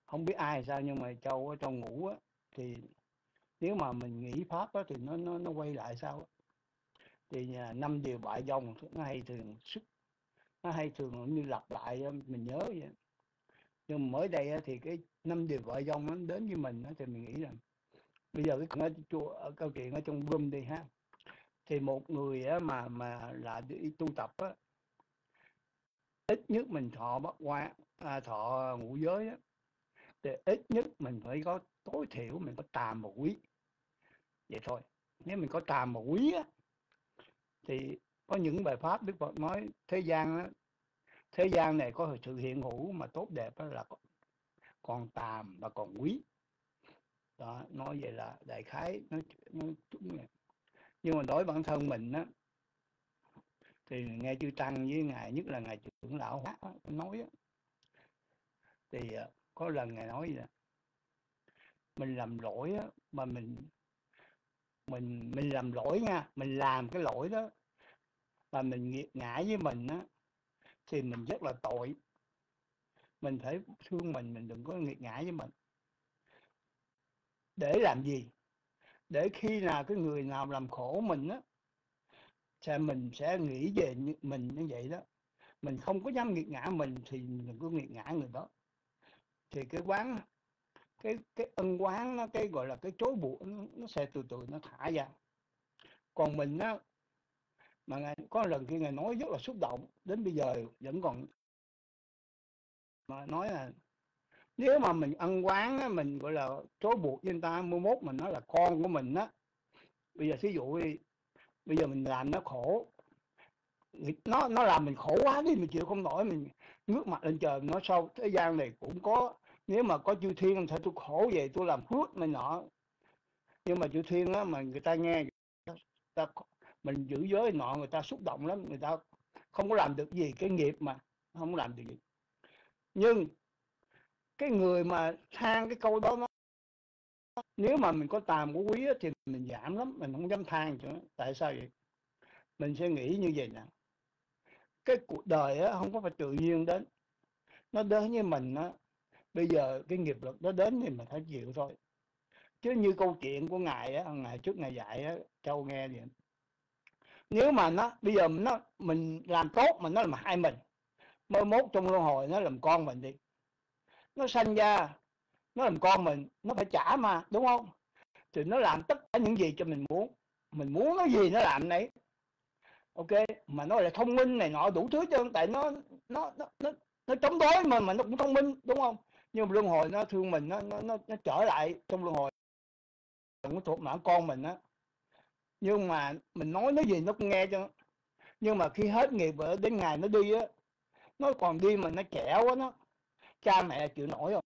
Speaker 13: không biết ai sao nhưng mà châu ở trong ngủ á, thì nếu mà mình nghĩ pháp á, thì nó nó nó quay lại sao á. thì à, năm điều bại dòng nó hay thường sức nó hay thường như lặp lại mình nhớ vậy nhưng mà mới đây á, thì cái năm điều vợ dòng nó đến với mình á, thì mình nghĩ rằng bây giờ cái ở, ở câu chuyện ở trong room đi ha. Thì một người á, mà mà là đi tu tập á, ít nhất mình thọ bắt qua à, thọ ngũ giới á, thì ít nhất mình phải có tối thiểu mình có tà một quý vậy thôi nếu mình có tà một quý á, thì có những bài pháp đức phật nói thế gian á, thế gian này có sự hiện hữu mà tốt đẹp đó là còn tàm và còn quý đó nói vậy là đại khái nó nó đúng này. nhưng mà đối bản thân mình á thì nghe chư tăng với ngài nhất là ngài trưởng lão hóa nói á, thì à, có lần ngài nói là mình làm lỗi á, mà mình mình mình làm lỗi nha mình làm cái lỗi đó mà mình nghiệt ngã với mình á thì mình rất là tội mình phải thương mình mình đừng có nghiệt ngã với mình để làm gì? Để khi nào cái người nào làm khổ mình á sẽ mình sẽ nghĩ về mình như vậy đó. Mình không có dám nghiệt ngã mình thì đừng có nghiệt ngã người đó. Thì cái quán cái cái ân quán nó cái gọi là cái chối buộc nó, nó sẽ từ từ nó thả ra. Còn mình á mà ngài có lần khi ngài nói rất là xúc động đến bây giờ vẫn còn mà nói là nếu mà mình ân quán á, mình gọi là trói buộc với người ta 21 mình nói là con của mình á bây giờ thí dụ đi bây giờ mình làm nó khổ nó nó làm mình khổ quá đi mình chịu không nổi mình ngước mặt lên trời nói sau thế gian này cũng có nếu mà có chư thiên sao tôi khổ vậy tôi làm phước này nọ. Nhưng mà chư thiên á mà người ta nghe người ta, mình giữ giới nọ người ta xúc động lắm người ta không có làm được gì cái nghiệp mà không có làm được gì. Nhưng cái người mà than cái câu đó nó, nếu mà mình có tàm của quý thì mình giảm lắm, mình không dám than nữa. Tại sao vậy? Mình sẽ nghĩ như vậy nè. Cái cuộc đời á không có phải tự nhiên đến. Nó đến với mình á, bây giờ cái nghiệp lực nó đến thì mình phải chịu thôi. Chứ như câu chuyện của ngài á, ngày trước ngài dạy á, châu nghe vậy. Nếu mà nó, bây giờ nó, mình làm tốt mà nó làm hại mình mới mốt trong luân hồi nó làm con mình đi nó sanh ra nó làm con mình nó phải trả mà đúng không? Thì nó làm tất cả những gì cho mình muốn. Mình muốn nó gì nó làm nấy. Ok mà nó là thông minh này nọ đủ thứ chứ tại nó nó nó nó, nó chống đối mà mà nó cũng thông minh đúng không? Nhưng mà luân hồi nó thương mình nó nó nó, nó trở lại trong luân hồi. Cũng thuộc mã con mình á. Nhưng mà mình nói nó gì nó cũng nghe cho nhưng mà khi hết nghiệp rồi đến ngày nó đi á nó còn đi mà nó trẻ quá nó cha mẹ chịu nổi không?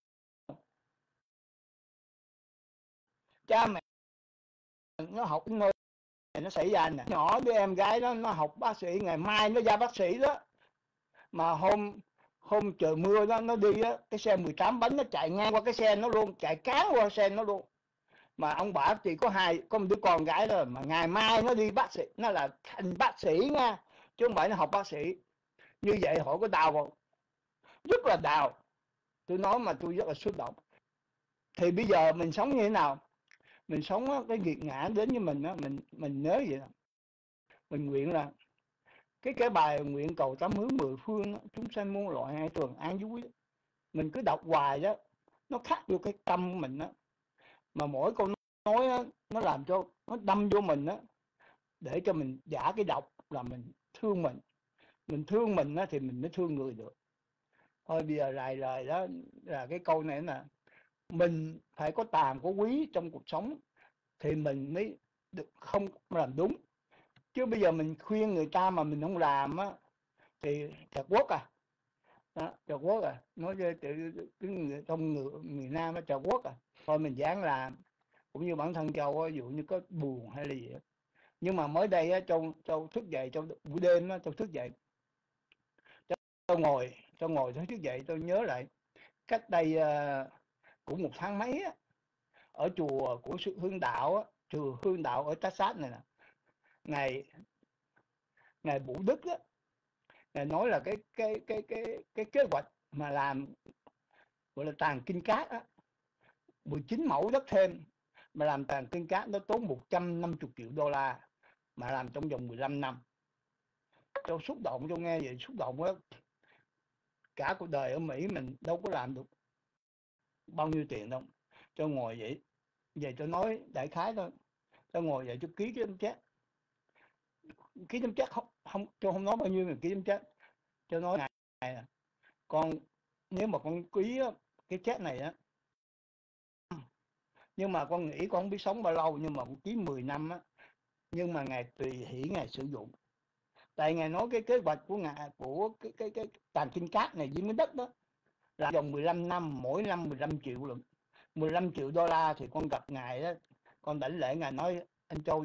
Speaker 13: Cha mẹ nó học ngôi nơi này nó xảy ra nè. Nhỏ đứa em gái đó nó học bác sĩ ngày mai nó ra bác sĩ đó. Mà hôm hôm trời mưa đó nó đi đó, cái xe 18 bánh nó chạy ngang qua cái xe nó luôn chạy cán qua xe nó luôn. Mà ông bà chỉ có hai có một đứa con gái thôi mà ngày mai nó đi bác sĩ nó là thành bác sĩ nha chứ không phải nó học bác sĩ. Như vậy họ có đau không? Rất là đau tôi nói mà tôi rất là xúc động. Thì bây giờ mình sống như thế nào? Mình sống á, cái nghiệt ngã đến với mình á mình mình nhớ vậy đó. mình nguyện là cái cái bài nguyện cầu tám hướng mười phương đó, chúng sanh muôn loại hai tuần an vui đó. mình cứ đọc hoài đó nó khắc vô cái tâm của mình á. Mà mỗi câu nói đó, nó làm cho nó đâm vô mình á để cho mình giả cái độc là mình thương mình. Mình thương mình á, thì mình mới thương người được thôi bây giờ lại lời đó là cái câu này nè. Mình phải có tàm có quý trong cuộc sống thì mình mới được không làm đúng. Chứ bây giờ mình khuyên người ta mà mình không làm á thì trật quốc à. Đó, trật quốc à. Nói với tự cái người trong người miền nam á trật quốc à. Thôi mình dán làm. Cũng như bản thân châu á ví dụ như có buồn hay là gì đó. nhưng mà mới đây á châu châu thức dậy trong buổi đêm á châu thức dậy. Châu ngồi tôi ngồi tôi thức dậy tôi nhớ lại cách đây uh, cũng một tháng mấy á ở chùa của sự hương đạo á chùa hương đạo ở Texas này nè. Ngày ngày Vũ Đức á ngài nói là cái cái cái cái cái kế hoạch mà làm gọi là tàn kinh cát á 19 mẫu đất thêm mà làm tàn kinh cát nó tốn 150 triệu đô la mà làm trong vòng 15 năm. Tôi xúc động tôi nghe vậy xúc động quá cả cuộc đời ở Mỹ mình đâu có làm được bao nhiêu tiền đâu. Cho ngồi vậy về tôi nói đại khái thôi. Tôi ngồi vậy tôi ký cái tấm chết ký tấm chết không không tôi không nói bao nhiêu mình ký tấm chết cho nói này, này à, con nếu mà con ký cái chết này á nhưng mà con nghĩ con không biết sống bao lâu nhưng mà con ký 10 năm á nhưng mà ngày tùy hỷ ngày sử dụng tại ngài nói cái kế hoạch của ngài, của cái cái cái tàn kinh cát này với miếng đất đó, là dòng 15 năm, mỗi năm 15 triệu lượng 15 triệu đô la thì con gặp ngài đó con đảnh lễ ngài nói, anh châu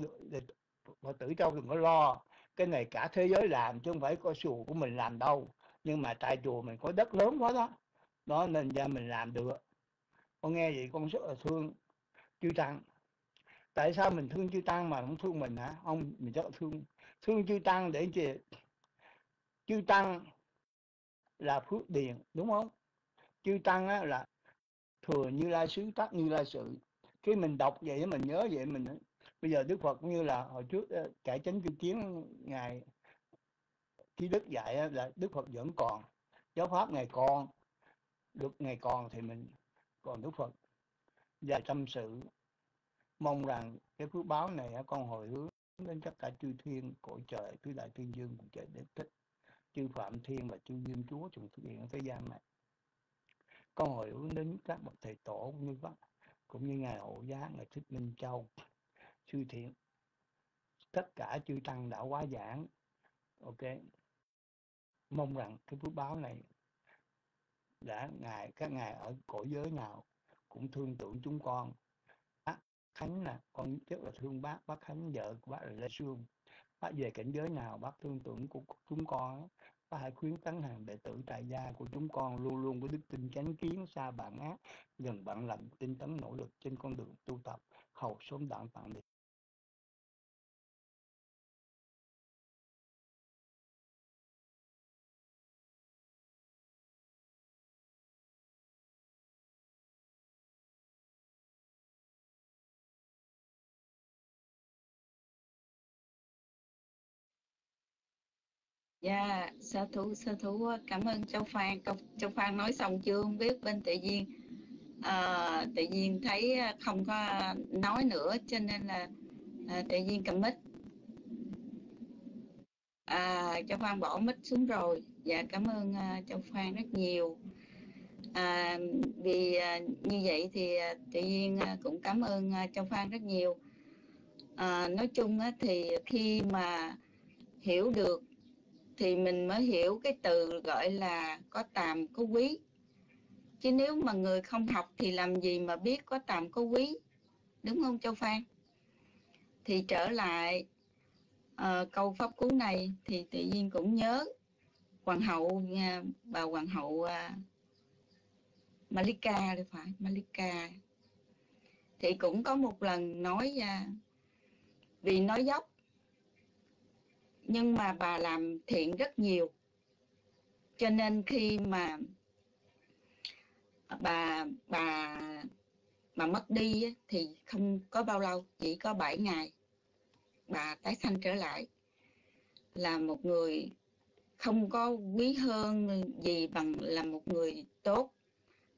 Speaker 13: và tử châu đừng có lo, cái này cả thế giới làm chứ không phải có chùa của mình làm đâu, nhưng mà tại chùa mình có đất lớn quá đó đó nên ra mình làm được. Con nghe vậy con rất là thương chư tăng. Tại sao mình thương chư tăng mà không thương mình hả? Ông, mình rất là thương thương chư tăng để gì chư tăng là phước điền đúng không? Chư tăng á, là thừa như lai xứ tác như lai sự. Khi mình đọc vậy mình nhớ vậy mình bây giờ đức phật cũng như là hồi trước cải chánh chư kiến ngài khi đức dạy là đức phật vẫn còn giáo pháp ngày còn được ngày còn thì mình còn đức phật. Và tâm sự mong rằng cái phước báo này con hồi hướng nên tất cả chư thiên, cõi trời, tứ đại thiên dương cùng trời đế thích chư phạm thiên và chư diêm chúa chúng thực hiện ở thế gian này. Con hồi hướng đến các bậc thầy tổ cũng như vậy cũng như ngài hộ giá, ngài thích minh châu. Sư thiện, tất cả chư tăng đã quá giảng. Ok. Mong rằng cái phước báo này đã, ngài, các ngài ở cõi giới nào cũng thương tưởng chúng con khánh nè, con rất là thương bác bác khánh vợ của bác là lê sương. Bác về cảnh giới nào, bác thương tưởng của chúng con bác hãy khuyến tấn hàng đệ tử tại gia của chúng con luôn luôn có đức tin chánh kiến xa bạn ác, gần bạn lành, tinh tấn nỗ lực trên con đường tu tập, hầu sớm đặng tặng Dạ,
Speaker 11: Dạ, sa thú, sa thú, ờ, cảm ơn Châu Phan. Châu, Châu Phan nói xong chưa? Không biết bên tự nhiên. À, tự nhiên thấy ờ, không có nói nữa cho nên là à, tự nhiên cầm mic. À, Châu Phan bỏ mic xuống rồi. Dạ, cảm ơn uh, Châu Phan rất nhiều. À, vì uh, như vậy thì uh, tự nhiên uh, cũng cảm ơn uh, Châu Phan rất nhiều. À, nói chung uh, thì khi mà hiểu được thì mình mới hiểu cái từ gọi là có tàm có quý. Chứ nếu mà người không học thì làm gì mà biết có tàm có quý? Đúng không châu phan? Thì trở lại uh, câu pháp cú này thì tự nhiên cũng nhớ hoàng hậu nha, bà hoàng hậu uh, Malika được phải Malika. Thì cũng có một lần nói uh, vì nói dốc nhưng mà bà làm thiện rất nhiều. Cho nên khi mà bà bà bà mất đi thì không có bao lâu, chỉ có 7 ngày, bà tái sanh trở lại. Là một người không có quý hơn gì bằng là một người tốt.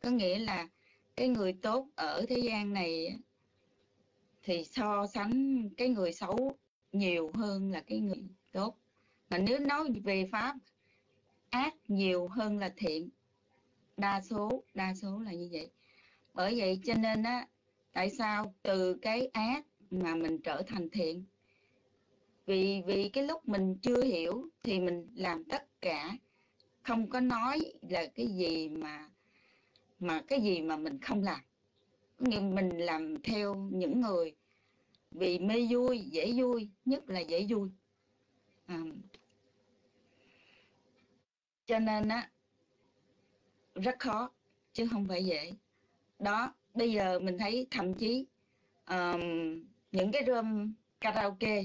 Speaker 11: Có nghĩa là cái người tốt ở thế gian này thì so sánh cái người xấu nhiều hơn là cái người tốt. Mà nếu nói về pháp, ác nhiều hơn là thiện. Đa số đa số là như vậy. Bởi vậy cho nên á, tại sao từ cái ác mà mình trở thành thiện? Vì vì cái lúc mình chưa hiểu thì mình làm tất cả. Không có nói là cái gì mà mà cái gì mà mình không làm. Nghĩa mình làm theo những người vì mê vui, dễ vui, nhất là dễ vui à, cho nên á rất khó chứ không phải dễ. Đó bây giờ mình thấy thậm chí um, những cái room karaoke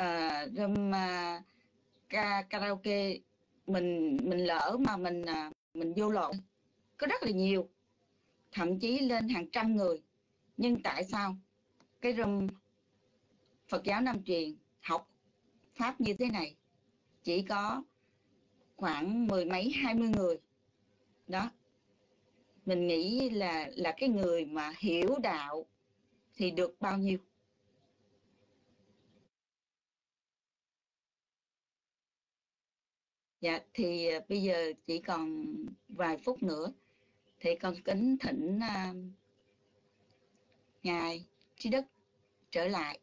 Speaker 11: uh, room à, uh, ka, karaoke mình mình lỡ mà mình uh, mình vô lộn có rất là nhiều. Thậm chí lên hàng trăm người. Nhưng tại sao? Cái room Phật giáo Nam truyền pháp như thế này. Chỉ có khoảng mười mấy hai mươi người. Đó. Mình nghĩ là là cái người mà hiểu đạo thì được bao nhiêu? Dạ thì à, bây giờ chỉ còn vài phút nữa thì con kính thỉnh uh, ngài trí đức trở lại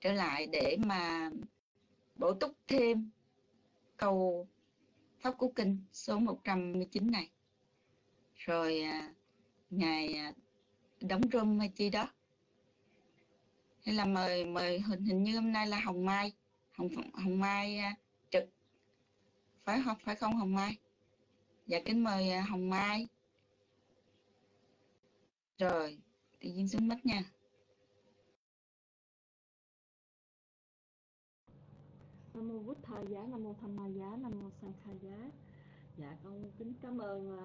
Speaker 11: trở lại để mà bổ túc thêm câu Pháp Cú Kinh số 119 này. Rồi à, Ngài à, đóng rung hay chi đó. Hay là mời mời hình hình như hôm nay là Hồng Mai, Hồng Hồng Mai à, trực. Phải không phải không Hồng Mai? Dạ kính mời à, Hồng Mai. Rồi, thì nhiên xuống mất nha.
Speaker 2: Nam mô bút thầy giá nam mô tham ma giá nam mô sang khai giá. Dạ con kính cảm ơn à,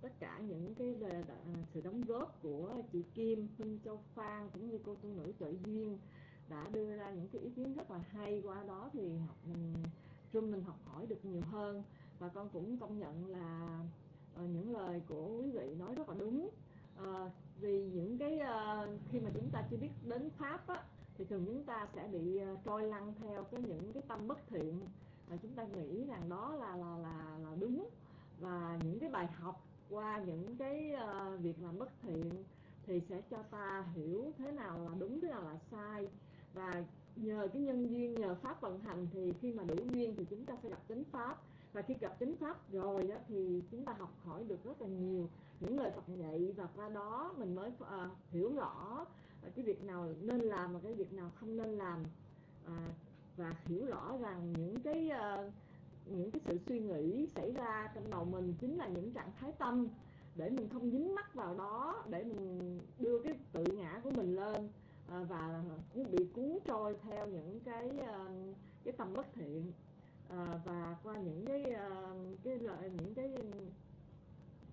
Speaker 2: tất cả những cái về à, sự đóng góp của chị Kim, Huynh Châu Phan cũng như cô tu nữ trợ duyên đã đưa ra những cái ý kiến rất là hay. Qua đó thì học mình chung mình học hỏi được nhiều hơn. Và con cũng công nhận là uh, những lời của quý vị nói rất là đúng. Uh, vì những cái uh, khi mà chúng ta chưa biết đến pháp á, thì thường chúng ta sẽ bị ờ, trôi lăn theo cái những cái tâm bất thiện và chúng ta nghĩ rằng đó là là là là đúng. Và những cái bài học qua những cái uh, việc làm bất thiện thì sẽ cho ta hiểu thế nào là đúng thế nào là sai. Và nhờ cái nhân duyên nhờ pháp vận hành thì khi mà đủ duyên thì chúng ta sẽ gặp chánh pháp. Và khi gặp chánh pháp rồi đó thì chúng ta học hỏi được rất là nhiều những lời Phật dạy. Và qua đó mình mới uh, hiểu rõ cái việc nào nên làm và cái việc nào không nên làm à, và hiểu rõ rằng những cái uh, những cái sự suy nghĩ xảy ra trong đầu mình chính là những trạng thái tâm để mình không dính mắc vào đó để mình đưa cái tự ngã của mình lên à, và cũng bị cuốn trôi theo những cái uh, cái tâm bất thiện. À, và qua những cái uh, cái lợi những cái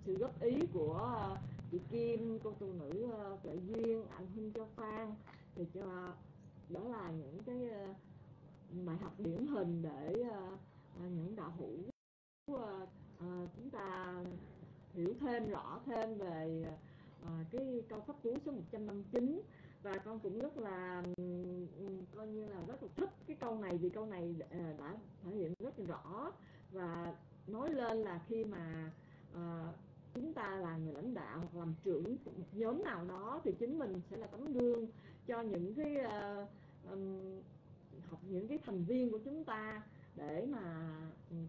Speaker 2: sự góp ý của uh, chị Kim cô tu nữ ờ, uh, trợ duyên anh huynh cho Phan thì cho đó là những cái ờ, bài học điển hình để ờ, những đạo hữu chúng ta hiểu thêm rõ thêm về cái câu pháp cú số 159 và con cũng rất là coi như là rất là thích cái câu này vì câu này đã thể hiện rất rõ và nói lên là khi mà uh, chúng ta là người lãnh đạo hoặc làm trưởng một nhóm nào đó thì chính mình sẽ là tấm gương cho những cái uh, um, học những cái thành viên của chúng ta để mà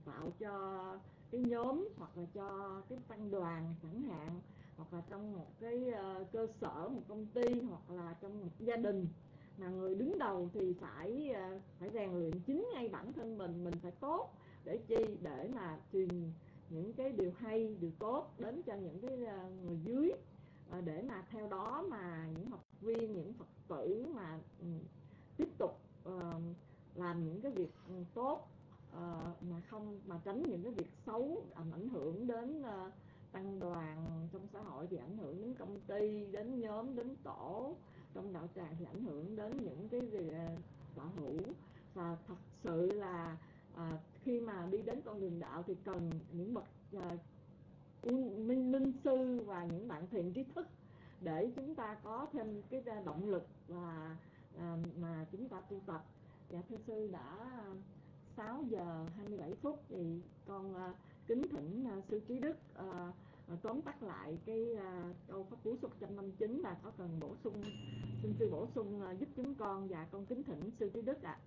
Speaker 2: tạo cho cái nhóm hoặc là cho cái tăng đoàn chẳng hạn hoặc là trong một cái uh, cơ sở một công ty hoặc là trong một gia đình. Mà người đứng đầu thì phải uh, phải rèn luyện chính ngay bản thân mình mình phải tốt để chi? Để mà truyền những cái điều hay điều tốt đến cho những cái ờ, người dưới ờ, để mà theo đó mà những học viên những phật tử mà ừ, tiếp tục ờ, làm những cái việc ừ, tốt mà không mà tránh những cái việc xấu làm ảnh hưởng đến tăng đoàn trong xã hội thì ảnh hưởng đến công ty đến nhóm đến tổ. Trong đạo tràng thì ảnh hưởng đến những cái gì sở hữu. Và thật sự là à, khi mà đi đến con đường đạo thì cần những bậc à, minh minh sư và những bạn thiện trí thức để chúng ta có thêm cái à, động lực và à, mà chúng ta tu tập dạ thưa sư đã 6 giờ 27 phút thì con uh, kính thỉnh uh, sư trí đức uh, tóm tắt lại cái uh, câu pháp cú số 159 là có cần bổ sung xin sư bổ sung uh, giúp chúng con và con kính thỉnh sư trí đức ạ. À.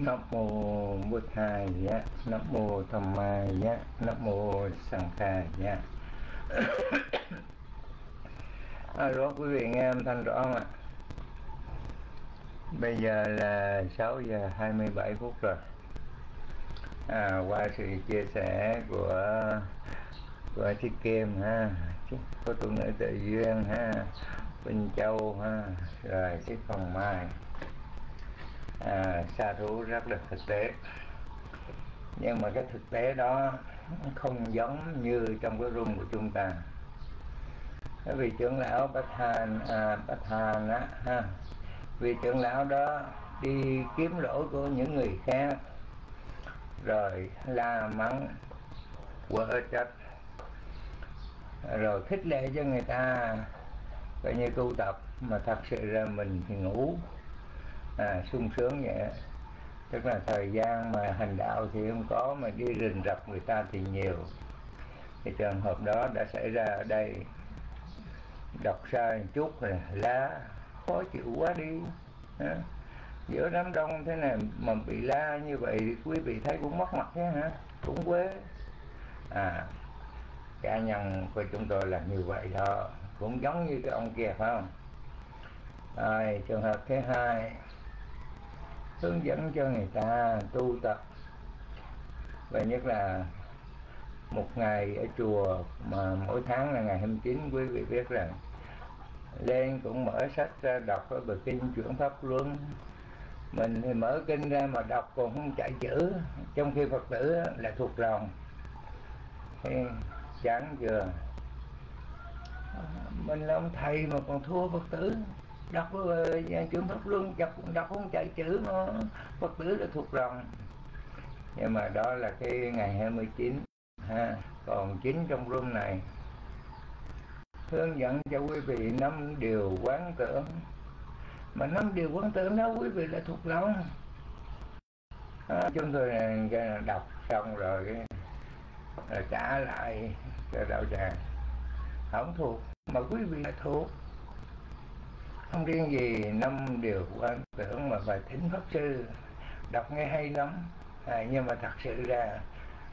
Speaker 1: Nam mô bổn Thầy giá, Nam mô Tham Ma giá, Nam mô sanh thầy giá. Alo quý vị nghe em thanh rõ không ạ? Bây giờ là 6 giờ 27 phút rồi. À, qua sự chia sẻ của của chị Kim ha, có tụi nữ tự duyên ha, Bình Châu ha, rồi chiếc Phòng Mai à, xa thú rất là thực tế. Nhưng mà cái thực tế đó không giống như trong cái room của chúng ta. Cái vị trưởng lão Bát Hàn à, Bát Hàn á ha. Vị trưởng lão đó đi kiếm lỗi của những người khác rồi la mắng quở trách rồi khích lệ cho người ta. Coi như tu tập mà thật sự ra mình thì ngủ à, sung sướng vậy tức là thời gian mà hành đạo thì không có mà đi rình rập người ta thì nhiều. Thì trường hợp đó đã xảy ra ở đây. Đọc sai một chút rồi lá khó chịu quá đi. À, giữa đám đông thế này mà bị la như vậy thì quý vị thấy cũng mất mặt thế hả? Cũng quê à cá nhân của chúng tôi là như vậy đó, cũng giống như cái ông kia phải không? Rồi trường hợp thứ hai hướng dẫn cho người ta tu tập. Và nhất là một ngày ở chùa mà mỗi tháng là ngày 29 quý vị biết rằng lên cũng mở sách ra đọc cái bờ kinh chuyển pháp luân. Mình thì mở kinh ra mà đọc còn không chạy chữ. Trong khi phật tử là thuộc lòng. Thì chán vừa. Mình là ông thầy mà còn thua phật tử đọc ờ, chuyển pháp luân đọc đọc không chạy chữ mà phật tử là thuộc lòng. Nhưng mà đó là cái ngày 29 ha. Còn chính trong room này hướng dẫn cho quý vị năm điều quán tưởng. Mà năm điều quán tưởng đó quý vị là thuộc lòng. À, chúng tôi đọc xong rồi rồi trả lại cho đạo tràng. Không thuộc mà quý vị là thuộc không riêng gì năm điều quan tưởng mà bài thính pháp sư. Đọc nghe hay lắm. À, nhưng mà thật sự ra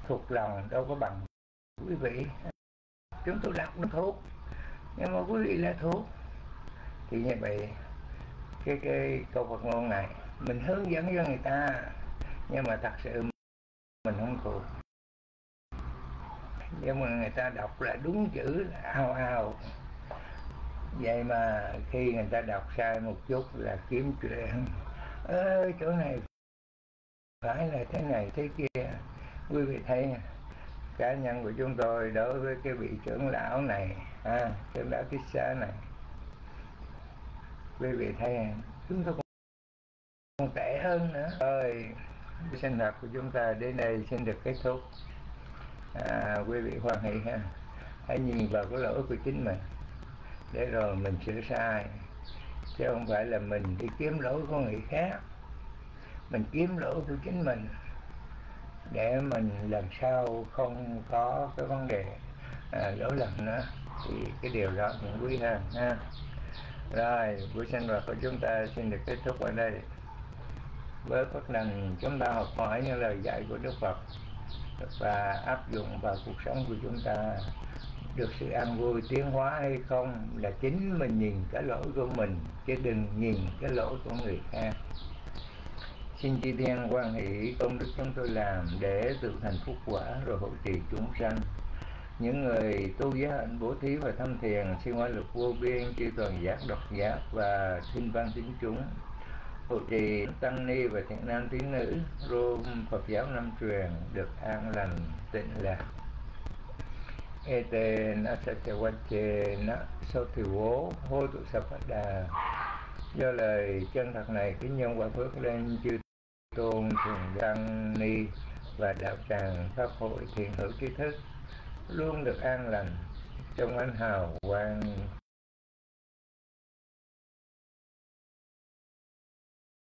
Speaker 1: thuộc lòng đâu có bằng quý vị. Chúng tôi đọc nó thuộc nhưng mà quý vị là thuộc. Thì như vậy cái cái câu Phật ngôn này mình hướng dẫn cho người ta nhưng mà thật sự mình không thuộc. Nhưng mà người ta đọc là đúng chữ là ao ao vậy mà khi người ta đọc sai một chút là kiếm chuyện. Ơ chỗ này phải là thế này thế kia. Quý vị thấy cá nhân của chúng tôi đối với cái vị trưởng lão này à, trưởng lão tích xá này quý vị thấy chúng tôi còn tệ hơn nữa. Ơi sinh hoạt của chúng ta đến đây xin được kết thúc. À, quý vị hoan hỷ ha. Hãy nhìn vào cái lỗi của chính mình để rồi mình sửa sai. Chứ không phải là mình đi kiếm lỗi của người khác. Mình kiếm lỗi của chính mình. Để mình làm sao không có cái vấn đề à, lỗi lầm nữa. Thì cái điều đó cũng quý hơn ha. Rồi buổi sinh hoạt của chúng ta xin được kết thúc ở đây. Với phước năng chúng ta học hỏi những lời dạy của đức phật và áp dụng vào cuộc sống của chúng ta được sự an vui tiến hóa hay không là chính mình nhìn cái lỗi của mình, chứ đừng nhìn cái lỗi của người khác. Xin chi thiên quan hỷ công đức chúng tôi làm để tự thành phúc quả rồi hộ trì chúng sanh. Những người tu giới hạnh bố thí và thâm thiền xin hóa lực vô biên, chư toàn giác, độc giác và thiên văn tín chúng, hộ trì tăng ni và thiện nam tín nữ, rôm phật giáo năm truyền, được an lành, tịnh lạc ete na sau na bố hô tụ sapada do lời chân thật này kính nhân quả phước lên chư tôn thường đăng ni và đạo tràng pháp hội thiện hữu trí thức, luôn được an lành trong ánh hào quang.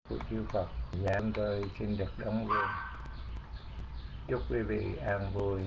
Speaker 1: Của chư Phật dạ tôi xin được đóng góp chúc quý vị an vui.